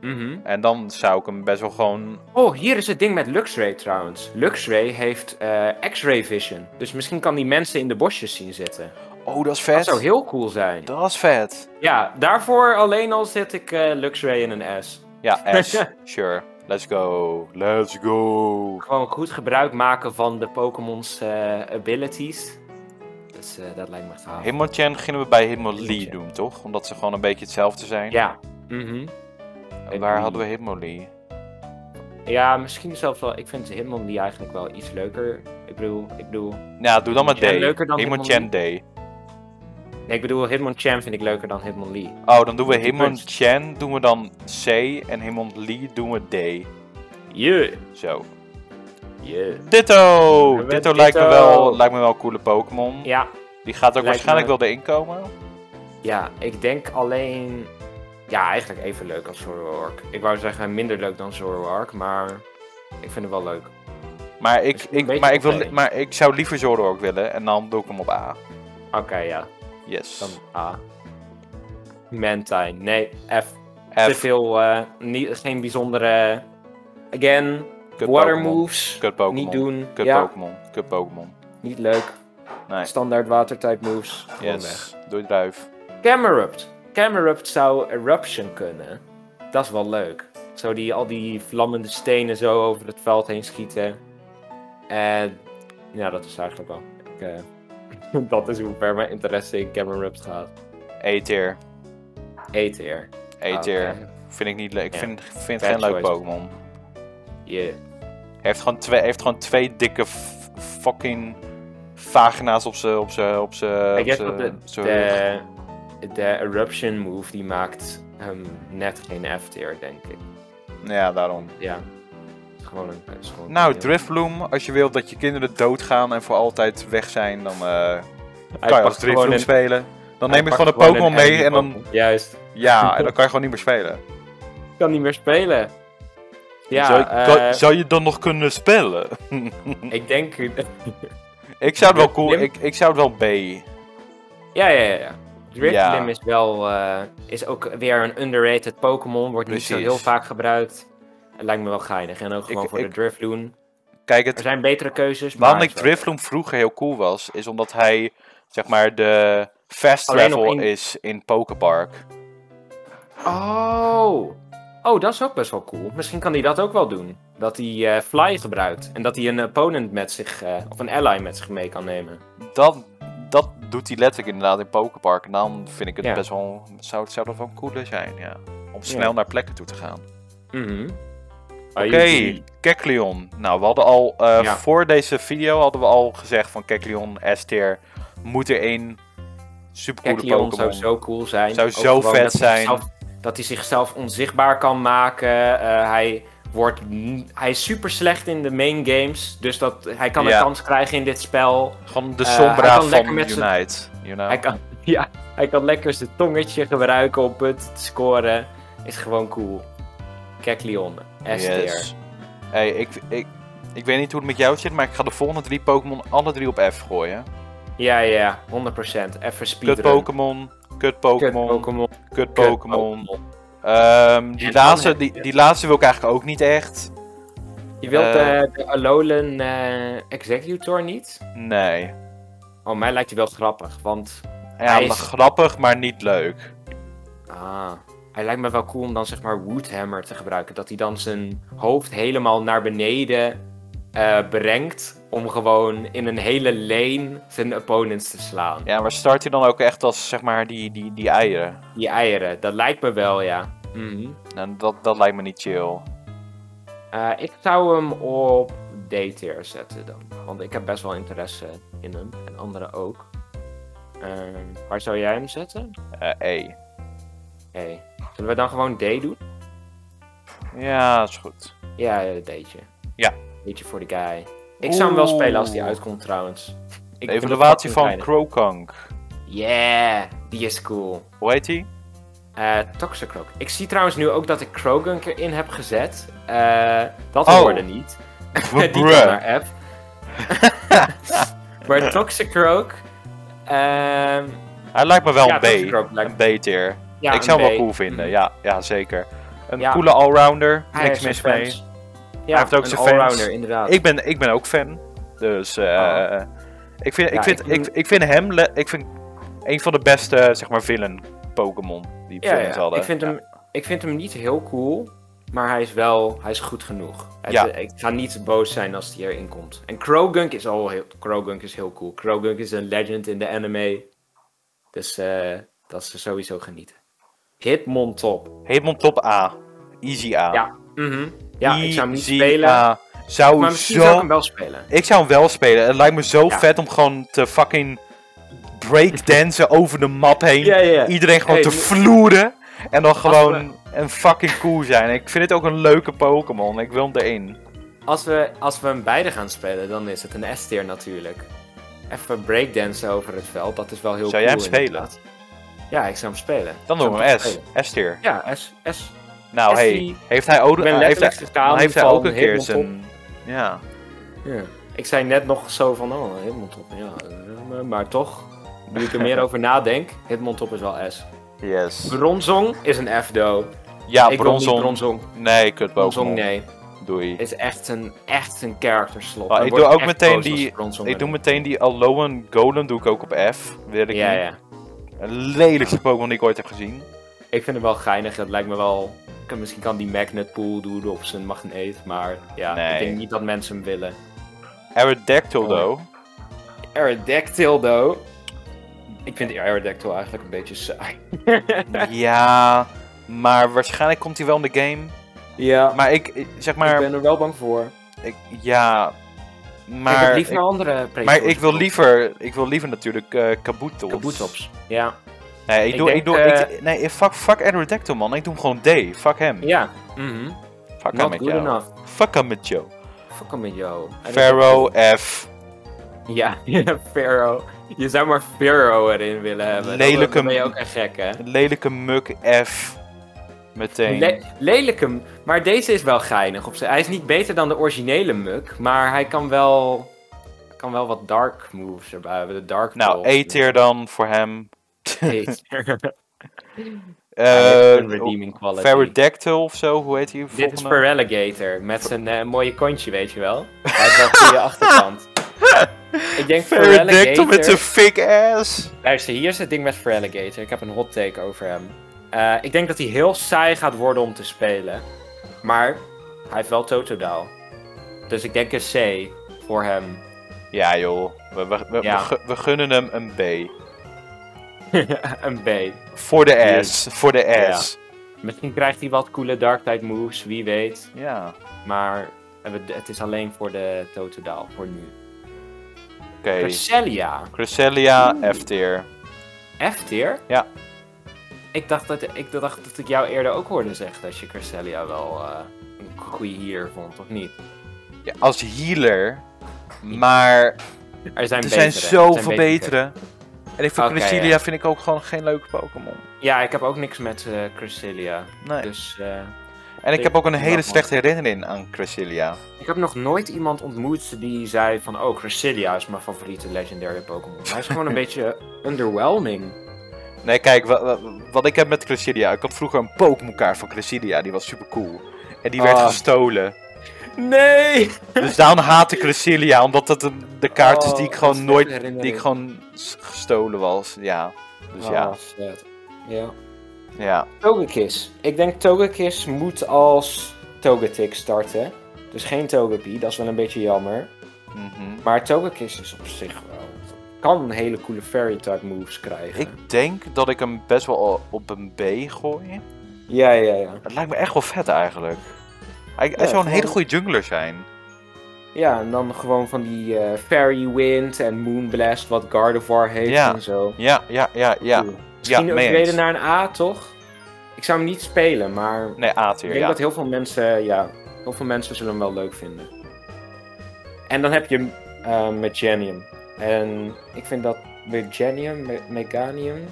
Mhm. En dan zou ik hem best wel gewoon... Oh, hier is het ding met Luxray trouwens. Luxray heeft eh, X-ray vision. Dus misschien kan die mensen in de bosjes zien zitten. Oh, dat is Dat vet. zou heel cool zijn. Dat is vet. Ja, daarvoor alleen al zet ik eh, Luxray in een S. Ja, S. sure. Let's go. Let's go. Gewoon goed gebruik maken van de Pokémon's eh, abilities. Dus dat lijkt me gaaf. Hitmonchan beginnen we bij Hitmonlee doen, toch? Omdat ze gewoon een beetje hetzelfde zijn. Ja. Mhm. En waar hadden we Hitmonlee? Ja, misschien zelfs wel. Ik vind Hitmonlee eigenlijk wel iets leuker. Ik bedoel, ik bedoel... Ja, doe dan maar D. Leuker dan Hitmonchan D. Nee, ik bedoel Hitmonchan vind ik leuker dan Hitmonlee. Oh, dan doen we Hitmonchan, doen we dan C. En Hitmonlee doen we D. Yeah. Zo. Yeah. Ditto! Ditto lijkt me, wel, lijkt me wel een coole Pokémon. Ja, Die gaat ook Lijkt waarschijnlijk me- wel erin komen. ja, ik denk alleen... Ja, eigenlijk even leuk als Zoroark. Ik wou zeggen minder leuk dan Zoroark, maar ik vind het wel leuk. Maar ik, ik, maar, ik wil, li- maar ik zou liever Zoroark willen en dan doe ik hem op A. Oké, ja. Yes. Dan A. Mantine. Nee, F. Te veel, eh, niet, geen bijzondere... Again, Kut water moves. Kut. Niet doen. Kut ja, Pokémon. Kut Pokémon. niet leuk. Nee. Standaard watertype moves. Gewoon weg. Yes. Doei druif. Camerupt. Camerupt zou Eruption kunnen. Dat is wel leuk. Zo die, al die vlammende stenen zo over het veld heen schieten. En ja, dat is eigenlijk wel. Ik, eh, dat is hoe ver mijn interesse in Camerupt gaat. E-tier. E-tier. E-tier. Oké. Vind ik niet leuk. Ik vind, vind Bad geen leuk. Pokémon. Yeah. Heeft gewoon twee, heeft gewoon twee dikke fucking vagina's op zijn op zijn op zijn De, Eruption move die maakt hem net geen F-tier, denk ik. Ja, daarom. Ja. Het is gewoon een. het is gewoon Nou, een- Drifloom, als je wilt dat je kinderen doodgaan en voor altijd weg zijn, dan eh, Hij kan je als een- spelen. Dan neem ik pakt gewoon een Pokémon mee en dan. Juist. ja, en dan kan je gewoon niet meer spelen. Ik kan niet meer spelen. Ja, zou, je- eh, kan- zou je dan nog kunnen spelen? ik denk. ik zou het wel cool, ik, ik zou het wel B. Ja, ja, ja. ja. Drifloom Ja. is wel. eh, is ook weer een underrated Pokémon. Wordt niet zo heel vaak gebruikt. Het lijkt me wel geinig. En ook gewoon voor ik- de Drifloon. Kijk, Er het, zijn betere keuzes. Waarom ik Drifloom vroeger heel cool was, is omdat hij, zeg maar, de fast Alleen travel één- is in Poképark. Oh. Oh, dat is ook best wel cool. Misschien kan hij dat ook wel doen. Dat hij eh, Fly gebruikt. En dat hij een opponent met zich, eh, of een ally met zich mee kan nemen. Dat, dat doet hij letterlijk inderdaad in Poképark. En dan vind ik het Ja. best wel, zou, zou dat wel cooler zijn, ja. Om snel Ja. naar plekken toe te gaan. Mhm. Oké. Kecleon. Nou, we hadden al, eh, Ja. voor deze video hadden we al gezegd van Kecleon, S-tier, moet er één supercoole Kecleon Pokémon. zou zo cool zijn. Zou Ook zo vet dat hij zijn. zichzelf- dat hij zichzelf onzichtbaar kan maken. Eh, hij, wordt, hij is super slecht in de main games. Dus dat, hij kan Ja. een kans krijgen in dit spel. Gewoon de Eh, Sombra kan van Unite. You know? Hij kan, ja, hij kan lekker zijn tongetje gebruiken om punten te scoren. Is gewoon cool. Kecleon, S-tier. Yes. Hey, ik, ik, ik weet niet hoe het met jou zit, maar ik ga de volgende drie Pokémon alle drie op F gooien. Ja, ja, 100%. Even Kut speedrun. Pokémon, kut Kut Pokémon, Pokémon. kut kut Pokémon. Ehm, die, laatste, die, die laatste wil ik eigenlijk ook niet echt. Je wilt Eh. eh, de Alolan eh, Executor niet? Nee. Oh, mij lijkt hij wel grappig, want... Ja, Hij is- grappig, maar niet leuk. Ah, hij lijkt me wel cool om dan zeg maar Woodhammer te gebruiken. Dat hij dan zijn hoofd helemaal naar beneden eh, brengt. Om gewoon in een hele lane zijn opponents te slaan. Ja, maar start hij dan ook echt als, zeg maar, die, die, die eieren? Die eieren, dat lijkt me wel, ja. Mhm. Nou, dat, dat lijkt me niet chill. Eh, ik zou hem op D-tier zetten dan. Want ik heb best wel interesse in hem. En anderen ook. Ehm, waar zou jij hem zetten? Eh, E. Hey. Zullen we dan gewoon D doen? Ja, is goed. Ja, D'tje. Ja. D'tje voor de guy. Ik zou hem wel spelen als die uitkomt trouwens. Ik De evaluatie van. Krokunk. Yeah, die is cool. Hoe heet die? Eh Toxicroak. Ik zie trouwens nu ook dat ik Krogunk erin heb gezet. Eh, dat Oh. hoorde niet. die kan naar F. maar Toxicroak... ehm Hij lijkt me wel Ja, een B. lijkt- Een B-tier. ja, ik zou hem wel cool vinden, Mhm. ja, ja, zeker. Een Ja. coole allrounder, Hij niks mis mee. Ja, heeft ook zijn fans. inderdaad. Ik ben, ik ben ook fan. Dus eh, Oh. ik, vind, ik, Ja, vind, ik vind- ik vind hem ik vind een van de beste zeg maar, villain Pokémon die ja, ja. hadden. Ik, vind Ja. hem, ik vind hem niet heel cool, maar hij is wel hij is goed genoeg. Het- Ja. Ik ga niet boos zijn als hij erin komt. En Krogunk is al heel, Krogunk is heel cool. Krogunk is een legend in de anime. Dus eh, dat is sowieso genieten. Hitmontop. Hitmon top A. Easy A. Ja, mhm. Ja ik zou hem niet spelen, A. Zou maar misschien zo... zou ik hem wel spelen. Ik zou hem wel spelen. Het lijkt me zo Ja. vet om gewoon te fucking breakdansen over de map heen. Ja, ja. Iedereen gewoon Hey, te vloeren. En dan gewoon we- een fucking cool zijn. Ik vind het ook een leuke Pokémon. Ik wil hem erin. Als we, als we hem beide gaan spelen, dan is het een S-tier natuurlijk. Even breakdansen over het veld, dat is wel heel Zou jij cool hem spelen? inderdaad. Ja, ik zou hem spelen. Dan doen we S. S-tier. Ja, S. S. Nou, hey. Heeft hij ook, heeft hij, dan heeft hij ook een keer Hitmontop. zijn... Ja. Ja. Ik zei net nog zo van, oh, Hitmontop. Ja, eh, maar toch, nu ik er meer over nadenk, Hitmontop is wel S. Yes. Bronzong is een F, though. Ja, ik Bronzong. Bronzong. Nee, kut Bronzong, nee. Doei. Is echt een, echt een character slot. Dan ik doe ook meteen die- Ik doe meteen die Alolan Golem doe ik ook op F. Wil ik Ja, niet. ja. Een lelijkste Pokémon die ik ooit heb gezien. Ik vind hem wel geinig. Het lijkt me wel... Misschien kan die Magnet Pool doen op zijn magneet. Maar ja, Nee. ik denk niet dat mensen hem willen. Aerodactyl, Oh. though. Aerodactyl, though. Ik vind Aerodactyl eigenlijk een beetje saai. ja, maar waarschijnlijk komt hij wel in de game. ja, Maar ik, ik- zeg maar, ik ben er wel bang voor. ik, ja, ik maar heb liever ik, andere maar ik wil liever, ik wil liever natuurlijk eh Kabutops. Kabutops. Ja. Nee, ik Ik doe, ik doe, eh, ik, nee, fuck, fuck Aerodactyl man, ik doe hem gewoon D, fuck hem. Ja. Mhm. Fuck hem met jou. enough. Fuck hem met jou. Fuck hem met jou. Pharaoh F. Ja, Pharaoh. Je zou maar Pharaoh erin willen hebben. Lelijke- Dan ben je ook een gek, hè? Lelijke muk F. Meteen. Le lelijk hem. Maar deze is wel geinig. Op hij is niet beter dan de originele muk, maar hij kan wel, kan wel wat dark moves erbij hebben. De dark nou. E-tier dan voor hem. Eh een redeeming quality. Pterodactyl of zo, hoe heet die Dit is volgende? Feraligator met zijn eh, mooie kontje, weet je wel. Hij heeft wel een goede achterkant. Ik denk Pterodactyl met zijn Feraligator... fake ass. Luister, hier is het ding met Feraligator. Ik heb een hot take over hem. Eh, ik denk dat hij heel saai gaat worden om te spelen. Maar hij heeft wel Totodile. Dus ik denk een C voor hem. Ja joh, we, we, we, Ja. we gu- we gunnen hem een B. een B. Voor de S, voor de S. Misschien krijgt hij wat coole Dark Tide moves, wie weet. Ja, Maar het is alleen voor de Totodile, voor nu. oké. Cresselia. Cresselia, F-tier. F-tier? Ja. Ik dacht, dat, ik dacht dat ik jou eerder ook hoorde zeggen dat je Cresselia wel eh, een goede hier vond, of niet? Ja, als healer, maar Er zijn, er betere. zijn zoveel betere. betere. En ik vind Cresselia ja. vind ik ook gewoon geen leuke Pokémon. Ja, ik heb ook niks met Cresselia. Nee. Dus eh, en ik heb ook een hele slechte herinnering aan Cresselia. ik heb nog nooit iemand ontmoet die zei van... Oh, Cresselia is mijn favoriete legendary Pokémon. Hij is gewoon een beetje underwhelming. Nee, kijk, wa- wa- wat ik heb met Cresselia. Ik had vroeger een Pokémon kaart van Cresselia, die was super cool. En die werd Ah. gestolen. Nee! Dus daarom haat ik Cresselia, omdat het een- de kaart is die ik Oh, gewoon nooit, die ik gewoon gestolen was. Ja, dus Oh, ja. Ja. ja. Togekiss. Ik denk Togekiss moet als Togetic starten. Dus geen Togepi, dat is wel een beetje jammer. mhm. Maar Togekiss is op zich wel... Kan hele coole fairy type moves krijgen. Ik denk dat ik hem best wel op een B gooi. Ja, ja, ja. Het lijkt me echt wel vet eigenlijk. Hij, zou een hele goede jungler zijn. Ja, en dan gewoon van die eh, Fairy Wind en Moonblast, wat Gardevoir heeft Ja. en zo. Ja, ja, ja, ja. Cool. Misschien Ja, eens. naar een A, toch? Ik zou hem niet spelen, maar Nee, ik A-tier, denk ja. dat heel veel mensen, ja, heel veel mensen zullen hem wel leuk vinden. En dan heb je Meganium. En ik vind dat Meganium, Me- Meganium,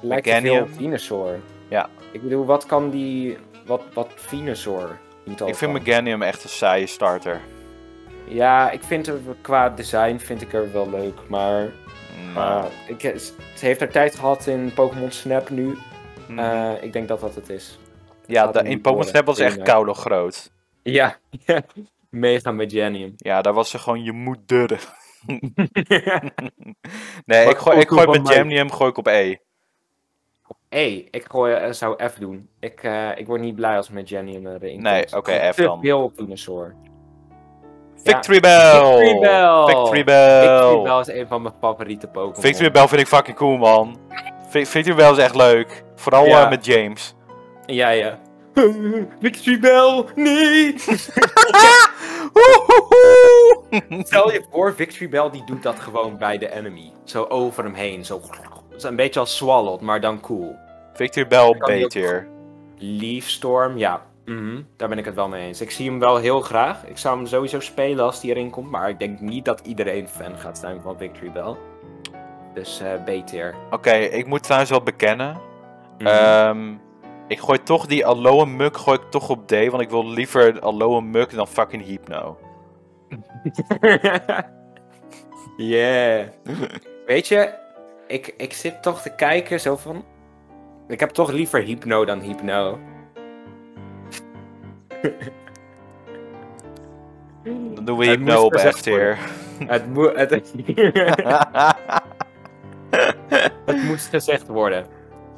lijkt veel Meganium? op Venusaur. Ja. Ik bedoel, wat kan die, wat, wat Venusaur niet Ik vind? Meganium echt een saaie starter. Ja, ik vind er qua design vind ik er wel leuk, maar Nou, uh, ik, het heeft er tijd gehad in Pokémon Snap nu. mhm. Eh, ik denk dat dat het is. ja, de, in Pokémon. Snap was echt koude groot. Ja, mega Meganium. Ja, daar was ze gewoon je moeder. Nee, ik gooi, ik gooi. Meganium gooi ik op E. hey, ik gooi, eh, zou F doen. Ik, eh, ik word niet blij als Meganium erin Nee, komt. oké, Gewoon F dan. veel op Venusaur. Victory Bell! Victory Bell! Victory Bell! Victory Bell is een van mijn favoriete Pokémon. Victory Bell vind ik fucking cool, man. Vi- Victory Bell is echt leuk. Vooral Ja. eh, met James. Ja, ja. Victory Bell, nee! Stel je voor, Victory Bell die doet dat gewoon bij de enemy. Zo over hem heen, zo... Een beetje als Swallowed, maar dan cool. Victory Bell B-tier. Leaf Storm, ja. mhm, daar ben ik het wel mee eens. Ik zie hem wel heel graag. Ik zou hem sowieso spelen als die erin komt. Maar ik denk niet dat iedereen fan gaat zijn van Victory Bell. Dus eh B-tier. Oké, ik moet trouwens wel bekennen. Mhm. Ehm, ik gooi toch die Aloe Muk gooi ik toch op D, want ik wil liever Aloe Muk dan fucking Hypno. yeah. Weet je, ik, ik zit toch te kijken zo van... Ik heb toch liever Hypno dan Hypno. Dan doen we Het Hypno op F tier. het, moet het, het moest gezegd worden.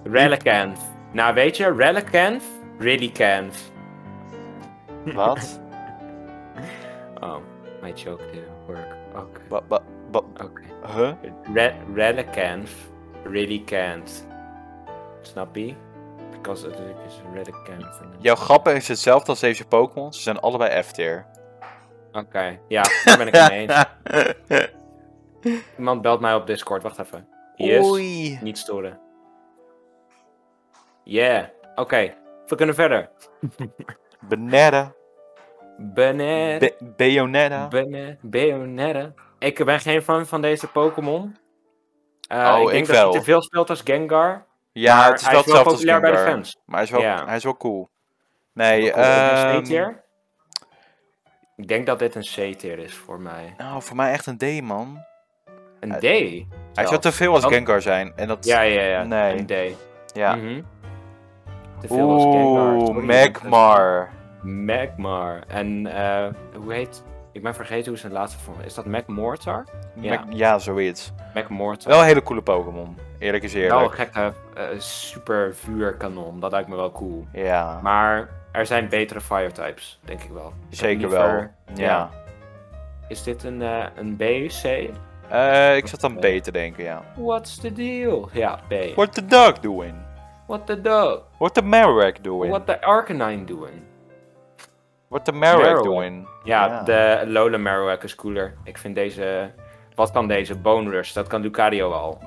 Relicanth. Nou, weet je, Relicanth, really can't. Wat? Oh, my joke didn't work. Oké, Wat? Wat? wat- oké. Huh? Re Relicanth, really can't. Snap je? Because it is Relicanth. Jouw grappen is hetzelfde als deze Pokémon. Ze zijn allebei F-tier. Oké, ja, daar ben ik het mee eens. Iemand belt mij op Discord, wacht even. Yes. Oei. Niet storen. Yeah. Oké, we kunnen verder. Benetta. Benet. Be Bayonetta. Benet. Bayonetta. Ik ben geen fan van deze Pokémon. Eh, Oh, ik denk ik dat wel. hij te veel speelt als Gengar. Ja, maar het is hij wel is wel hetzelfde als populair bij de fans. Maar hij is wel, Ja. hij is wel cool. Nee, Cool, is dit ehm een C-tier? Ik denk dat dit een C-tier is voor mij. nou, voor mij echt een D, man. Een D. Hij zou te veel als Gengar zijn. En dat... Ja, ja, ja. Nee. Een D. ja. Mhm. Te veel als Gengar. Magmar. Magmar. En eh, hoe heet... Ik ben vergeten hoe zijn laatste vorm is. dat Magmortar? Ja. Ja, zoiets. Magmortar. Wel een hele coole Pokémon. Eerlijk is Wel eerlijk. een gekke eh, super vuurkanon. Dat lijkt me wel cool. Ja, Maar er zijn betere fire types, denk ik wel. Zeker liever- wel. Ja. Is dit een, eh, een B, C? Eh, ik zat aan B te denken, ja. What's the deal? Ja, B. What the dog doing? What the dog? What the Marowak doing? What the Arcanine doing? What the Marowak doing? Ja, Ja. de Lola Marowak is cooler. Ik vind deze... Wat kan deze? Bone Rush, dat kan Lucario al.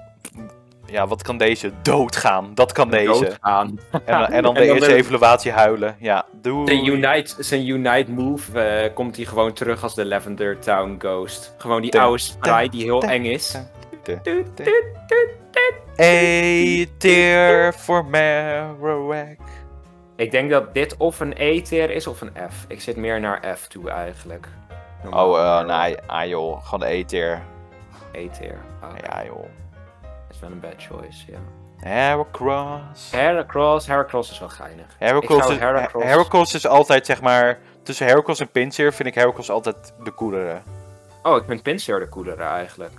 Ja, wat kan deze? Doodgaan. Dat kan deze. Doodgaan. En, dan- en dan de En dan eerste evaluatie huilen. Ja, doe. Zijn Unite, zijn Unite move eh, komt hij gewoon terug als de Lavender Town Ghost. Gewoon die oude sprite die heel eng is. A tier voor Marowak. Ik denk dat dit of een E-tier is of een F. Ik zit meer naar F toe eigenlijk. Oh, eh nee, ah joh. Gewoon de E-tier. E-tier. Ja joh. Is wel een bad choice, ja. Heracross. Heracross, Heracross is wel geinig. Heracross is, Heracross- Heracross is altijd, zeg maar... Tussen Heracross en Pinsir vind ik Heracross altijd de coolere. Oh, ik vind Pinsir de coolere eigenlijk.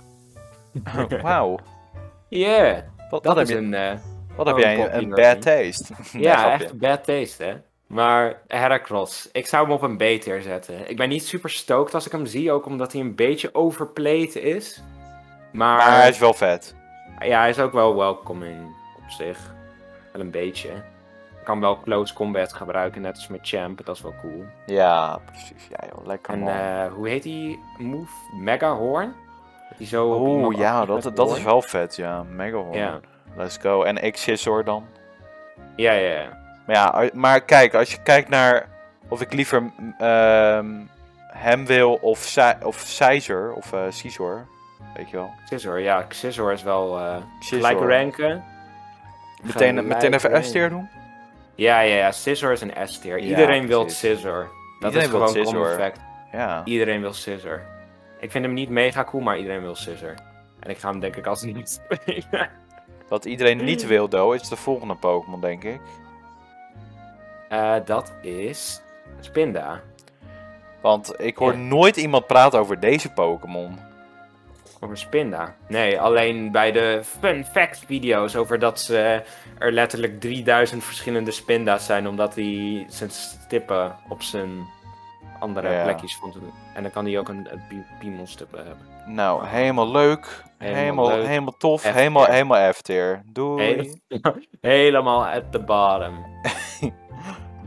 Wauw. Yeah, Wat, dat heb, je, een... eh, wat heb oh, jij een bad taste? Ja, echt een bad taste, hè. Maar Heracross, ik zou hem op een B-tier zetten. Ik ben niet super stoked als ik hem zie, ook omdat hij een beetje overplayed is. Maar, Maar hij is wel vet. Ja, hij is ook wel welcoming op zich. Wel een beetje. Ik kan wel close combat gebruiken, net als met Champ, dat is wel cool. Ja, precies. Ja joh, lekker En man. eh, hoe heet die move? Mega Horn? Dat die zo Oeh, ja, dat, dat hoorn? is wel vet, ja. Mega Horn. Ja. Let's go. En X-Scissor dan. Ja, ja, ja. Maar ja, maar kijk, als je kijkt naar of ik liever ehm, hem wil of, of Caesar of Caesar, weet je wel. Scissor, ja. Scissor is wel eh Scissor. gelijk ranken. Meteen, meteen even. S-tier doen? Ja, ja, ja. Scissor is een S-tier. Ja, Iedereen wil. Scissor. Dat Iedereen is gewoon fact. Ja. Iedereen wil Scissor. Ik vind hem niet mega cool, maar iedereen wil Scissor. En ik ga hem denk ik als niet spelen. Wat iedereen niet wil, though, is de volgende Pokémon, denk ik. Eh, dat is Spinda. Want ik hoor Ja. nooit iemand praten over deze Pokémon. Over Spinda. Nee, alleen bij de fun fact video's over dat ze er letterlijk 3000 verschillende Spinda's zijn, omdat hij zijn stippen op zijn andere Ja. plekjes vond. En dan kan hij ook een, een pi- piemelstippen hebben. Nou, helemaal leuk. Helemaal Helemaal, leuk. helemaal tof. Helemaal, helemaal F-tier. Doei. Hele- Helemaal at the bottom.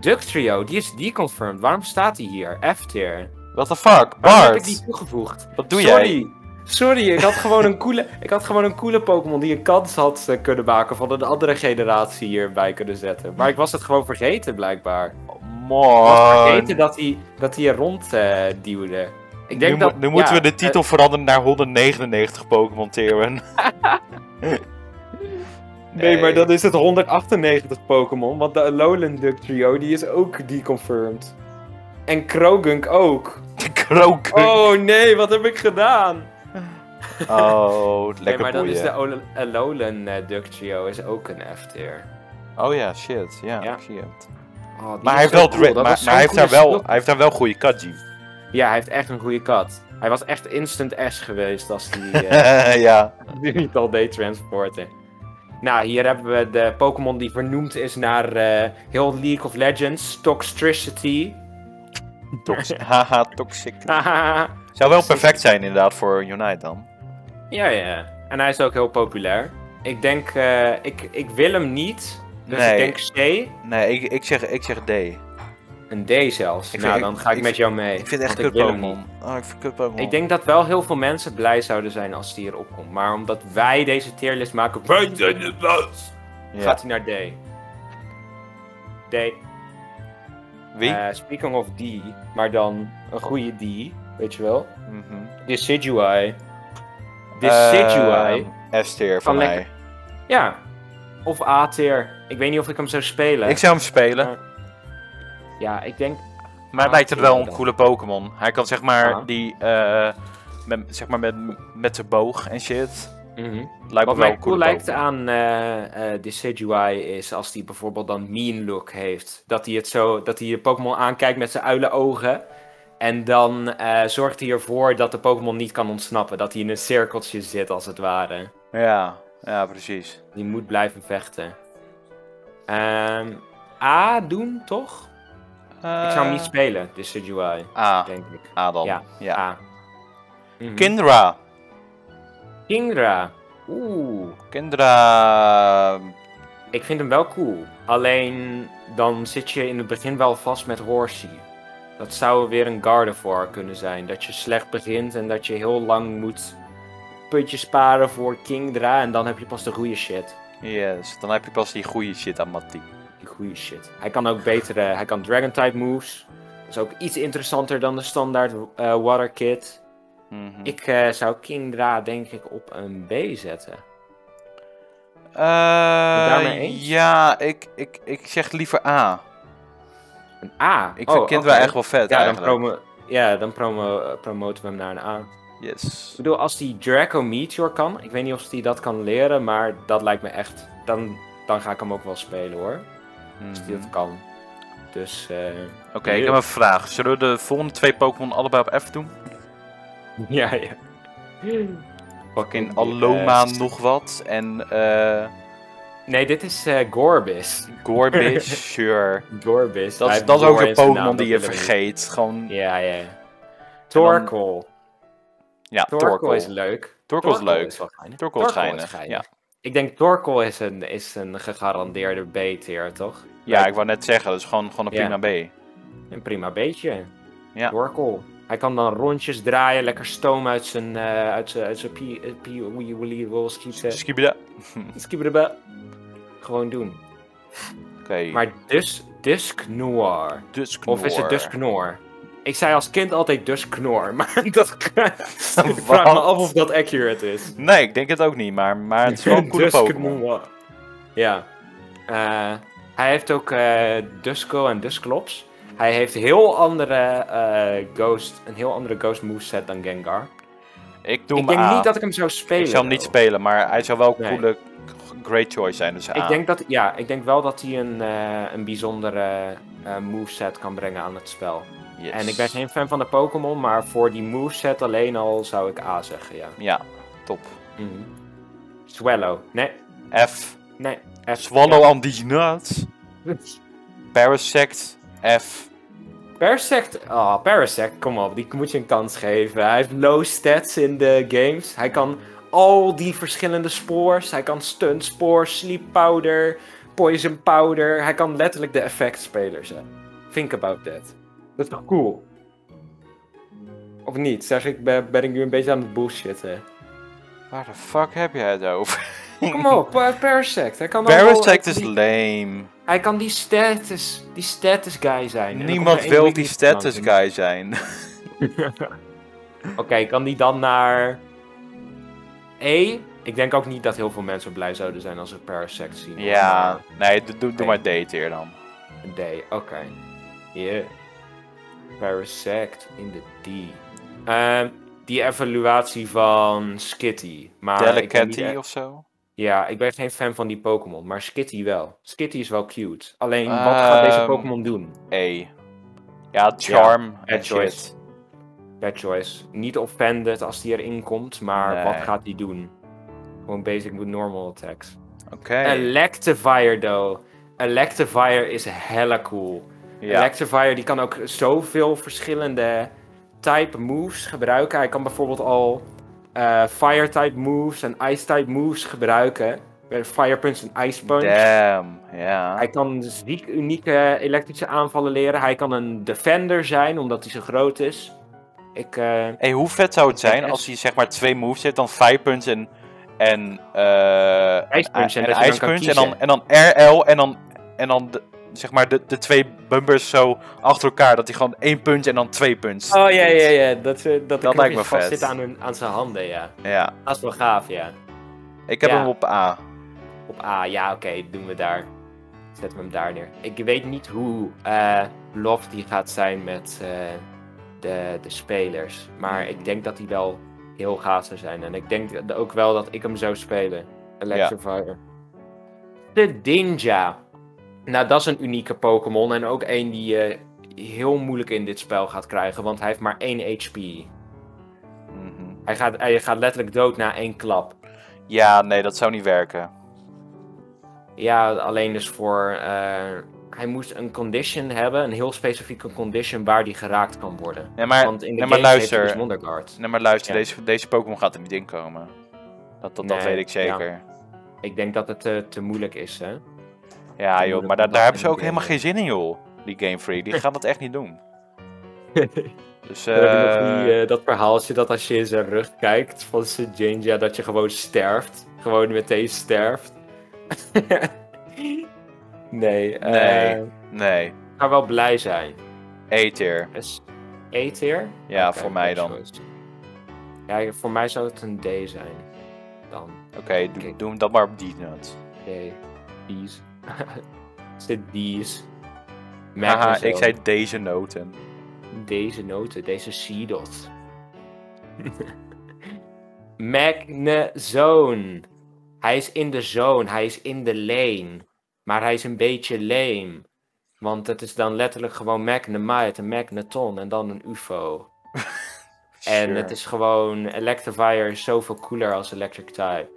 Duck Trio, die is deconfirmed. Waarom staat hij hier? F-tier. What the fuck? Waarom heb ik Bart, die toegevoegd? wat doe Sorry. jij? Sorry, ik had gewoon een coole, ik had gewoon een coole Pokémon die een kans had eh, kunnen maken van een andere generatie hierbij kunnen zetten. Maar ik was het gewoon vergeten blijkbaar. Ik was vergeten dat hij, dat hij er rond eh, duwde. Ik denk nu, dat, moeten we de titel veranderen naar 199 Pokémon Teren. nee, maar dat is het 198 Pokémon, want de Alolan Duck Trio die is ook deconfirmed. En Krogunk ook. Krook. Oh nee, wat heb ik gedaan? Oh, lekker nee, maar dan is de Alolan eh, Duck Trio is ook een F-tier. Oh ja, shit. Ja, Ja. ik zie het. Oh, die Maar hij heeft wel cool. Maar, hij, heeft daar wel, hij heeft daar wel goede Kaji. Ja, hij heeft echt een goede kat. Hij was echt instant S geweest als hij eh, ja. niet al deed transporten. Nou, hier hebben we de Pokémon die vernoemd is naar eh, heel League of Legends, Toxtricity. Toxic. Haha, toxic. Zou wel perfect zijn inderdaad voor Unite dan. Ja, ja. En hij is ook heel populair. Ik denk, eh, ik, ik wil hem niet. Dus Nee. ik denk C. Nee, ik, ik, zeg, ik zeg D. Een D zelfs. Ik nou, vind- dan ga ik, ik met jou mee. Ik vind het echt kut Pokémon. Oh, ik vind kut Pokémon. Ik denk dat wel heel veel mensen blij zouden zijn als die erop komt. Maar omdat wij deze tierlist maken, wij zijn het best, Ja. gaat hij naar D. D. Wie? Eh, speaking of D, maar dan een goede D, weet je wel. Mhm. Decidueye. Decidueye. Ehm, S-tier Kan mij. lekker- Ja. Of A-tier. Ik weet niet of ik hem zou spelen. Ik zou hem spelen. Ja. Ja, ik denk... Maar Ah, lijkt het wel een coole Pokémon. Hij kan zeg maar die, eh, met, zeg maar met, met zijn boog en shit. mhm. Lijkt Wat wel mij cool lijkt aan eh eh Decidueye is als hij bijvoorbeeld dan mean look heeft. Dat hij het zo, dat hij de Pokémon aankijkt met zijn uile ogen. En dan eh, zorgt hij ervoor dat de Pokémon niet kan ontsnappen. Dat hij in een cirkeltje zit als het ware. Ja, ja, precies. Die moet blijven vechten. Ehm, A doen, toch? ik zou hem niet spelen, Decidueye, A. denk ik. A dan. Ja, Ja. A. Mhm. Kindra. Kingdra. Oeh. Kindra. Ik vind hem wel cool. Alleen dan zit je in het begin wel vast met Horsey. Dat zou weer een Gardevoir kunnen zijn. Dat je slecht begint en dat je heel lang moet putjes sparen voor Kingdra. En dan heb je pas de goede shit. Yes, dan heb je pas die goede shit aan Mattie. Die goede shit. Hij kan ook betere. Hij kan Dragon type moves. Dat is ook iets interessanter dan de standaard eh, Water Kid. Mhm. Ik eh, zou Kingdra denk ik op een B zetten. Daarmee eens? Ja, ik, ik, ik zeg liever A. Een A. Ik vind Oh, oké. echt wel vet Ja, dan, promo ja, dan promo eh, promoten we hem naar een A. Yes. Ik bedoel, als die Draco Meteor kan, ik weet niet of hij dat kan leren, maar dat lijkt me echt. Dan, dan ga ik hem ook wel spelen hoor. Als hij Mhm. dat kan. Dus, eh Oké, ik heb een vraag. Zullen we de volgende twee Pokémon allebei op F doen? ja, ja. Fucking Eh, Aloma nog wat. En eh Nee, dit is eh Gorbis. Gorbish, sure. Gorbis. Dat is, dat is ook zijn Pokémon die je vergeet. Gewoon, Ja, ja. Torkoal. ja, Torkoal is leuk. Torkoal is leuk. Torkoal is geinig, ja. Ik denk Torkoal is een, is een gegarandeerde B-tier, toch? Ja, ik wou net zeggen, dat is gewoon, gewoon een prima B. Een prima beetje. Ja. Torkoal. Hij kan dan rondjes draaien, lekker stoom uit zijn, eh uit zijn, uit zijn pie, eh, schieten. Skibida. Gewoon doen. Oké, Maar dus, Dusknoir. Dusknoir. Of is het Dusknoir? Ik zei als kind altijd Dusknoir, maar dat... ik vraag me af of dat accurate is. Nee, ik denk het ook niet, maar, maar het is wel een coole Pokémon. Dusknoir. Ja. Eh, hij heeft ook eh Duskull en Dusklops. Hij heeft heel andere eh, Ghost, een heel andere Ghost moveset dan Gengar. Ik doe ik denk niet dat ik hem zou spelen. Ik zou hem niet though. spelen, maar hij zou wel een Nee. coole, great choice zijn, dus. Ik denk, dat, ja, ik denk wel dat hij een, eh, een bijzondere eh, moveset kan brengen aan het spel. Yes. En ik ben geen fan van de Pokémon, maar voor die moveset alleen al zou ik A zeggen, ja. Ja, top. Mhm. Swallow. Nee, F. nee. F. Swallow on these nuts. Parasect. F. Parasect, oh, Parasect, kom op, die moet je een kans geven. Hij heeft low stats in de games. Hij kan al die verschillende spores. Hij kan stunt spore, sleep powder, poison powder. Hij kan letterlijk de effectspeler zijn. Think about that. Dat is toch cool? Of niet? Zeg ik, ben, ben ik nu een beetje aan het bullshitten? Waar de fuck heb je het over? Kom op, Pa- Parasect. Hij kan Parasect is die- lame. Hij kan die status, die status guy zijn. Niemand wil die status guy zijn. Oké, kan die dan naar E? Ik denk ook niet dat heel veel mensen blij zouden zijn als ze Parasect zien. Ja, nee, doe, doe, doe Nee. maar D tier dan. D, oké. Yeah. Parasect in de D. Ehm, die evaluatie van Skitty. Maar Delicatty of zo? Ja, ik ben geen fan van die Pokémon, maar Skitty wel. Skitty is wel cute. Alleen, wat gaat deze Ehm, Pokémon doen? E. Ja, Charm en bad choice. shit. Bad choice. Niet offended als die erin komt, maar Nee. wat gaat die doen? Gewoon basic with normal attacks. Oké. Electivire, though. Electivire is hella cool. Ja. Electivire die kan ook zoveel verschillende type moves gebruiken. Hij kan bijvoorbeeld al eh, fire type moves en ice type moves gebruiken. Fire Punch en Ice Punch. Damn. Ja. Hij kan ziek unieke elektrische aanvallen leren. Hij kan een defender zijn, omdat hij zo groot is. Ik, eh, Hey, hoe vet zou het zijn als hij zeg maar twee moves heeft, dan Fire Punch en, en, eh Ice Punch, en en dan en dan RL en dan, en dan de, zeg maar de, de twee bumpers zo achter elkaar, dat hij gewoon één punch en dan twee punch. Oh ja, ja, ja. Dat, ze- dat, lijkt me vet. vastzitten aan, hun, aan zijn handen, ja. Ja, Dat is wel gaaf, ja. ik heb Ja. hem op A. Op A, ja, oké, doen we daar. Zetten we hem daar neer. Ik weet niet hoe eh lofty gaat zijn met eh, de, de spelers. Maar ik denk dat hij wel heel gaaf zou zijn. En ik denk ook wel dat ik hem zou spelen. Electivire. De Dinja. Nou, dat is een unieke Pokémon. En ook één die je heel moeilijk in dit spel gaat krijgen. Want hij heeft maar 1 HP. Mhm. Hij gaat, hij gaat letterlijk dood na één klap. Ja, nee, dat zou niet werken. Ja, alleen dus voor. eh, hij moest een condition hebben, een heel specifieke condition waar die geraakt kan worden. Nee, maar, Want in de nee, maar luister, dus Wonderguard. nee, maar luister Ja. deze, deze Pokémon gaat er niet in komen. Dat, dat, dat Nee, weet ik zeker. Ik denk dat het te, te moeilijk is, hè? Ja, joh, maar daar, daar hebben ze ook helemaal game geen zin in, joh. Die Game Freak, die gaan dat echt niet doen. Dus, je nog eh, die, eh, dat verhaaltje dat als je in zijn rug kijkt van Sejanja, dat je gewoon sterft. Gewoon meteen sterft. nee, eh, Nee. ik nee, ga wel blij zijn. E-tier. E-tier? Ja, voor mij dan. choice. Ja, voor mij zou het een D zijn. Dan. Oké, doe, hem dan maar op die nut. D. D's. Zit D's. Haha, Magnezone. ik zei deze noten. Deze noten, deze seedot. Magnezone. Hij is in de zone, hij is in de lane. Maar hij is een beetje lame. Want het is dan letterlijk gewoon Magnemite, een Magneton en dan een UFO. En het is gewoon, Electivire is zoveel cooler als Electric type.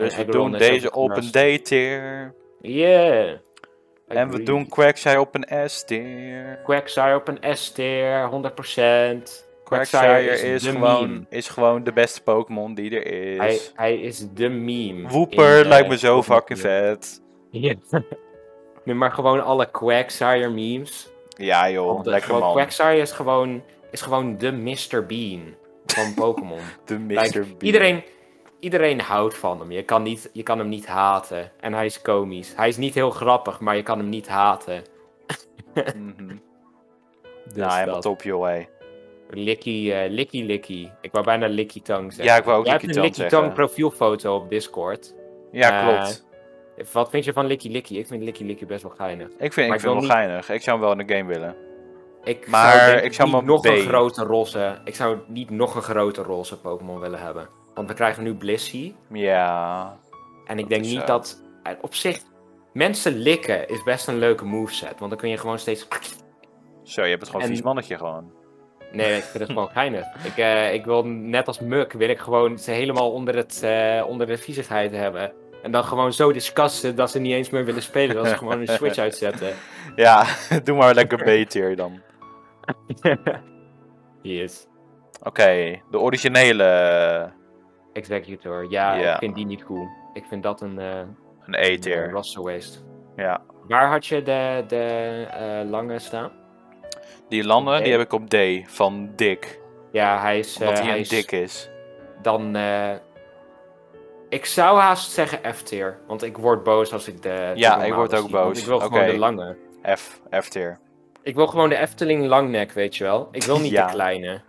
Dus we doen deze op een D-tier. Yeah. En we doen Quagsire op een S-tier. Quagsire op een S-tier, 100%. Quagsire is, gewoon, meme. is gewoon de beste Pokémon die er is. Hij, hij is de meme. Eh, lijkt me zo fucking vet. Ja. Nee, maar gewoon alle Quagsire memes. Ja joh, Want, lekker gewoon man. Quagsire is gewoon, is gewoon de Mr. Bean van Pokémon. De Mr. Like, Bean. iedereen, iedereen houdt van hem. Je kan, niet, je kan hem niet haten. En hij is komisch. Hij is niet heel grappig, maar je kan hem niet haten. Mhm. Dus Ja, helemaal top joh, hé. Licky, eh, Licky Licky. Ik wou bijna Licky Tong zeggen. Ja, ik wou ook Jij hebt Licky een Tong zeggen. profielfoto op Discord. Ja, Eh, klopt. Wat vind je van Licky Licky? Ik vind Licky Licky best wel geinig. Ik vind, maar ik ik vind hem wel niet- geinig. Ik zou hem wel in de game willen. Ik Maar zou ik zou niet hem nog op een grote roze. Ik zou niet nog een grote roze Pokémon willen hebben. Want we krijgen nu Blissey. Ja. En ik denk niet zo. dat. eh, Op zich. Mensen likken is best een leuke moveset. Want dan kun je gewoon steeds. Zo, je hebt het gewoon En- vies mannetje gewoon. Nee, ik vind het gewoon geinig. Ik, eh, ik wil net als Muk. Wil ik gewoon ze helemaal onder, het, eh, onder de viezigheid hebben. En dan gewoon zo discussen dat ze niet eens meer willen spelen. Dat ze gewoon een switch uitzetten. Ja, doe maar lekker B-tier dan. Yes. Oké, de originele. Executor. Ja, ik vind die niet cool. Ik vind dat een. eh Een E-tier. een roster waste. Ja. Waar had je de, de eh, lange staan? Die landen, Oké. die heb ik op D. Van Dick. Ja, hij is. Omdat eh, hij hij een is dik is. Dan. ik zou haast zeggen F-tier. Want ik word boos als ik de. Ja, ik word ook zie, boos. Ik wil gewoon de lange. F. F-tier. Ik wil gewoon de Efteling langnek, weet je wel. Ik wil niet Ja. de kleine.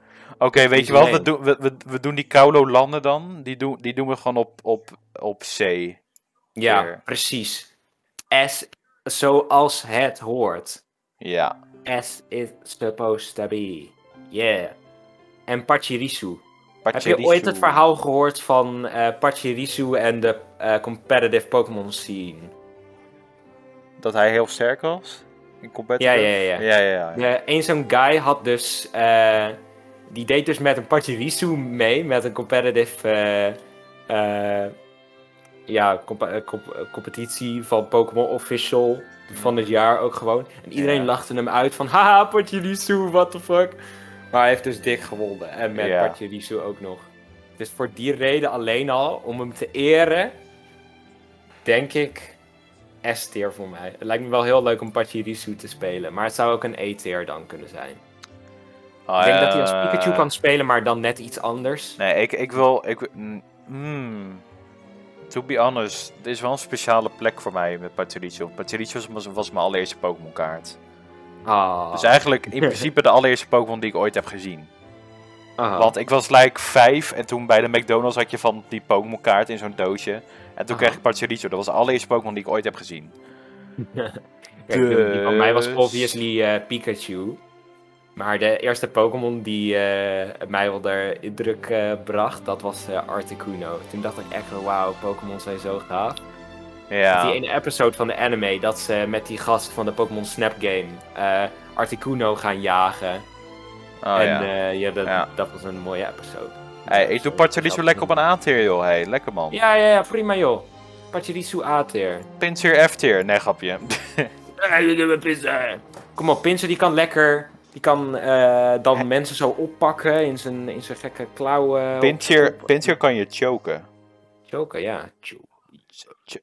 Oké, weet Niet je wel, we, doen we, we, we doen die Kaulo landen dan. Die doen, die doen we gewoon op, op, op C. Ja, precies. S zoals het hoort. Ja. As it's supposed to be. Yeah. En Pachirisu. Heb je ooit het verhaal gehoord van eh Pachirisu en de eh, competitive Pokémon scene? Dat hij heel sterk was? In competitive? Ja, ja, ja. Ja, ja, ja. De, een zo'n guy had dus. eh, die deed dus met een Pachirisu mee, met een competitive. eh, eh, ja, eh, comp- competitie van Pokémon Official van het jaar ook gewoon. En iedereen Ja. lachte hem uit van, haha, Pachirisu, what the fuck. Maar hij heeft dus dik gewonnen. En met Ja. Pachirisu ook nog. Dus voor die reden alleen al, om hem te eren, denk ik S-tier voor mij. Het lijkt me wel heel leuk om Pachirisu te spelen. Maar het zou ook een E-tier dan kunnen zijn. Ik denk dat hij als Pikachu Eh, kan spelen, maar dan net iets anders. Nee, ik, ik wil... Ik, mm, mm, to be honest, er is wel een speciale plek voor mij met Pachirisu. Pachirisu was, was mijn allereerste Pokémon kaart. Ah. Dus eigenlijk in principe de allereerste Pokémon die ik ooit heb gezien. Aha. Want ik was like vijf en toen bij de McDonald's had je van die Pokémon kaart in zo'n doosje. En toen Aha. kreeg ik Pachirisu. Dat was de allereerste Pokémon die ik ooit heb gezien. Kijk, de- die van mij was Dus- obviously eh, Pikachu. Maar de eerste Pokémon die eh, mij wel de indruk eh, bracht, dat was eh, Articuno. Toen dacht ik echt, wauw, Pokémon zijn zo gaaf. Ja. Die ene episode van de anime, dat ze met die gast van de Pokémon Snap Game Articuno gaan jagen. Oh, en ja. eh, ja, dat, Ja. dat was een mooie episode. Hey, ik doe Pachirisu lekker op een A-tier, joh. Hey, lekker man. Ja, ja, ja, prima joh. Pachirisu A-tier. Pinsir F-tier. Nee, grapje. Kom op, Pinsir die kan lekker. Die kan eh, dan mensen zo oppakken in zijn, in zijn gekke klauwen. Pinsir, op- Pinsir kan je choken. Choken, ja. Choke.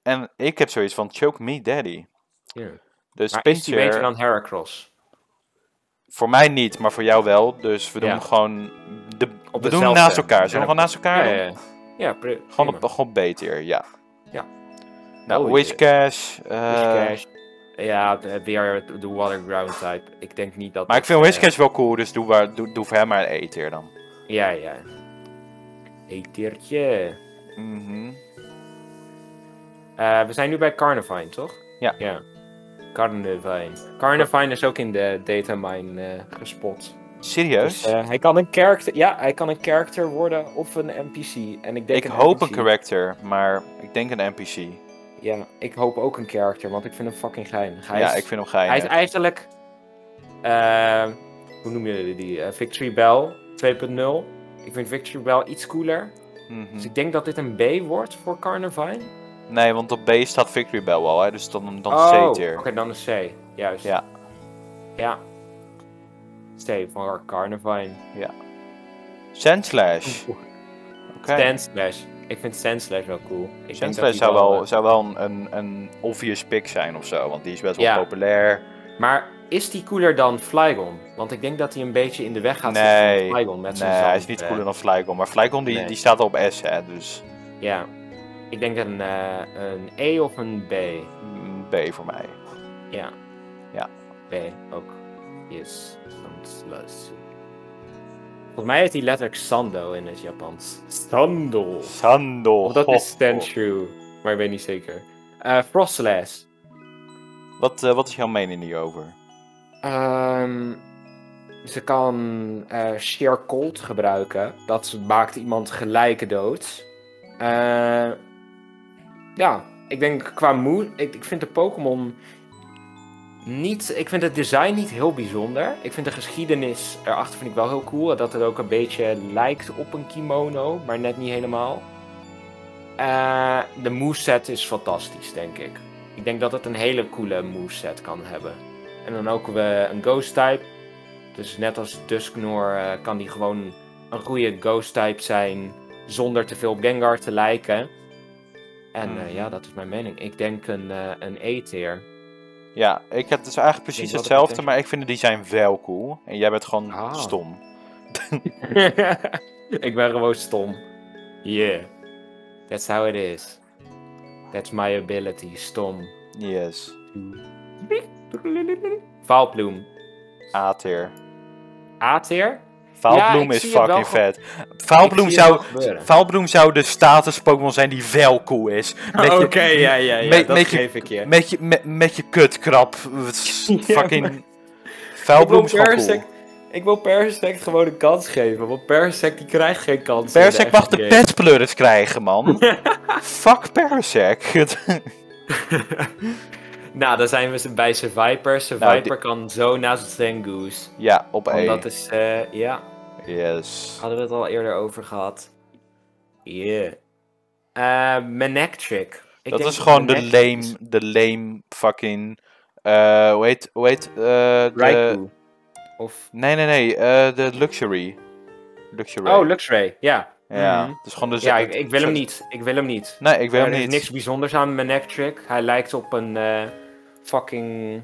En ik heb zoiets van choke me daddy. Ja. Dus Maar is die beter dan Heracross? voor mij niet, maar voor jou wel. Dus we doen Ja. gewoon, de, Op we doen naast elkaar. Zullen we gewoon naast elkaar Ja, doen? ja, ja. Ja, pri- Gewoon, op, gewoon B-tier, ja. Ja. Nou, Oh, Whiscash. eh, Whiscash. Ja, de- weer de Waterground type. Ik denk niet dat... maar ik vind eh, Whiscash wel cool, dus doe, waar, doe, doe voor hem maar een E-tier dan. Ja, ja. Eetiertje. Mhm. Eh, we zijn nu bij Carnivine, toch? Ja. Ja. Carnivine. Carnivine is ook in de datamine eh gespot. Serieus? Dus, eh, hij kan een character, ja, hij kan een character worden of een NPC. En ik denk ik een hoop NPC. een character, maar ik denk een NPC. Ja, ik hoop ook een character, want ik vind hem fucking geinig. Hij ja, is, ik vind hem hij is geinig. eigenlijk, eh, hoe noem je die? Eh, Victory Bell 2.0. Ik vind Victory Bell iets cooler. Mhm. Dus ik denk dat dit een B wordt voor Carnivine. Nee, want op B staat Victory Bell wel, hè? dus dan, dan oh, C-tier. Oké, dan een C. Juist. Ja. Ja. C voor Carnivine. Sandslash. Oké. Stand Slash. Ik vind Stand Slash wel cool. Ik Sandslash zou wel, eh, zou wel een, een, een obvious pick zijn of zo, want die is best wel Ja. populair. Maar is die cooler dan Flygon? Want ik denk dat hij een beetje in de weg gaat Nee. zitten van Flygon met zijn Nee, zand, hij is niet eh. cooler dan Flygon, maar Flygon die, Nee. die staat op S, hè, dus Ja. Ik denk een, eh, een E of een B. mm, B voor mij. Ja. Ja. B ook. Yes. Sandslash. Volgens mij heet hij letterlijk Sando in het Japans. Sando. Sandal. Of dat is ho. Tenshu. Maar ik weet niet zeker. Eh Frostlash. Wat, eh, wat is jouw mening hierover? Ehm, ze kan eh sheer cold gebruiken. Dat maakt iemand gelijk dood. Eh, ja, ik denk qua moe. Ik, ik vind de Pokémon niet. Ik vind het design niet heel bijzonder. Ik vind de geschiedenis erachter vind ik wel heel cool. Dat het ook een beetje lijkt op een kimono, maar net niet helemaal. Eh, de moveset is fantastisch, denk ik. Ik denk dat het een hele coole moveset kan hebben. En dan ook we een ghost type. Dus net als Dusknoor eh, kan die gewoon een goede ghost type zijn. Zonder te veel op Gengar te lijken. En eh, Mhm. ja, dat is mijn mening. Ik denk een, een E-tier. Ja, ik heb dus eigenlijk precies hetzelfde, maar ik vind het design wel cool. En jij bent gewoon Ah. stom. ik ben gewoon stom. Yeah. That's how it is. That's my ability. Stom. Yes. Vaalploem. A-tier. A-tier? Vaalbloem is fucking vet. Vaalbloem zou. Vaalbloem zou de status Pokémon zijn die wel cool is. Met Oké, je, ja, ja, ja. met- dat met je- geef ik je. Met je, met, met je kutkrap. Fucking... Vaalbloem wil is gewoon cool. ik wil Persec gewoon een kans geven, want Persec die krijgt geen kans. in Persec mag de petsplurrers krijgen, man. Fuck Persec. Nou, dan zijn we bij Survivor. Nou, Survivor die- kan zo naast Zangoose. ja, op Want E. dat is, eh, ja, Yes. hadden we het al eerder over gehad. Yeah. Eh Manectric. Ik dat is gewoon de lame, de lame fucking... eh hoe heet, hoe heet eh, de... Raikou. Of... Nee, nee, nee, eh, de luxury. Luxury. Oh, Luxray, ja. Ja, het is gewoon de... Ja, ik, ik wil hem niet. Ik wil hem niet. Nee, ik wil er hem is niet. niks bijzonders aan Manectric. Hij lijkt op een eh, fucking...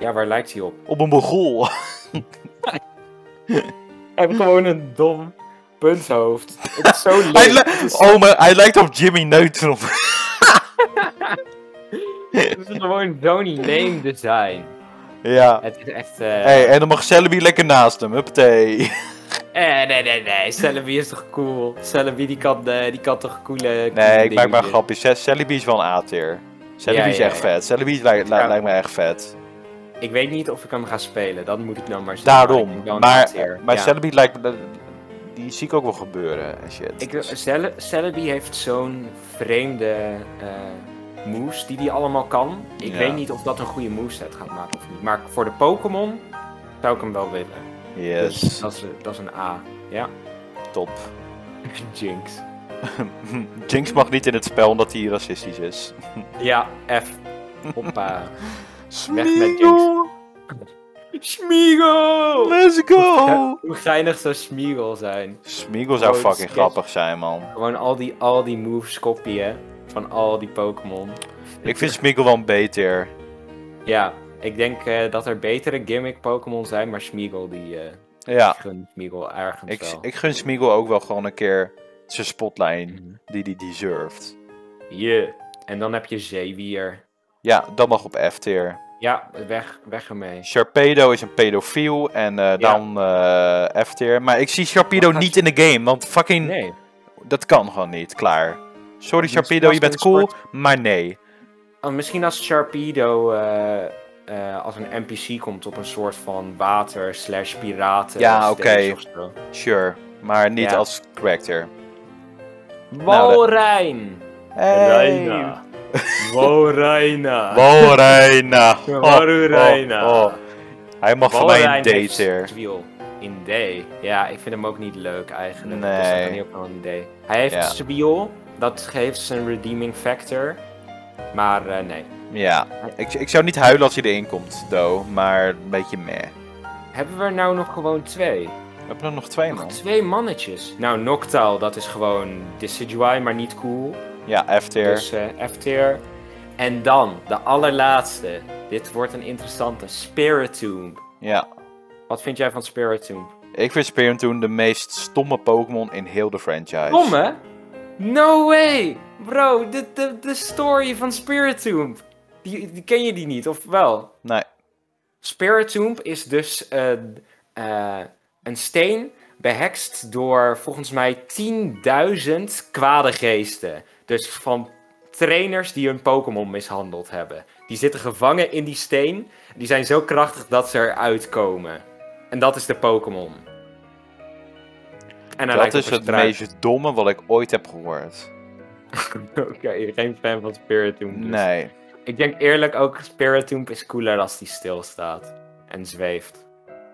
Ja, waar lijkt hij op? Op een mogol. Hij heeft gewoon een dom punthoofd. Het is zo leuk. is, oh, maar hij lijkt op Jimmy Neutron. het is gewoon zo'n lame design. ja. Het is echt... eh Hey, en dan mag Celebi lekker naast hem. Huppatee. Eh, nee, nee, nee. Celebi is toch cool? Celebi die kan, eh, die kan toch coole... Nee, ik maak maar doen. grapjes. Ce- Celebi is wel een A-tier. Celebi Ja, is ja, echt ja. vet. Celebi lijkt, me echt vet. Ik weet niet of ik hem ga spelen. Dat moet ik nou maar zien. Daarom. een Maar, maar Ja. Celebi lijkt me... Die zie ik ook wel gebeuren en shit. Ik, Cele- Celebi heeft zo'n vreemde eh moves die hij allemaal kan. Ik weet niet of dat een goede moveset gaat maken of niet. Maar voor de Pokémon zou ik hem wel willen. Yes, Dus dat is, dat is een A. Ja. top. Jinx. Jinx mag niet in het spel omdat hij racistisch is. Ja, F. Hoppa. Weg met Smeagol! Smeagol! Let's go! Hoe geinig zou Smeagol zijn? Smeagol zou Oh, fucking sketch. grappig zijn, man. Gewoon al die, al die moves kopieën van al die Pokémon. Ik vind Smeagol wel een beter. Ja, ik denk eh, dat er betere gimmick Pokémon zijn, maar Smeagol die eh Ja, gunt Smeagol ergens ik, wel. ik gun Smeagol ook wel gewoon een keer zijn spotline Mhm. die hij deserved. Yeah. En dan heb je Zeewier. Ja, dat mag op F-tier. Ja, weg, weg ermee. Sharpedo is een pedofiel en eh, dan eh F-tier. Maar ik zie Sharpedo gaat- niet in de game, want fucking... Nee. Dat kan gewoon niet, klaar. Sorry Sharpedo, je bent cool, maar nee. Oh, misschien als Sharpedo eh, als een NPC komt op een soort van water slash piraten Ja, oké. of zo. Sure, maar niet Ja. als character. Walrein! Hey. Reina. Walreina. Walreina. Oh, Walreina. oh, oh. Hij mag voor mij een Walrein. Zwiel. In D. Ja, ik vind hem ook niet leuk eigenlijk. Nee. Dus dat kan niet op een D. Hij heeft Ja. Zwiel. Dat geeft zijn redeeming factor. Maar eh, nee. Ja, ik, ik zou niet huilen als hij erin komt, though, maar een beetje meh. Hebben we er nou nog gewoon twee? We hebben er nog twee, Nog man. twee mannetjes. Nou, Noctowl, dat is gewoon Decidueye, maar niet cool. Ja, F-tier. Dus eh F-tier. En dan, de allerlaatste. Dit wordt een interessante. Spiritomb. Ja. Wat vind jij van Spiritomb? Ik vind Spiritomb de meest stomme Pokémon in heel de franchise. Hè? No way! Bro, de, de, de story van Spiritomb. Die, die ken je die niet, of wel? Nee. Spiritomb is dus een, eh, een steen behekst door volgens mij 10.000 kwade geesten. Dus van trainers die hun Pokémon mishandeld hebben. Die zitten gevangen in die steen. Die zijn zo krachtig dat ze eruit komen. En dat is de Pokémon. En hij Dat is het struik. meest domme wat ik ooit heb gehoord. Oké, geen fan van Spiritomb. dus. Nee. Ik denk eerlijk ook, Spiritomb is cooler als die stilstaat. En zweeft.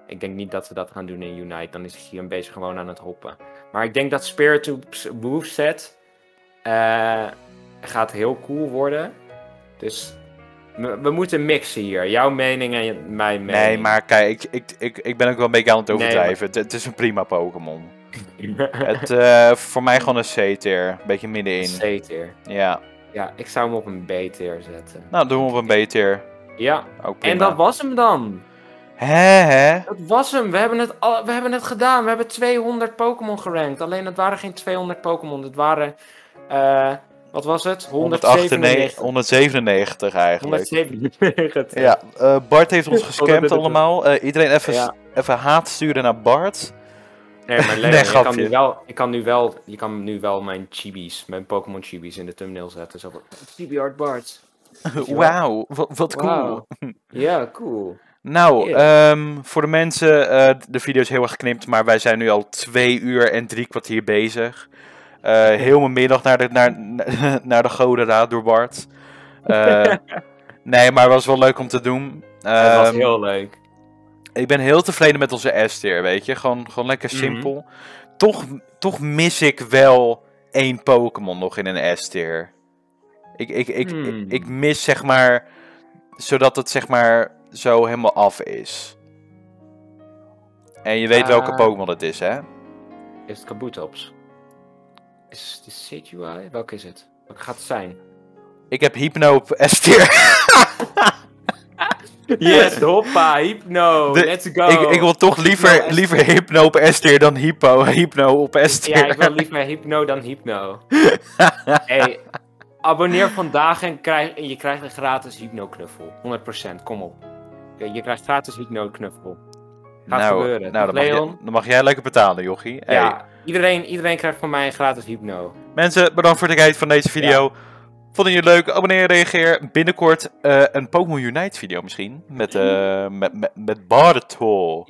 Ik denk niet dat ze dat gaan doen in Unite. Dan is hij een beetje gewoon aan het hoppen. Maar ik denk dat Spiritomb's moveset eh gaat heel cool worden. Dus we, we moeten mixen hier. Jouw mening en mijn mening. Nee, maar kijk, ik, ik, ik, ik ben ook wel een beetje aan het Nee, overdrijven. Het, het is een prima Pokémon. Het, eh, voor mij gewoon een C-tier. Een beetje middenin. C-tier. Ja. Ja, ik zou hem op een B-tier zetten. Nou, doen we op een B-tier. Ja, prima. en dat was hem dan. Hè, hè? Dat was hem. We hebben het, al, we hebben het gedaan. We hebben 200 Pokémon gerankt. Alleen het waren geen 200 Pokémon. Het waren. eh, wat was het? 198, 197. 197 eigenlijk. 197. Ja, eh, Bart heeft ons gescamd 197. allemaal. Iedereen even, Ja. even haat sturen naar Bart. Nee, maar Nee, je, kan nu wel, je, kan nu wel, je kan nu wel mijn chibis, mijn Pokémon chibis in de thumbnail zetten. Zo van, Chibi Art Bart. Wauw, wat, wat cool. Ja, cool. Nou, Yeah. ehm, voor de mensen, eh, de video is heel erg geknipt, maar wij zijn nu al twee uur en drie kwartier bezig. Eh, heel mijn middag naar de, naar, naar de godenraad door Bart. Eh, nee, maar het was wel leuk om te doen. Het was Ehm, heel leuk. Ik ben heel tevreden met onze S-tier, weet je. Gewoon, gewoon lekker Mhm. simpel. toch, toch mis ik wel één Pokémon nog in een S-tier. Ik, ik, ik, Hmm. ik, ik mis zeg maar, zodat het zeg maar zo helemaal af is. En je weet welke Ah. Pokémon het is, hè? Is het Kabutops? Is het de Situai? Welke is het? Welke gaat het zijn? Ik heb Hypno op S-tier. Yes, hoppa, Hypno, De- let's go. ik, ik wil toch liever, Hypno liever Hypno op S-tier dan Hypo. Hypno op S-tier. Ja, ik wil liever Hypno dan Hypno. hey, abonneer vandaag en, krijg, en je krijgt een gratis Hypno-knuffel. 100%, kom op. Je krijgt gratis Hypno-knuffel. Gaat nou, gebeuren. nou dan, mag Leon? jij, dan mag jij lekker betalen, jochie. Hey, Ja, iedereen, iedereen krijgt van mij een gratis Hypno. Mensen, bedankt voor het kijken van deze video. Vonden jullie leuk? Abonneer, reageer. Binnenkort eh, een Pokémon Unite video misschien. Met, eh met, met, met Bartol.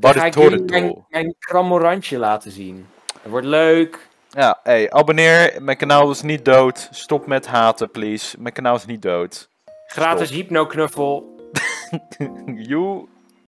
Ga ik mijn, mijn kramorantje laten zien. Het wordt leuk. Ja, hey, abonneer. Mijn kanaal is niet dood. Stop met haten, please. Mijn kanaal is niet dood. Gratis Hypno-knuffel. Joe.